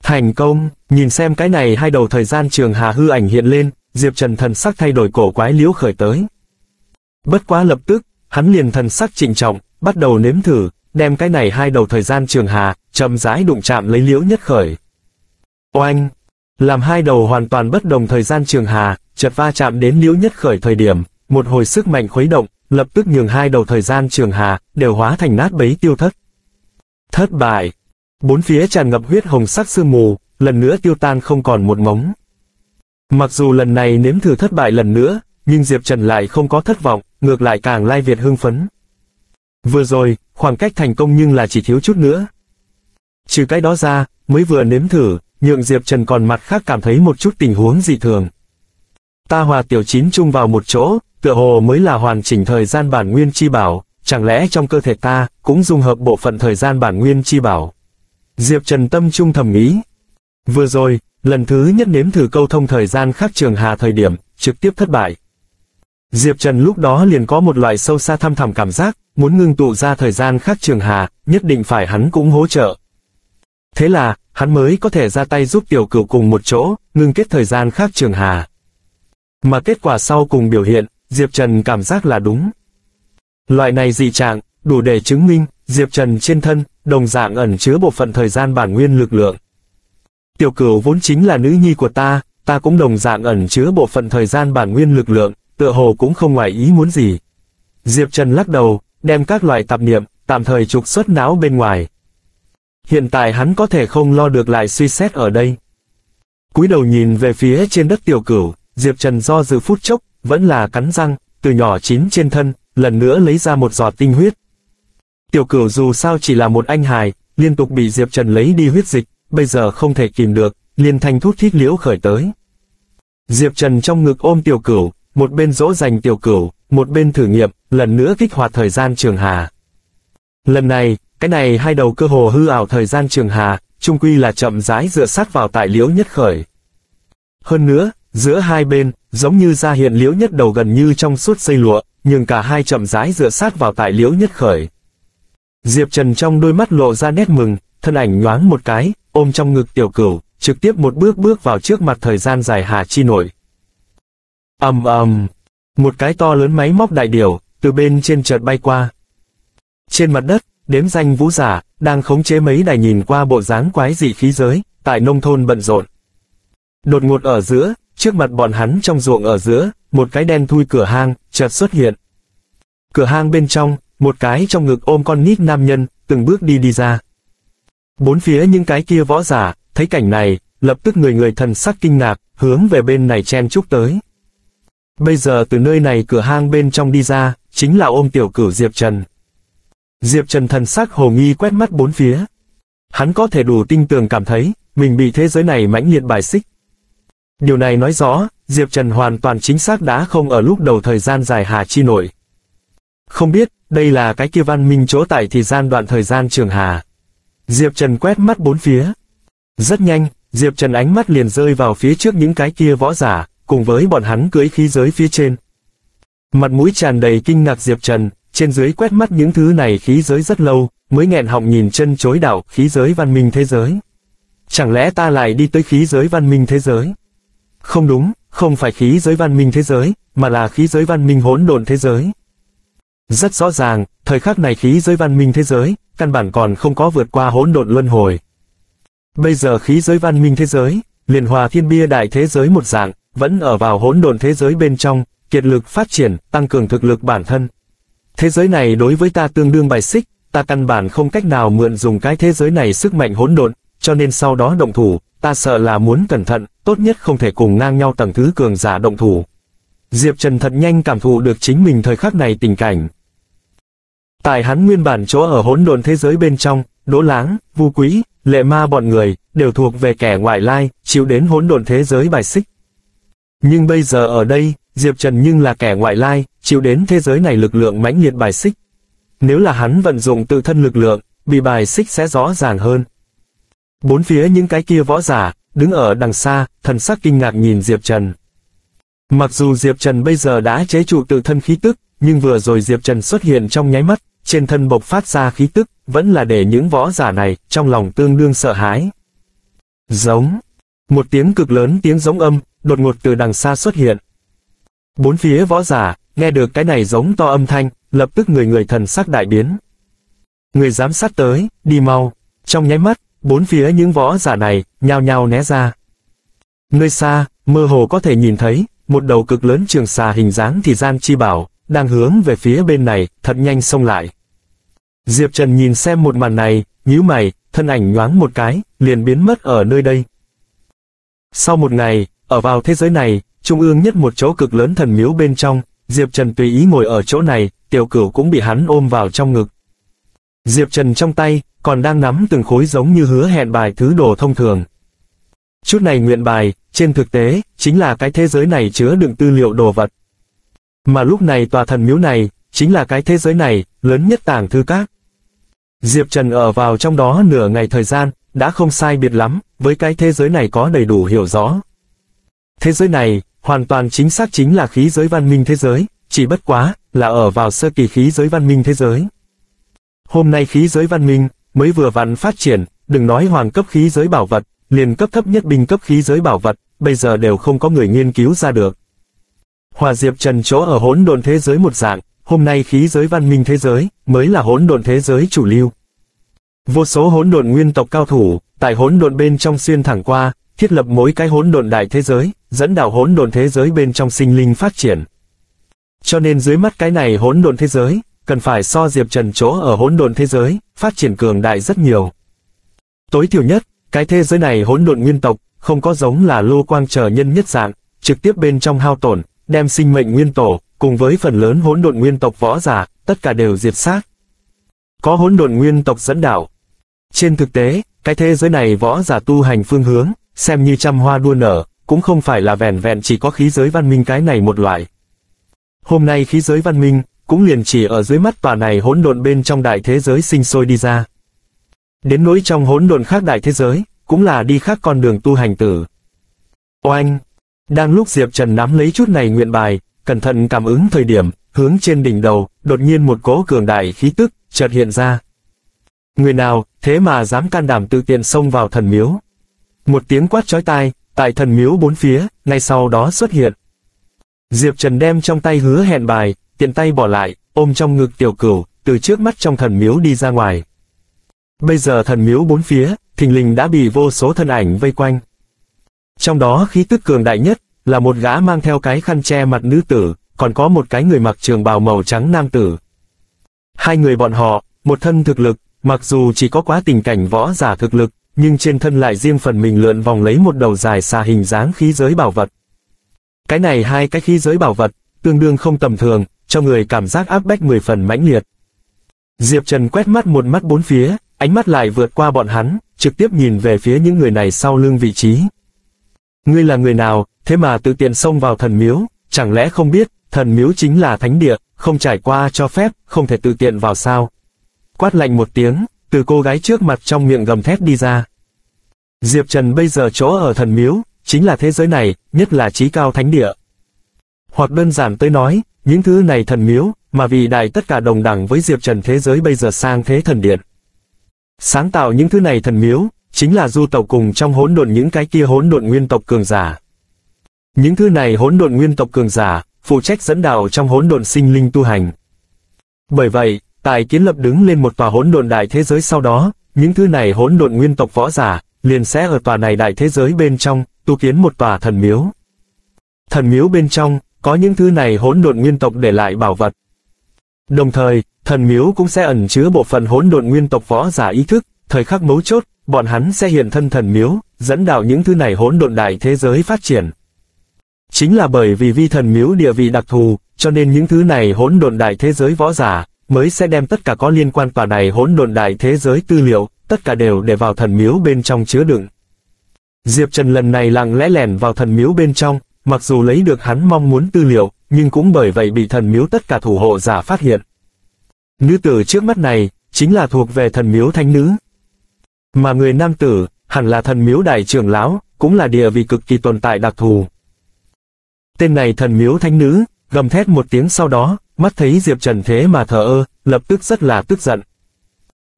Thành công, nhìn xem cái này hai đầu thời gian trường hà hư ảnh hiện lên, Diệp Trần thần sắc thay đổi cổ quái liễu khởi tới. Bất quá lập tức, hắn liền thần sắc trịnh trọng, bắt đầu nếm thử, đem cái này hai đầu thời gian trường hà, chậm rãi đụng chạm lấy liễu nhất khởi. Oanh! Làm hai đầu hoàn toàn bất đồng thời gian trường hà, chợt va chạm đến liễu nhất khởi thời điểm, một hồi sức mạnh khuấy động, lập tức nhường hai đầu thời gian trường hà, đều hóa thành nát bấy tiêu thất. Thất bại! Bốn phía tràn ngập huyết hồng sắc sương mù, lần nữa tiêu tan không còn một mống. Mặc dù lần này nếm thử thất bại lần nữa, nhưng Diệp Trần lại không có thất vọng, ngược lại càng lai việt hưng phấn. Vừa rồi, khoảng cách thành công nhưng là chỉ thiếu chút nữa. Trừ cái đó ra, mới vừa nếm thử, nhượng Diệp Trần còn mặt khác cảm thấy một chút tình huống dị thường. Ta hòa tiểu chín chung vào một chỗ, tựa hồ mới là hoàn chỉnh thời gian bản nguyên chi bảo, chẳng lẽ trong cơ thể ta, cũng dung hợp bộ phận thời gian bản nguyên chi bảo. Diệp Trần tâm trung thầm nghĩ. Vừa rồi, lần thứ nhất nếm thử câu thông thời gian khác trường hà thời điểm, trực tiếp thất bại. Diệp Trần lúc đó liền có một loại sâu xa thăm thẳm cảm giác, muốn ngưng tụ ra thời gian khác trường hà, nhất định phải hắn cũng hỗ trợ. Thế là, hắn mới có thể ra tay giúp tiểu cửu cùng một chỗ, ngưng kết thời gian khác trường hà. Mà kết quả sau cùng biểu hiện, Diệp Trần cảm giác là đúng. Loại này dị trạng, đủ để chứng minh, Diệp Trần trên thân, đồng dạng ẩn chứa bộ phận thời gian bản nguyên lực lượng. Tiểu cửu vốn chính là nữ nhi của ta, ta cũng đồng dạng ẩn chứa bộ phận thời gian bản nguyên lực lượng, tựa hồ cũng không ngoài ý muốn gì. Diệp Trần lắc đầu, đem các loại tạp niệm, tạm thời trục xuất não bên ngoài. Hiện tại hắn có thể không lo được lại suy xét ở đây. cúi đầu nhìn về phía trên đất tiểu cửu, Diệp Trần do dự phút chốc, vẫn là cắn răng, từ nhỏ chín trên thân, lần nữa lấy ra một giọt tinh huyết. Tiểu cửu dù sao chỉ là một anh hài, liên tục bị Diệp Trần lấy đi huyết dịch, bây giờ không thể kìm được, liền thanh thút thít liễu khởi tới. Diệp Trần trong ngực ôm tiểu cửu, một bên dỗ dành tiểu cửu, một bên thử nghiệm, lần nữa kích hoạt thời gian trường hà. Lần này, cái này hai đầu cơ hồ hư ảo thời gian trường hà, trung quy là chậm rãi dựa sát vào tại liễu nhất khởi. Hơn nữa, giữa hai bên, giống như ra hiện liễu nhất đầu gần như trong suốt xây lụa, nhưng cả hai chậm rãi dựa sát vào tại liễu nhất khởi. Diệp Trần trong đôi mắt lộ ra nét mừng, thân ảnh nhoáng một cái, ôm trong ngực tiểu cửu, trực tiếp một bước bước vào trước mặt thời gian dài hà chi nổi. ầm ầm, một cái to lớn máy móc đại điểu, từ bên trên chợt bay qua. Trên mặt đất, đếm danh vũ giả, đang khống chế mấy đài nhìn qua bộ dáng quái dị khí giới, tại nông thôn bận rộn. Đột ngột ở giữa, trước mặt bọn hắn trong ruộng ở giữa, một cái đen thui cửa hang, chợt xuất hiện. Cửa hang bên trong, một cái trong ngực ôm con nít nam nhân, từng bước đi đi ra. Bốn phía những cái kia võ giả, thấy cảnh này, lập tức người người thần sắc kinh ngạc, hướng về bên này chen chúc tới. Bây giờ từ nơi này cửa hang bên trong đi ra, chính là ôm tiểu cửu Diệp Trần. Diệp Trần thần sắc hồ nghi quét mắt bốn phía. Hắn có thể đủ tinh tường cảm thấy, mình bị thế giới này mãnh liệt bài xích. Điều này nói rõ, Diệp Trần hoàn toàn chính xác đã không ở lúc đầu thời gian dài hà chi nổi. Không biết, đây là cái kia văn minh chỗ tại thì gian đoạn thời gian trường hà. Diệp Trần quét mắt bốn phía. Rất nhanh, Diệp Trần ánh mắt liền rơi vào phía trước những cái kia võ giả, cùng với bọn hắn cưỡi khí giới phía trên. Mặt mũi tràn đầy kinh ngạc Diệp Trần, trên dưới quét mắt những thứ này khí giới rất lâu, mới nghẹn họng nhìn chân chối đảo khí giới văn minh thế giới. Chẳng lẽ ta lại đi tới khí giới văn minh thế giới? Không đúng, không phải khí giới văn minh thế giới, mà là khí giới văn minh hỗn độn thế giới. Rất rõ ràng, thời khắc này khí giới văn minh thế giới, căn bản còn không có vượt qua hỗn độn luân hồi. Bây giờ khí giới văn minh thế giới, liền hòa thiên bia đại thế giới một dạng, vẫn ở vào hỗn độn thế giới bên trong, kiệt lực phát triển, tăng cường thực lực bản thân. Thế giới này đối với ta tương đương bài xích, ta căn bản không cách nào mượn dùng cái thế giới này sức mạnh hỗn độn, cho nên sau đó động thủ, ta sợ là muốn cẩn thận, tốt nhất không thể cùng ngang nhau tầng thứ cường giả động thủ. Diệp Trần thật nhanh cảm thụ được chính mình thời khắc này tình cảnh. Tại hắn nguyên bản chỗ ở hỗn độn thế giới bên trong, Đỗ Láng, Vu Quý, Lệ Ma bọn người, đều thuộc về kẻ ngoại lai, chịu đến hỗn độn thế giới bài xích. Nhưng bây giờ ở đây, Diệp Trần nhưng là kẻ ngoại lai, chịu đến thế giới này lực lượng mãnh liệt bài xích. Nếu là hắn vận dụng tự thân lực lượng, bị bài xích sẽ rõ ràng hơn. Bốn phía những cái kia võ giả, đứng ở đằng xa, thần sắc kinh ngạc nhìn Diệp Trần. Mặc dù Diệp Trần bây giờ đã chế trụ tự thân khí tức, nhưng vừa rồi Diệp Trần xuất hiện trong nháy mắt, trên thân bộc phát ra khí tức, vẫn là để những võ giả này, trong lòng tương đương sợ hãi. Giống. Một tiếng cực lớn tiếng giống âm, đột ngột từ đằng xa xuất hiện. Bốn phía võ giả, nghe được cái này giống to âm thanh, lập tức người người thần sắc đại biến. Người giám sát tới, đi mau. Trong nháy mắt, bốn phía những võ giả này, nhao nhao né ra. Nơi xa, mơ hồ có thể nhìn thấy, một đầu cực lớn trường xà hình dáng thì gian chi bảo, đang hướng về phía bên này, thật nhanh xông lại. Diệp Trần nhìn xem một màn này, nhíu mày, thân ảnh nhoáng một cái, liền biến mất ở nơi đây. Sau một ngày, ở vào thế giới này, trung ương nhất một chỗ cực lớn thần miếu bên trong, Diệp Trần tùy ý ngồi ở chỗ này, tiểu cửu cũng bị hắn ôm vào trong ngực. Diệp Trần trong tay, còn đang nắm từng khối giống như hứa hẹn bài thứ đồ thông thường. Chút này nguyện bài, trên thực tế, chính là cái thế giới này chứa đựng tư liệu đồ vật. Mà lúc này tòa thần miếu này, chính là cái thế giới này, lớn nhất tàng thư các. Diệp Trần ở vào trong đó nửa ngày thời gian, đã không sai biệt lắm, với cái thế giới này có đầy đủ hiểu rõ. Thế giới này, hoàn toàn chính xác chính là khí giới văn minh thế giới, chỉ bất quá, là ở vào sơ kỳ khí giới văn minh thế giới. Hôm nay khí giới văn minh, mới vừa vặn phát triển, đừng nói hoàng cấp khí giới bảo vật, liền cấp thấp nhất binh cấp khí giới bảo vật, bây giờ đều không có người nghiên cứu ra được. Hòa Diệp Trần chỗ ở hỗn độn thế giới một dạng, hôm nay khí giới văn minh thế giới, mới là hỗn độn thế giới chủ lưu. Vô số hỗn độn nguyên tộc cao thủ, tại hỗn độn bên trong xuyên thẳng qua, thiết lập mỗi cái hỗn độn đại thế giới, dẫn đạo hỗn độn thế giới bên trong sinh linh phát triển. Cho nên dưới mắt cái này hỗn độn thế giới, cần phải so Diệp Trần chỗ ở hỗn độn thế giới, phát triển cường đại rất nhiều. Tối thiểu nhất, cái thế giới này hỗn độn nguyên tộc, không có giống là lô quang trở nhân nhất dạng, trực tiếp bên trong hao tổn, đem sinh mệnh nguyên tổ, cùng với phần lớn hỗn độn nguyên tộc võ giả, tất cả đều diệt sát. Có hỗn độn nguyên tộc dẫn đạo. Trên thực tế, cái thế giới này võ giả tu hành phương hướng, xem như trăm hoa đua nở, cũng không phải là vẻn vẹn chỉ có khí giới văn minh cái này một loại. Hôm nay khí giới văn minh, cũng liền chỉ ở dưới mắt tòa này hỗn độn bên trong đại thế giới sinh sôi đi ra. Đến nỗi trong hỗn độn khác đại thế giới, cũng là đi khác con đường tu hành tử. Oanh! Đang lúc Diệp Trần nắm lấy chút này nguyện bài, cẩn thận cảm ứng thời điểm, hướng trên đỉnh đầu, đột nhiên một cỗ cường đại khí tức, chợt hiện ra. Người nào, thế mà dám can đảm tự tiện xông vào thần miếu. Một tiếng quát chói tai, tại thần miếu bốn phía, ngay sau đó xuất hiện. Diệp Trần đem trong tay hứa hẹn bài, tiện tay bỏ lại, ôm trong ngực tiểu cửu, từ trước mắt trong thần miếu đi ra ngoài. Bây giờ thần miếu bốn phía, thình lình đã bị vô số thân ảnh vây quanh. Trong đó khí tức cường đại nhất, là một gã mang theo cái khăn che mặt nữ tử, còn có một cái người mặc trường bào màu trắng nam tử. Hai người bọn họ, một thân thực lực, mặc dù chỉ có quá tình cảnh võ giả thực lực, nhưng trên thân lại riêng phần mình lượn vòng lấy một đầu dài xa hình dáng khí giới bảo vật. Cái này hai cái khí giới bảo vật, tương đương không tầm thường, cho người cảm giác áp bách mười phần mãnh liệt. Diệp Trần quét mắt một mắt bốn phía, ánh mắt lại vượt qua bọn hắn, trực tiếp nhìn về phía những người này sau lưng vị trí. Ngươi là người nào, thế mà tự tiện xông vào thần miếu, chẳng lẽ không biết, thần miếu chính là thánh địa, không trải qua cho phép, không thể tự tiện vào sao. Quát lạnh một tiếng, từ cô gái trước mặt trong miệng gầm thét đi ra. Diệp Trần bây giờ chỗ ở thần miếu, chính là thế giới này, nhất là trí cao thánh địa. Hoặc đơn giản tới nói, những thứ này thần miếu, mà vì đại tất cả đồng đẳng với Diệp Trần thế giới bây giờ sang thế thần điện. Sáng tạo những thứ này thần miếu, chính là du tộc cùng trong hỗn độn những cái kia hỗn độn nguyên tộc cường giả. Những thứ này hỗn độn nguyên tộc cường giả, phụ trách dẫn đạo trong hỗn độn sinh linh tu hành. Bởi vậy, tại kiến lập đứng lên một tòa hỗn độn đại thế giới sau đó, những thứ này hỗn độn nguyên tộc võ giả, liền sẽ ở tòa này đại thế giới bên trong, tu kiến một tòa thần miếu. Thần miếu bên trong, có những thứ này hỗn độn nguyên tộc để lại bảo vật. Đồng thời, thần miếu cũng sẽ ẩn chứa bộ phận hỗn độn nguyên tộc võ giả ý thức, thời khắc mấu chốt, bọn hắn sẽ hiện thân thần miếu, dẫn đạo những thứ này hỗn độn đại thế giới phát triển. Chính là bởi vì vi thần miếu địa vị đặc thù, cho nên những thứ này hỗn độn đại thế giới võ giả, mới sẽ đem tất cả có liên quan tòa này hỗn độn đại thế giới tư liệu, tất cả đều để vào thần miếu bên trong chứa đựng. Diệp Trần lần này lặng lẽ lẻn vào thần miếu bên trong, mặc dù lấy được hắn mong muốn tư liệu, nhưng cũng bởi vậy bị thần miếu tất cả thủ hộ giả phát hiện. Nữ tử trước mắt này, chính là thuộc về thần miếu thánh nữ. Mà người nam tử, hẳn là thần miếu đại trưởng lão, cũng là địa vị cực kỳ tồn tại đặc thù. Tên này thần miếu thánh nữ, gầm thét một tiếng sau đó, mắt thấy Diệp Trần thế mà thờ ơ, lập tức rất là tức giận.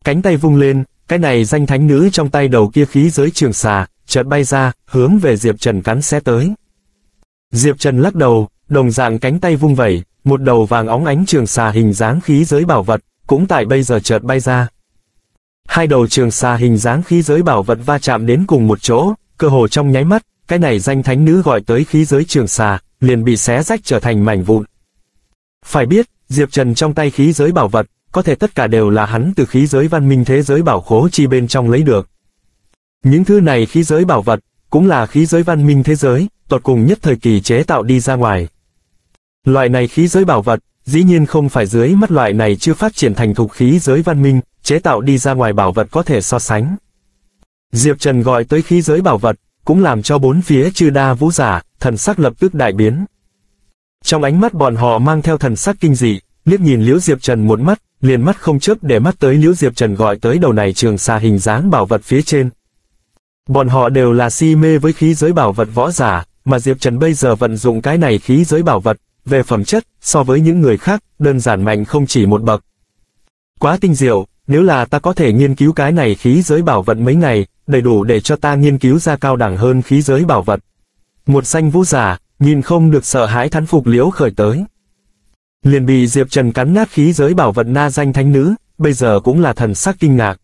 Cánh tay vung lên, cái này danh thánh nữ trong tay đầu kia khí giới trường xà, chợt bay ra, hướng về Diệp Trần cắn xé tới. Diệp Trần lắc đầu, đồng dạng cánh tay vung vẩy, một đầu vàng óng ánh trường xà hình dáng khí giới bảo vật, cũng tại bây giờ chợt bay ra. Hai đầu trường xà hình dáng khí giới bảo vật va chạm đến cùng một chỗ, cơ hồ trong nháy mắt, cái này danh thánh nữ gọi tới khí giới trường xà, liền bị xé rách trở thành mảnh vụn. Phải biết, Diệp Trần trong tay khí giới bảo vật, có thể tất cả đều là hắn từ khí giới văn minh thế giới bảo khố chi bên trong lấy được. Những thứ này khí giới bảo vật, cũng là khí giới văn minh thế giới, tột cùng nhất thời kỳ chế tạo đi ra ngoài. Loại này khí giới bảo vật, dĩ nhiên không phải dưới mắt loại này chưa phát triển thành thục khí giới văn minh, chế tạo đi ra ngoài bảo vật có thể so sánh. Diệp Trần gọi tới khí giới bảo vật, cũng làm cho bốn phía chư đa vũ giả, thần sắc lập tức đại biến. Trong ánh mắt bọn họ mang theo thần sắc kinh dị, liếc nhìn Liễu Diệp Trần một mắt, liền mắt không chớp để mắt tới Liễu Diệp Trần gọi tới đầu này trường xa hình dáng bảo vật phía trên. Bọn họ đều là si mê với khí giới bảo vật võ giả, mà Diệp Trần bây giờ vận dụng cái này khí giới bảo vật, về phẩm chất, so với những người khác, đơn giản mạnh không chỉ một bậc. Quá tinh diệu, nếu là ta có thể nghiên cứu cái này khí giới bảo vật mấy ngày, đầy đủ để cho ta nghiên cứu ra cao đẳng hơn khí giới bảo vật. Một xanh vũ giả, nhìn không được sợ hãi thán phục liễu khởi tới. Liền bị Diệp Trần cắn nát khí giới bảo vật na danh thánh nữ, bây giờ cũng là thần sắc kinh ngạc.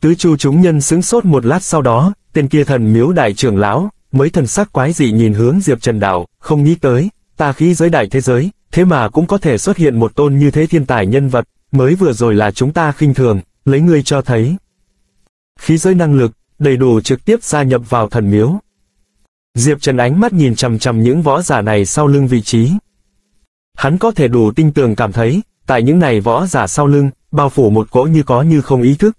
Tứ chu chúng nhân sướng sốt một lát sau đó, tên kia thần miếu đại trưởng lão, mới thần sắc quái dị nhìn hướng Diệp Trần đạo, không nghĩ tới, ta khí giới đại thế giới, thế mà cũng có thể xuất hiện một tôn như thế thiên tài nhân vật, mới vừa rồi là chúng ta khinh thường, lấy ngươi cho thấy. Khí giới năng lực, đầy đủ trực tiếp gia nhập vào thần miếu. Diệp Trần ánh mắt nhìn chằm chằm những võ giả này sau lưng vị trí. Hắn có thể đủ tinh tường cảm thấy, tại những này võ giả sau lưng, bao phủ một cỗ như có như không ý thức.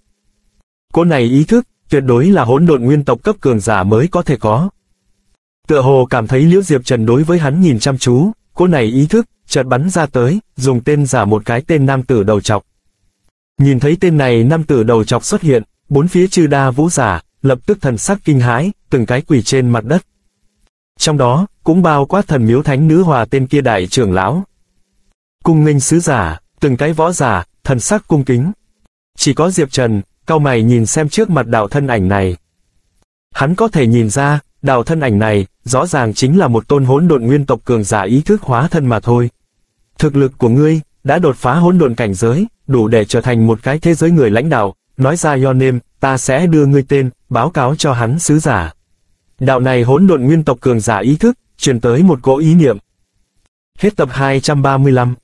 Cỗ này ý thức, tuyệt đối là hỗn độn nguyên tộc cấp cường giả mới có thể có. Tựa hồ cảm thấy Liễu Diệp Trần đối với hắn nhìn chăm chú, cô này ý thức, chợt bắn ra tới, dùng tên giả một cái tên nam tử đầu chọc. Nhìn thấy tên này nam tử đầu chọc xuất hiện, bốn phía chư đa vũ giả, lập tức thần sắc kinh hãi, từng cái quỳ trên mặt đất. Trong đó, cũng bao quát thần miếu thánh nữ hòa tên kia đại trưởng lão. Cung nghênh sứ giả, từng cái võ giả, thần sắc cung kính. Chỉ có Diệp Trần, cao mày nhìn xem trước mặt đạo thân ảnh này. Hắn có thể nhìn ra, đạo thân ảnh này, rõ ràng chính là một tôn hỗn độn nguyên tộc cường giả ý thức hóa thân mà thôi. Thực lực của ngươi, đã đột phá hỗn độn cảnh giới, đủ để trở thành một cái thế giới người lãnh đạo, nói ra your name, ta sẽ đưa ngươi tên, báo cáo cho hắn sứ giả. Đạo này hỗn độn nguyên tộc cường giả ý thức, truyền tới một cỗ ý niệm. Hết tập 235